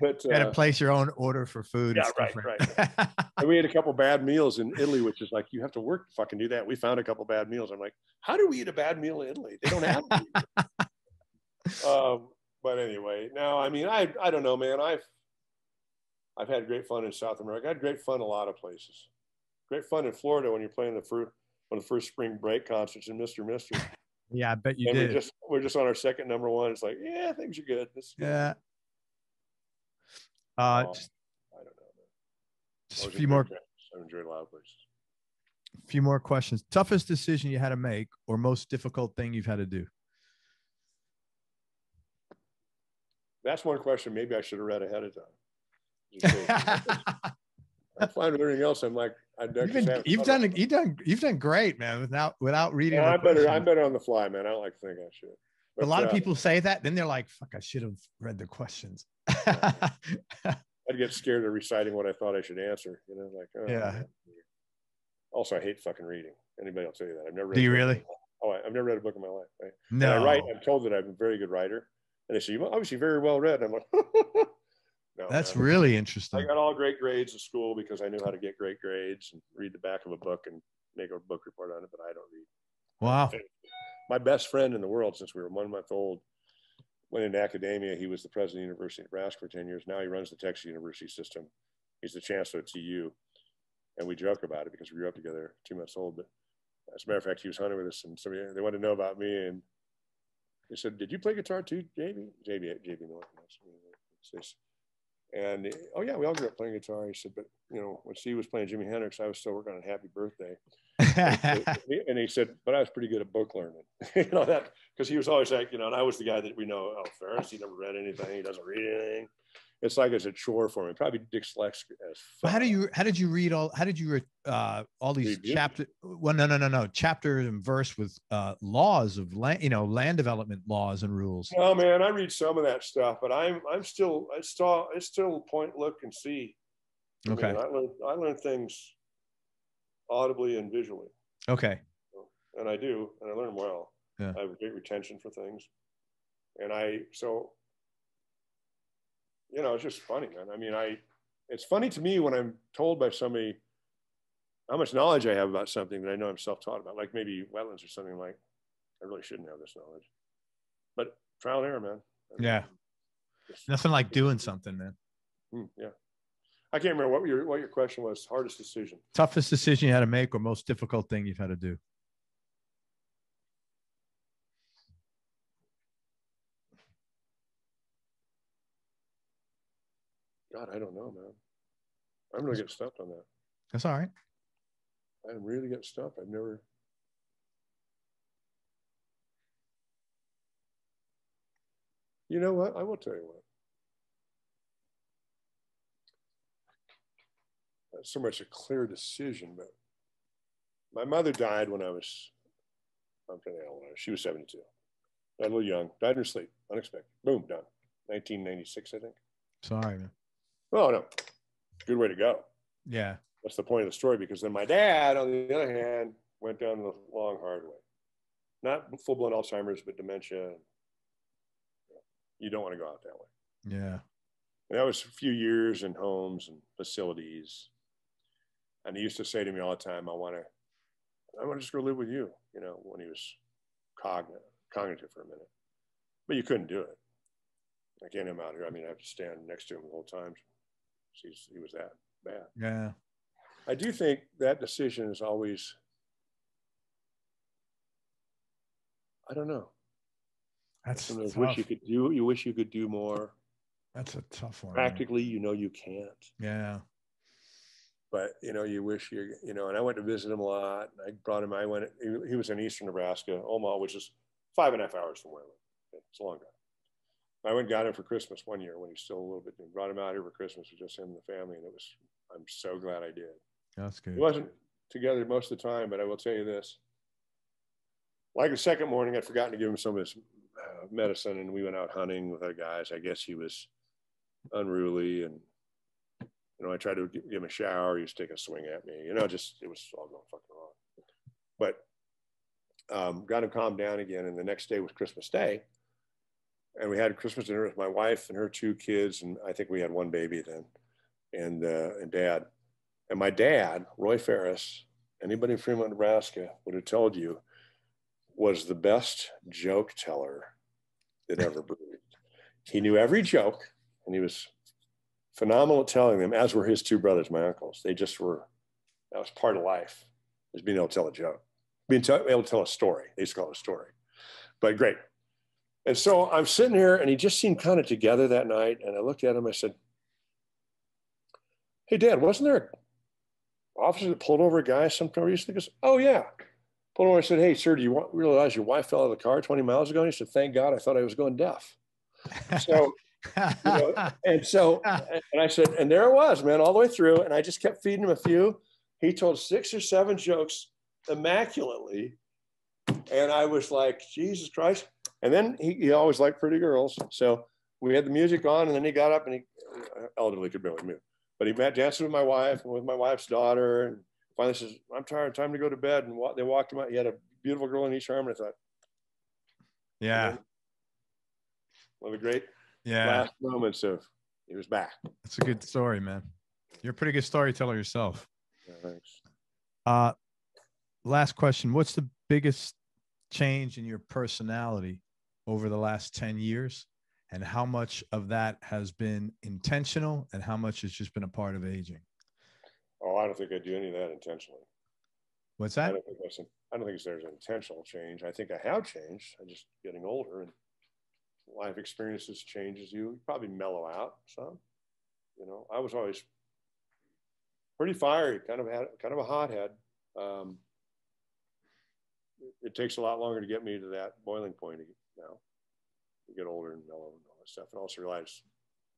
But you had to uh, place your own order for food. Yeah, stuff, right, and we had a couple bad meals in Italy, which is like you have to work to fucking do that. We found a couple bad meals. I'm like, how do we eat a bad meal in Italy? They don't have. um, but anyway, now I mean, I I don't know, man. I've I've had great fun in South America. I had great fun a lot of places. Great fun in Florida when you're playing the first one of the first spring break concerts in Mister Mister. yeah, I bet you and did. we're just we're just on our second number one. It's like, yeah, things are good. This is good. yeah. Uh, Oh, just, I don't know. Just a few more. I've enjoyed a lot of places. few more questions. Toughest decision you had to make, or most difficult thing you've had to do? That's one question. Maybe I should have read ahead of time. I find everything else. I'm like, I you've, been, you've done you've done you've done great, man. Without without reading. Yeah, I'm better. I'm better on the fly, man. I don't like to think I should. A But, lot of uh, people say that, then they're like, "Fuck, I should have read the questions." I'd get scared of reciting what I thought I should answer. You know, like oh, Yeah. man. Also, I hate fucking reading. Anybody will tell you that. I've never. Read Do you really? Oh, I- I've never read a book in my life. I, no, And I write. I'm told that I'm a very good writer, and they say you're obviously very well read. I'm like, no, that's man. really interesting. I got all great grades in school because I knew how to get great grades and read the back of a book and make a book report on it, but I don't read. Wow. My best friend in the world since we were one month old went into academia. He was the president of the University of Nebraska for 10 years. Now he runs the Texas University system. He's the chancellor at TU. And we joke about it because we grew up together, two months old. But as a matter of fact, he was hunting with us and somebody, they wanted to know about me. And they said, Did you play guitar too, JB? JB, JB Norton. And oh yeah, we all grew up playing guitar. He said, but you know, when Steve was playing Jimi Hendrix, I was still working on Happy Birthday. and he said, but I was pretty good at book learning. you know that because he was always like, you know, and I was the guy that we know, oh, Farris, he never read anything, he doesn't read anything. It's like it's a chore for me. Probably dyslexic as But how do you how did you read all how did you uh all these chapters? well no no no no chapter and verse with uh laws of land you know land development laws and rules Oh man, I read some of that stuff, but I'm I'm still I still I still point, look, and see. I mean, okay I learn I learn things audibly and visually. okay and I do, and I learn well. Yeah. I have great retention for things, and I so you know it's just funny, man. I mean, I it's funny to me when I'm told by somebody how much knowledge I have about something that I know I'm self-taught about, like maybe wetlands or something. Like I really shouldn't have this knowledge, but trial and error, man. I mean, Yeah. nothing like doing something man Hmm, yeah. I can't remember what your what your question was. Hardest decision. toughest decision you had to make or most difficult thing you've had to do God, I don't know, man. I'm gonna get stumped on that. that's all right I'm really getting stumped. I've never. You know what? I will tell you what. Not so much a clear decision, but my mother died when I was, I'm trying to know, she was 72. Died a little young, died in her sleep, unexpected. Boom, done. 1996, I think. sorry man Oh, no. Good way to go. yeah That's the point of the story because then my dad, on the other hand, went down the long, hard way. Not full blown Alzheimer's, but dementia. You don't want to go out that way. yeah And that was a few years in homes and facilities. And he used to say to me all the time, I want to, I want to just go live with you, you know, when he was cognitive, cognitive for a minute. But you couldn't do it. I can't him out here. I mean, I have to stand next to him the whole time. He's, he was that bad. yeah I do think that decision is always, I don't know. that's Sometimes tough. wish you could do, you wish you could do more. that's a tough one. Practically, you know, you can't. yeah But you know, you wish you, you know. And I went to visit him a lot. I brought him. I went. He, he was in eastern Nebraska, Omaha, which is five and a half hours from where I live. It's a long drive. I went and got him for Christmas one year when he's still a little bit. new. Brought him out here for Christmas with just him and the family, and it was. I'm so glad I did. that's good He wasn't together most of the time, but I will tell you this. Like the second morning, I'd forgotten to give him some of his uh, medicine, and we went out hunting with other guys. I guess he was unruly, and you know, I tried to give him a shower. He was taking a swing at me. You know, just it was all going fucking wrong. But um, got him calmed down again. And the next day was Christmas Day. And we had Christmas dinner with my wife and her two kids. And I think we had one baby then and, uh, and dad. And my dad, Roy Farris, anybody in Fremont, Nebraska would have told you was the best joke teller that ever breathed. He knew every joke and he was phenomenal at telling them, as were his two brothers, my uncles. They just were, that was part of life, is being able to tell a joke, being able to tell a story. They used to call it a story, but great. And so I'm sitting here and he just seemed kind of together that night. And I looked at him, I said, Hey, Dad, wasn't there an officer that pulled over a guy sometime recently? He goes, Oh, yeah. Pulled over. I said, Hey, sir, do you realize your wife fell out of the car 20 miles ago? And he said, Thank God, I thought I was going deaf. So you know, and so, and I said, and there it was, man, all the way through. And I just kept feeding him a few. He told six or seven jokes immaculately. And I was like, Jesus Christ. And then he, he always liked pretty girls. So we had the music on, and then he got up and he elderly could barely move. But he met dancing with my wife and with my wife's daughter. And finally says, I'm tired, time to go to bed. And they walked him out. He had a beautiful girl in each arm. And I thought, yeah. One of the great yeah. last moments of he was back. That's a good story, man. You're a pretty good storyteller yourself. Yeah, thanks. Uh, last question: What's the biggest change in your personality over the last ten years, and how much of that has been intentional, and how much has just been a part of aging? Oh, I don't think I do any of that intentionally. What's that? I don't think, that's, I don't think there's an intentional change. I think I have changed. I'm just getting older and life experiences changes you. You probably mellow out some. You know, I was always pretty fiery, kind of had kind of a hothead. Um, it, it takes a lot longer to get me to that boiling point now. You get older and mellow and all that stuff, and also realize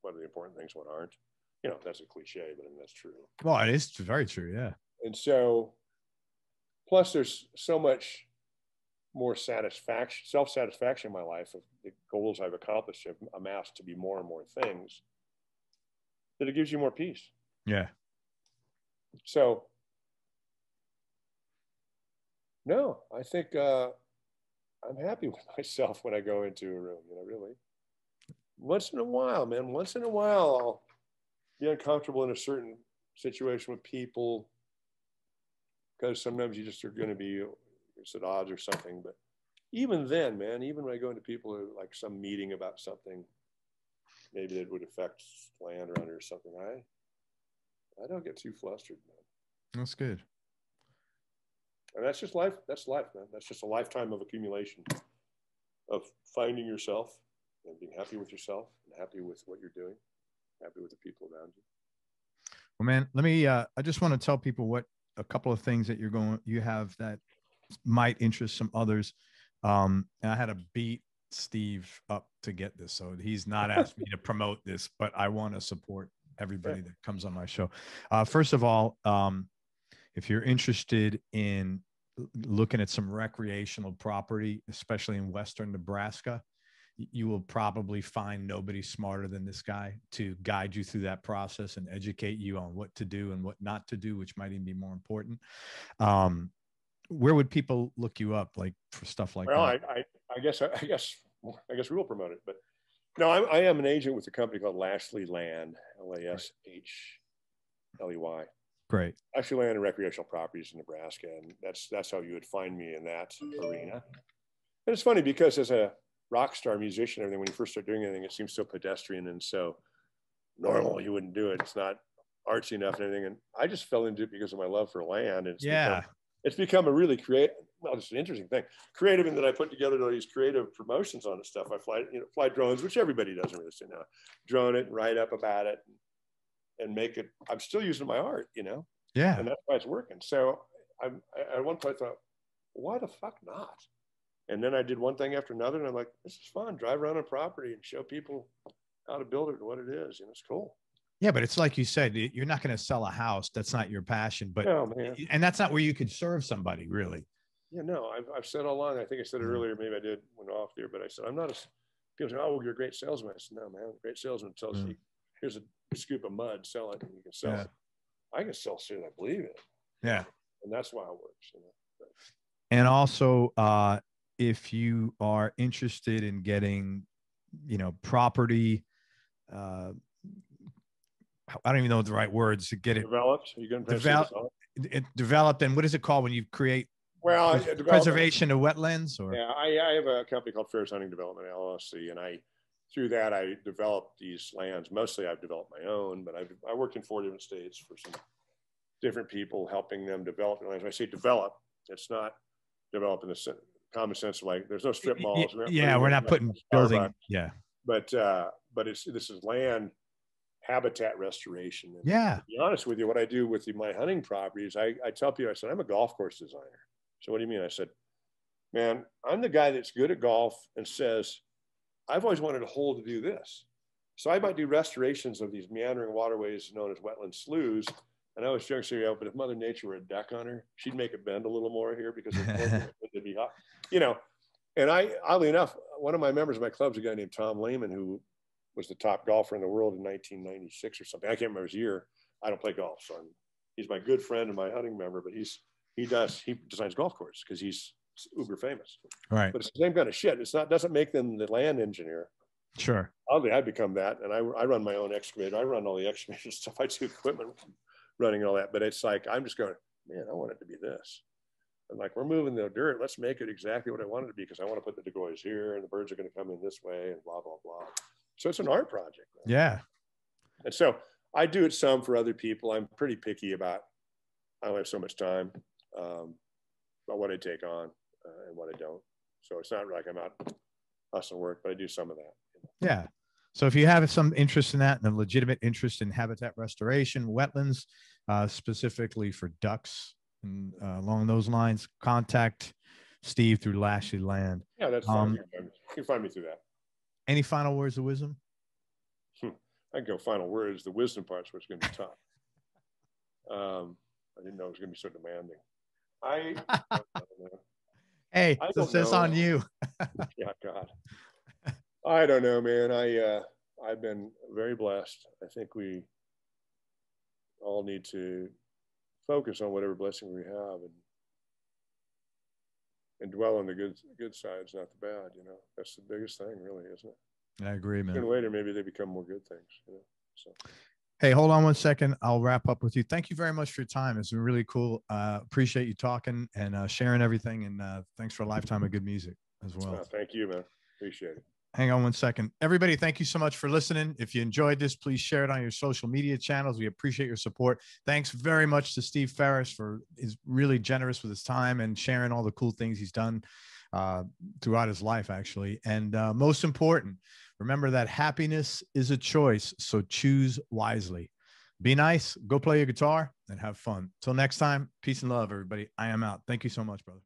what are the important things, what aren't. You know, that's a cliche, but I mean that's true. Well, it is very true, yeah. And so, plus, there's so much more satisfaction, self satisfaction in my life of the goals I've accomplished have amassed to be more and more things, that it gives you more peace. Yeah. So, no, I think uh, I'm happy with myself when I go into a room, you know, really. Once in a while, man, once in a while, I'll be uncomfortable in a certain situation with people because sometimes you just are going to be it's at odds or something. But even then, man, even when I go into people who like some meeting about something, maybe that would affect land under or something, I I don't get too flustered, man. That's good. And that's just life. That's life, man. That's just a lifetime of accumulation of finding yourself and being happy with yourself and happy with what you're doing, happy with the people around you. Well, man, let me. Uh, I just want to tell people what a couple of things that you're going. You have that might interest some others. Um, and I had to beat Steve up to get this, so he's not asked me to promote this, but I want to support everybody that comes on my show. Uh, first of all, um, if you're interested in looking at some recreational property, especially in Western Nebraska, you will probably find nobody smarter than this guy to guide you through that process and educate you on what to do and what not to do, which might even be more important. Um, where would people look you up like for stuff like well, that? I, I, I guess I guess I guess we will promote it, but no, I'm, I am an agent with a company called Lashley Land, L A S H L E Y. Great. Actually, Land and Recreational Properties in Nebraska, and that's that's how you would find me in that arena. And it's funny because as a rock star musician, everything when you first start doing anything, it seems so pedestrian and so normal. You wouldn't do it. It's not artsy enough and anything. And I just fell into it because of my love for land. And yeah, become, it's become a really creative, well, it's an interesting thing. Creative in that I put together all these creative promotions on the stuff. I fly, you know, fly drones, which everybody does in real estate now. Drone it, write up about it, and make it. I'm still using my art, you know. Yeah. And that's why it's working. So I'm at one point I thought, why the fuck not? And then I did one thing after another, and I'm like, this is fun. Drive around a property and show people how to build it and what it is. You know, it's cool. Yeah, but it's like you said, you're not going to sell a house. That's not your passion. But no, man. and that's not where you could serve somebody, really. Yeah, no, I've, I've said all along. I think I said it mm-hmm. earlier. Maybe I did went off there, but I said I'm not a. People say, "Oh, well, you're a great salesman." I said, "No, man, great salesman tells mm-hmm. you here's a scoop of mud, sell it, and you can sell yeah. it. I can sell shit I believe in. Yeah, and that's why it works. You know? And also, uh, if you are interested in getting, you know, property, uh, I don't even know the right words to get it developed. You can develop, it developed, and what is it called when you create well preservation of wetlands? Or yeah, I, I have a company called Farris Hunting Development LLC, and I through that I developed these lands. Mostly, I've developed my own, but I've I worked in four different states for some different people, helping them develop the lands. When I say develop, it's not develop in the common sense of like there's no strip malls. Yeah, we're not putting building. Yeah, but uh, but it's this is land habitat restoration. And yeah. To be honest with you, what I do with my hunting properties, I, I tell people, I said, I'm a golf course designer. So what do you mean? I said, man, I'm the guy that's good at golf and says, I've always wanted a hole to do this. So I might do restorations of these meandering waterways known as wetland sloughs. And I was joking, yeah, but if Mother Nature were a deck on her, she'd make it bend a little more here because it'd be hot, you know. And I, oddly enough, one of my members of my club is a guy named Tom Lehman, who was the top golfer in the world in 1996 or something. I can't remember his year. I don't play golf, so I'm, he's my good friend and my hunting member. But he's he does he designs golf courses because he's uber famous. Right. But it's the same kind of shit. It's not doesn't make them the land engineer. Sure. Oddly, I become that, and I, I run my own excavator. I run all the excavation stuff. I do equipment running and all that. But it's like I'm just going, man, I want it to be this. And like we're moving the dirt, let's make it exactly what I want it to be because I want to put the decoys here, and the birds are going to come in this way, and blah blah blah. So it's an art project. Right? Yeah. And so I do it some for other people. I'm pretty picky about, I don't have so much time um, about what I take on uh, and what I don't. So it's not like I'm out hustling work, but I do some of that. Yeah. So if you have some interest in that and a legitimate interest in habitat restoration, wetlands, uh, specifically for ducks and uh, along those lines, contact Steve through Lashley Land. Yeah, that's fine. Um, you can find me through that. Any final words of wisdom? Hmm. I can go final words. The wisdom part's what's going to be tough. Um, I didn't know it was going to be so demanding. I, I hey, this is on you. yeah, God. I don't know, man. I uh, I've been very blessed. I think we all need to focus on whatever blessing we have and and dwell on the good good sides, not the bad. You know, that's the biggest thing, really, isn't it? I agree, man. And later, maybe they become more good things. You know, so. Hey, hold on one second. I'll wrap up with you. Thank you very much for your time. It's been really cool. Uh, appreciate you talking and uh, sharing everything. And uh, thanks for a lifetime of good music as well. thank you, man. Appreciate it. Hang on one second. Everybody, thank you so much for listening. If you enjoyed this, please share it on your social media channels. We appreciate your support. Thanks very much to Steve Farris for is really generous with his time and sharing all the cool things he's done uh, throughout his life, actually. And uh, most important, Remember that happiness is a choice, so choose wisely. Be nice, go play your guitar, and have fun. Till next time, peace and love, everybody. I am out. Thank you so much, brother.